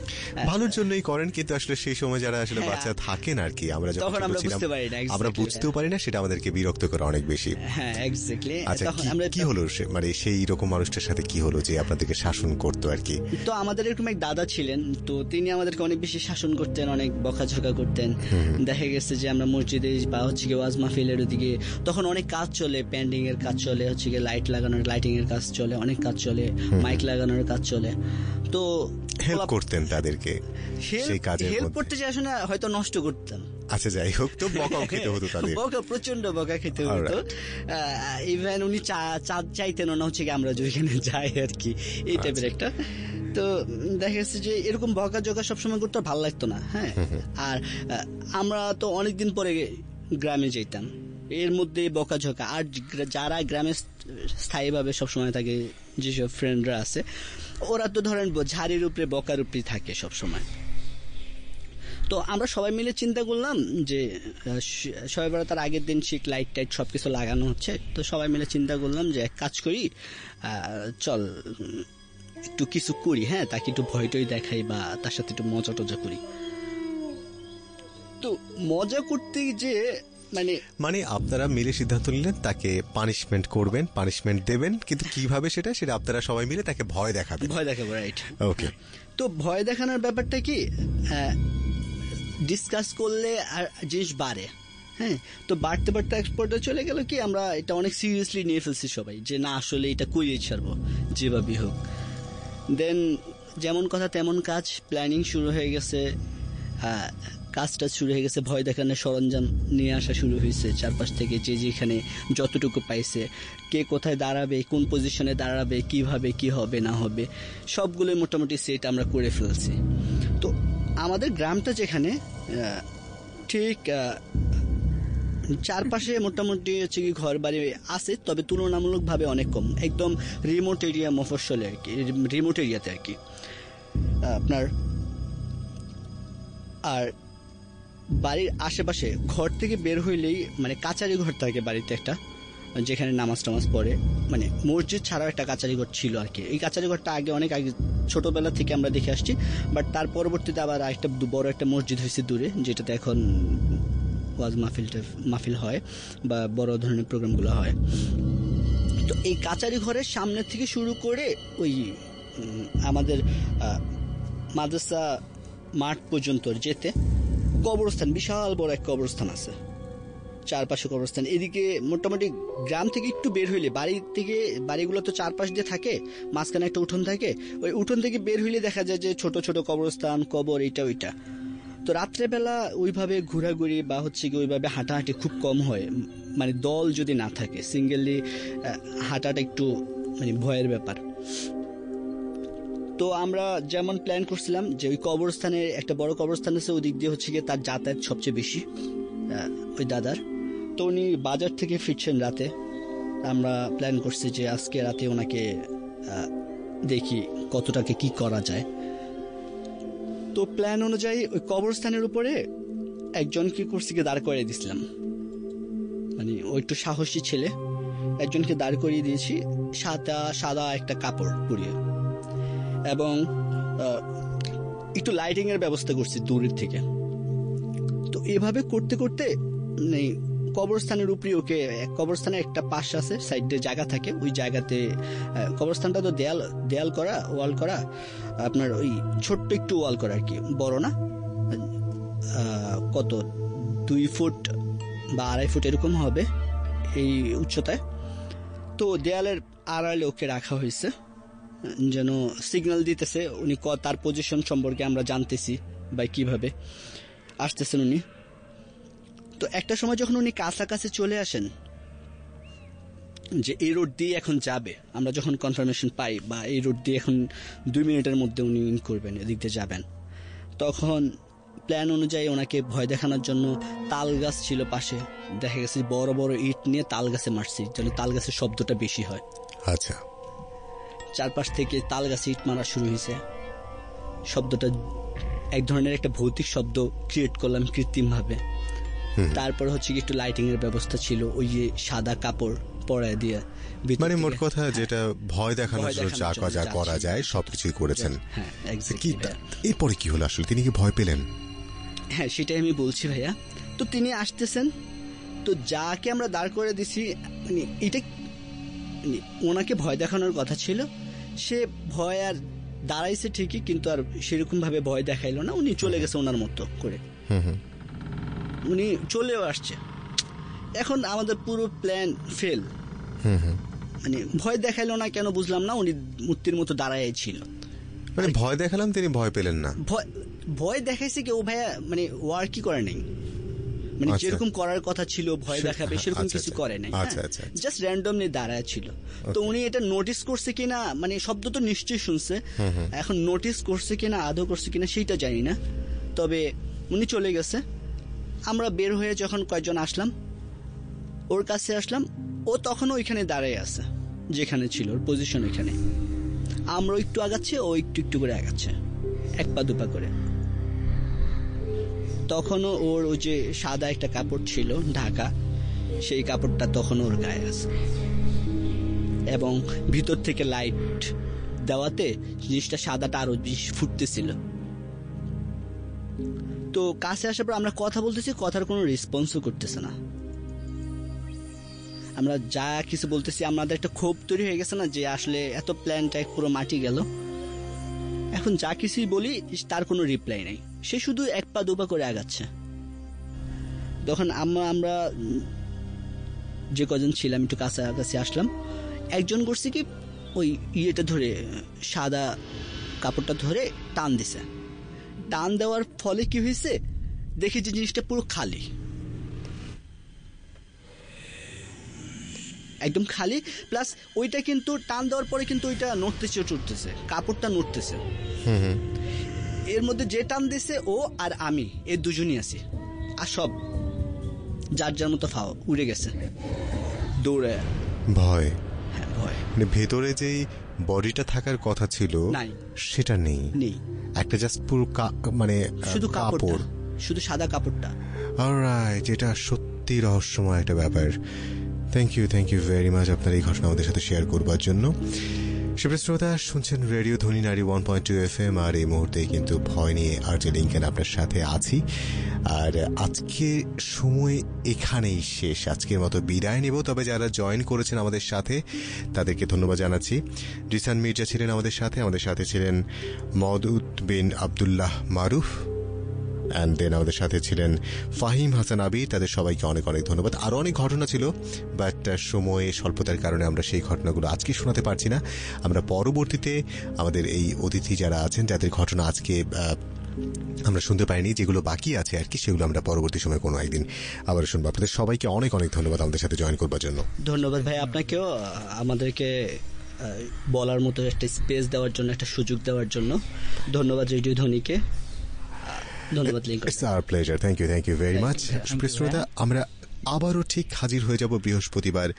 ভালোর জন্যই করেন কিন্তু আসলে সেই সময় যারা আসলে হ্যাঁ। বাচ্চা থাকেন আর কি আমরা যখন তখন আমরা বুঝতে পারি না, আমরা বুঝতেও পারি না সেটা আমাদেরকে বিরক্ত করে অনেক বেশি। হ্যাঁ এক্স্যাক্টলি আচ্ছা কি- হলো মানে সেই রকম মানুষটার সাথে কি হলো যে আপনাদেরকে শাসন করতো আর কি? তো আমাদের এরকম এক দাদা ছিলেন তো তিনি আমাদেরকে অনেক বেশি শাসন করতেন অনেক বকাঝকা করতেন। দেখা গেছে যে আমরা মসজিদে বা হচ্ছে গিয়ে ওয়াজ মাহফিলের ওদিকে তখন অনেক কাজ চলে পেন্ডিং এর কাজ চলে হচ্ছে গিয়ে লাইট লাগানোর লাইটিং এর কাজ চলে অনেক কাজ চলে মাইক লাগানোর কাজ চলে। তো হেল্প করতেন তাদেরকে সেই কাজের হেল্প করতে যে আসলে হয়তো নষ্ট করতাম। আচ্ছা যাই হোক তো বকাও খেতে হতো তাদের। বকা প্রচণ্ড বকা খেতে হতো। ইভেন উনি চা- চা- চাইতেন না হচ্ছে কি আমরা যে ওইখানে যাই আর কি এই টাইপের একটা। তো দেখা যাচ্ছে যে এরকম বকা জকা সবসময় করতে ভালো লাগতো না হ্যাঁ? আর আমরা তো অনেকদিন পরে গ্রামে যেতাম এর মধ্যে বকাঝকা আর যারা গ্রামে স্থায়ীভাবে সবসময় থাকে, যেসব ফ্রেন্ডরা আছে, ওরা তো ধরেন ঝাড়ির উপরে, বকার উপরে থাকে সবসময়। তো আমরা সবাই মিলে চিন্তা করলাম যে সবাই বেড়া তার আগের দিন শিখ লাইট টাইট সব কিছু লাগানো হচ্ছে। তো সবাই মিলে চিন্তা করলাম যে, এক কাজ করি চল, একটু কিছু করি হ্যাঁ তাকে একটু ভয় টয় দেখাই বা তার সাথে একটু মজা টজা করি। তো মজা করতে যে মানে মানে আপনারা মিলে সিদ্ধান্ত নিলেন তাকে পানিশমেন্ট করবেন পানিশমেন্ট দেবেন কিন্তু কীভাবে সেটা সেটা আপনারা সবাই মিলে তাকে ভয় দেখাবেন। ভয় দেখাবো রাইট ওকে তো ভয় দেখানোর ব্যাপারটা কি ডিসকাস করলে আর জিনিস বাড়ে হ্যাঁ? তো বাড়তে বাড়তে এক্সপোর্টে চলে গেল কি আমরা এটা অনেক সিরিয়াসলি নিয়ে ফেলছি সবাই যে না আসলে এটা করিয়ে ছাড়বো যেভাবেই হোক। দেন যেমন কথা তেমন কাজ প্ল্যানিং শুরু হয়ে গেছে কাজটা শুরু হয়ে গেছে, ভয় দেখানোর সরঞ্জাম নিয়ে আসা শুরু হয়েছে। চারপাশ থেকে যে যেখানে যতটুকু পাইছে, কে কোথায় দাঁড়াবে, কোন পজিশনে দাঁড়াবে, কীভাবে, কি হবে, না হবে সবগুলো মোটামুটি সেট আমরা করে ফেলছি। তো আমাদের গ্রামটা যেখানে ঠিক চারপাশে মোটামুটি হচ্ছে কি ঘর বাড়ি আছে, তবে তুলনামূলকভাবে অনেক কম। একদম রিমোট এরিয়া মফস্বলে আর কি রিমোট এরিয়াতে আর কি। আপনার, আর বাড়ির আশেপাশে ঘর থেকে বের হইলেই মানে কাচারি ঘর থাকে বাড়িতে একটা, যেখানে নামাজ টামাজ পড়ে। মানে মসজিদ ছাড়াও একটা কাচারি ঘর ছিল আর কি এই কাচারি ঘরটা আগে অনেক আগে, ছোটবেলা থেকে আমরা দেখে আসছি, বাট তার পরবর্তীতে আবার একটা বড় একটা মসজিদ হয়েছে দূরে, যেটাতে এখন ওয়াজ মাহফিলটা মাহফিল হয় বা বড় ধরনের প্রোগ্রামগুলো হয়। তো এই কাচারি ঘরের সামনে থেকে শুরু করে ওই আমাদের মাদ্রাসা মাঠ পর্যন্ত যেতে কবরস্থান, বিশাল বড় এক কবরস্থান আছে। চারপাশে কবরস্থান। এদিকে মোটামুটি গ্রাম থেকে একটু বের হইলে বাড়ি থেকে বাড়িগুলো তো চারপাশ দিয়ে থাকে, মাঝখানে একটা উঠোন থাকে, ওই উঠোন থেকে বের হইলে দেখা যায় যে ছোট ছোট কবরস্থান, কবর, এইটা, ওইটা। তো রাত্রেবেলা ওইভাবে ঘোরাঘুরি বা হচ্ছে কি ওইভাবে হাঁটাহাঁটি খুব কম হয়। মানে দল যদি না থাকে, সিঙ্গেলি হাঁটাটা একটু মানে ভয়ের ব্যাপার। তো আমরা যেমন প্ল্যান করছিলাম যে ওই কবরস্থানে, একটা বড় কবরস্থান আছে ওই দিক দিয়ে হচ্ছে গিয়ে তার যাতায়াত সবচেয়ে বেশি ওই দাদার। তো উনি বাজার থেকে ফিরছেন রাতে। আমরা প্ল্যান করছি যে আজকে রাতে ওনাকে দেখি কতটাকে কি করা যায়। তো প্ল্যান অনুযায়ী ওই কবরস্থানের উপরে একজনকে গিয়ে দাঁড় করিয়ে দিছিলাম। মানে ও একটু সাহসী ছেলে। একজনকে দাঁড় করিয়ে দিয়েছি, সাদা সাদা একটা কাপড় পরিয়ে। এবং একটু লাইটিং এর ব্যবস্থা করছি দূরের থেকে। তো এভাবে করতে করতে মানে কবরস্থানের উপরে ওকে, কবরস্থানের একটা পাশ আছে সাইডে জায়গা থাকে, ওই জায়গাতে কবরস্থানটা তো দেয়াল দেয়াল করা, ওয়াল করা, আপনার ওই ছোট্ট একটু ওয়াল করা আর কি, বড় না কত, দুই ফুট বা আড়াই ফুট এরকম হবে, এই উচ্চতায়। তো দেয়ালের আড়ালে ওকে রাখা হয়েছে। যেন সিগন্যাল দিতেছে, উনি তার পজিশন সম্পর্কে আমরা জানতেছি, বা কীভাবে আসতেছেন উনি। তো একটা সময় যখন উনি কাছাকাছি চলে আসেন, যে এই রোড দিয়ে এখন যাবে, আমরা যখন কনফার্মেশন পাই, বা এই রোড দিয়ে এখন দুই মিনিটের মধ্যে উনি ইন করবেন, এদিক দিয়ে যাবেন, তখন প্ল্যান অনুযায়ী ওনাকে ভয় দেখানোর জন্য তাল গাছ ছিল পাশে। দেখা গেছে বড় বড় ইট নিয়ে তাল গাছে মারছি, যেন তাল গাছের শব্দটা বেশি হয়। আচ্ছা। চারপাশ থেকে তাল গাছে ইট মারা শুরু হয়েছে। শব্দটা এক ধরনের একটা ভৌতিক শব্দ ক্রিয়েট করলাম কৃত্রিম ভাবে তারপর হচ্ছে কি একটু লাইটিং এর ব্যবস্থা ছিল ওই যে সাদা কাপড় পরায় দিয়ে মানে মোট কথা যেটা ভয় দেখানোর জন্য যা যা করা। যায় সবকিছুই করেছেন। হ্যাঁ কি এরপরে কি হলো আসলে? তিনি কি ভয় পেলেন? হ্যাঁ সেটাই আমি বলছি ভাইয়া। তো তিনি আসতেছেন তো যাকে আমরা দাঁড় করে দিছি মানে এটা মানে ওনাকে ভয় দেখানোর কথা ছিল সে ভয় আর দাঁড়াইছে ঠিকই কিন্তু আর সেরকম ভাবে ভয় দেখাইলো না। উনি চলে গেছে ওনার মতো করে। হুম হুম। উনি চলেও আসছে। এখন আমাদের পুরো প্ল্যান ফেল হুম হুম। মানে ভয় দেখাইলো না কেন বুঝলাম না উনি মূর্তির মতো দাঁড়ায় ছিল। মানে ভয় দেখালাম তিনি ভয় পেলেন না। ভয় ভয় দেখাইছে কি ও ভাইয়া মানে ওয়ার কি করে নাই? মানে আচ্ছা। যেরকম করার কথা ছিল ভয় দেখাবে সেরকম আচ্ছা, কিছু আচ্ছা। করে নাই। জাস্ট র্যান্ডমলি দাঁড়ায় ছিল। তো উনি এটা নোটিস করছে কিনা মানে শব্দ তো নিশ্চয়ই শুনছে। এখন নোটিস করছে কিনা আদৌ করছে কিনা সেইটা জানি না। তবে উনি চলে গেছে। আমরা বের হয়ে যখন কয়েকজন আসলাম ওর কাছে আসলাম। ও তখনও ওইখানে দাঁড়ায় আছে যেখানে ছিল ওর পজিশন ওইখানে। আমরা একটু আগাচ্ছে ও একটু একটু করে আগাচ্ছে। এক পা দুপা করে। তখনও ওর ওই যে সাদা একটা কাপড় ছিল, ঢাকা, সেই কাপড়টা তখন ওর গায়ে আছে। এবং ভিতর থেকে লাইট দেওয়াতে জিনিসটা সাদাটা আরও বেশি ফুটতেছিল। তো কাছে আসার পর আমরা কথা বলতেছি, কথার কোনো রেসপন্সও করতেছে না। আমরা যা কিছু বলতেছি, আমাদের একটা ক্ষোভ তৈরি হয়ে গেছে না যে আসলে এত প্ল্যানটা পুরো মাটি গেল। এখন যা কিছুই বলি, তার কোনো রিপ্লাই নাই। সে শুধু এক পা দুপা করে আগাচ্ছে। তখন আমরা আমরা যে কজন ছিলাম, একটু কাছাকাছি আসলাম। একজন করছে কি, ওই ইয়েটা ধরে, সাদা কাপড়টা ধরে টান দিছে। টান দেওয়ার ফলে কি হয়েছে, দেখি যে জিনিসটা পুরো খালি। একদম খালি, প্লাস ওইটা কিন্তু, টান দেওয়ার পরে কিন্তু ওইটা নড়তেছে, চড়তেছে, কাপড়টা নড়তেছে। এর মধ্যে যে টান দিছে ও আর আমি এই দুজনই আছি। আর সব যার যার মতো ফাও উড়ে গেছে। দৌড়ে। ভয়? হ্যাঁ ভয়। মানে ভেতরে যেই বডিটা থাকার কথা ছিল নাই। সেটা নেই। নেই। একটা জাস্ট পুরো মানে শুধু কাপড়। শুধু সাদা কাপড়টা। অলরাইট এটা সত্যি রহস্যময় একটা ব্যাপার। Thank you thank you very much আপনার এই ঘটনা আমাদের সাথে শেয়ার করবার জন্য। শ্রোতা, শুনছেন radio Dhwani ninety one point two F M আর এই মুহূর্তে কিন্তু ভয় নিয়ে আর যে লিঙ্কেন আপনার সাথে আছি। আর আজকে সময় এখানেই শেষ। আজকের মতো বিদায় নেব। তবে যারা জয়েন করেছেন আমাদের সাথে, তাদেরকে ধন্যবাদ জানাচ্ছি। রিসান মির্জা ছিলেন আমাদের সাথে। আমাদের সাথে ছিলেন মদউদ বিন আবদুল্লাহ মারুফ। অ্যান্ড দেন আমাদের সাথে ছিলেন ফাহিম হাসান আবির তাদের সবাইকে অনেক অনেক ধন্যবাদ। আরও অনেক ঘটনা ছিল বাট সময়ে স্বল্পতার কারণে আমরা সেই ঘটনাগুলো আজকে শোনাতে পারছি না। আমরা পরবর্তীতে আমাদের এই অতিথি যারা আছেন, যাদের ঘটনা আজকে আমরা শুনতে পাইনি, যেগুলো বাকি আছে আর কি, সেগুলো আমরা পরবর্তী সময় কোনো একদিন আবার শুনব। আপনাদের সবাইকে অনেক অনেক ধন্যবাদ আমাদের সাথে জয়েন করবার জন্য। ধন্যবাদ ভাই, আপনাকেও আমাদেরকে বলার মতো একটা স্পেস দেওয়ার জন্য, একটা সুযোগ দেওয়ার জন্য। ধন্যবাদ রেডিও ধনীকে। ধন্যবাদ link it's our pleasure thank you thank you very much you, thank you, শ্রোতা আমরা আবারও ঠিক হাজির হয়ে যাব বৃহস্পতিবার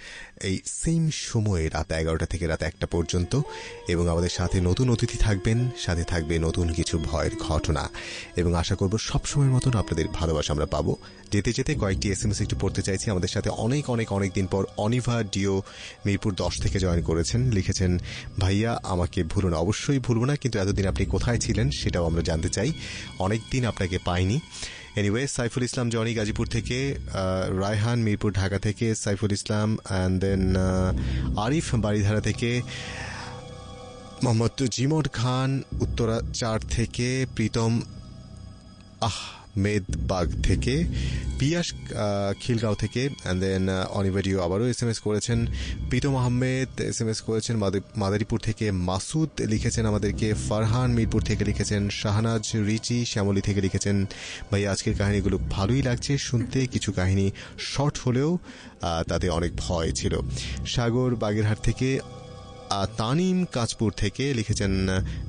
এই সেম সময়ে রাত এগারোটা থেকে রাত একটা পর্যন্ত। এবং আমাদের সাথে নতুন অতিথি থাকবেন, সাথে থাকবে নতুন কিছু ভয়ের ঘটনা। এবং আশা করব সবসময়ের মতন আপনাদের ভালোবাসা আমরা পাবো। যেতে যেতে কয়েকটি এস এম এস একটু পড়তে চাইছি। আমাদের সাথে অনেক অনেক অনেক দিন পর অনিভা ডিও মিরপুর দশ থেকে জয়েন করেছেন। লিখেছেন, ভাইয়া, আমাকে ভুলুন অবশ্যই ভুলব না, কিন্তু এতদিন আপনি কোথায় ছিলেন সেটাও আমরা জানতে চাই। অনেক দিন আপনাকে পাইনি। এনিওয়ে সাইফুল ইসলাম জনি গাজীপুর থেকে রায়হান মিরপুর ঢাকা থেকে সাইফুল ইসলাম অ্যান্ড দেন আরিফ বাড়িধারা থেকে মোহাম্মদ জিমর খান উত্তরাচার থেকে প্রীতম আহমেদবাগ থেকে, পিয়াস খিলগাঁও থেকে অ্যান্ড দেন অনিভারিও আবারও এস এম এস করেছেন। Pritom Ahmed S M S করেছেন মাদারীপুর থেকে মাসুদ লিখেছেন আমাদেরকে, ফারহান মিরপুর থেকে লিখেছেন, শাহনাজ, রিচি, শ্যামলী থেকে লিখেছেন। ভাই, আজকের কাহিনীগুলো ভালোই লাগছে, শুনতে কিছু কাহিনী শর্ট হলেও তাতে অনেক ভয় ছিল। সাগর, বাগেরহাট থেকে তানিম কাজপুর থেকে লিখেছেন,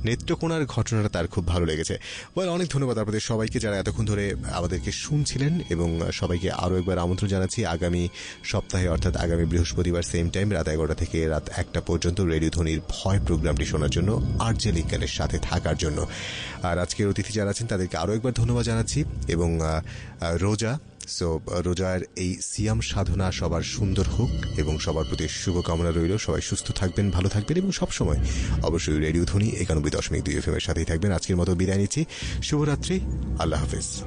নেত্রকোনার ঘটনাটা তার খুব ভালো লেগেছে। ওয়েল অনেক ধন্যবাদ আপনাদের সবাইকে যারা এতক্ষণ ধরে আমাদেরকে শুনছিলেন এবং সবাইকে আরও একবার আমন্ত্রণ জানাচ্ছি। আগামী সপ্তাহে, অর্থাৎ আগামী বৃহস্পতিবার সেম টাইম রাত এগারোটা থেকে রাত একটা পর্যন্ত রেডিও ধ্বনির ভয় প্রোগ্রামটি শোনার জন্য আরজে লিঙ্কানের সাথে থাকার জন্য। আর আজকের অতিথি যারা আছেন, তাদেরকে আরও একবার ধন্যবাদ জানাচ্ছি এবং রোজা সো রোজার এই সিয়াম সাধনা সবার সুন্দর হোক এবং সবার প্রতি শুভকামনা রইল। সবাই সুস্থ থাকবেন, ভালো থাকবেন এবং সবসময় অবশ্যই রেডিও ধ্বনি একানব্বই দশমিক দুই এফ এর সাথেই থাকবেন। আজকের মতো বিদায় নিচ্ছি। শুভরাত্রি। আল্লাহ হাফিজ।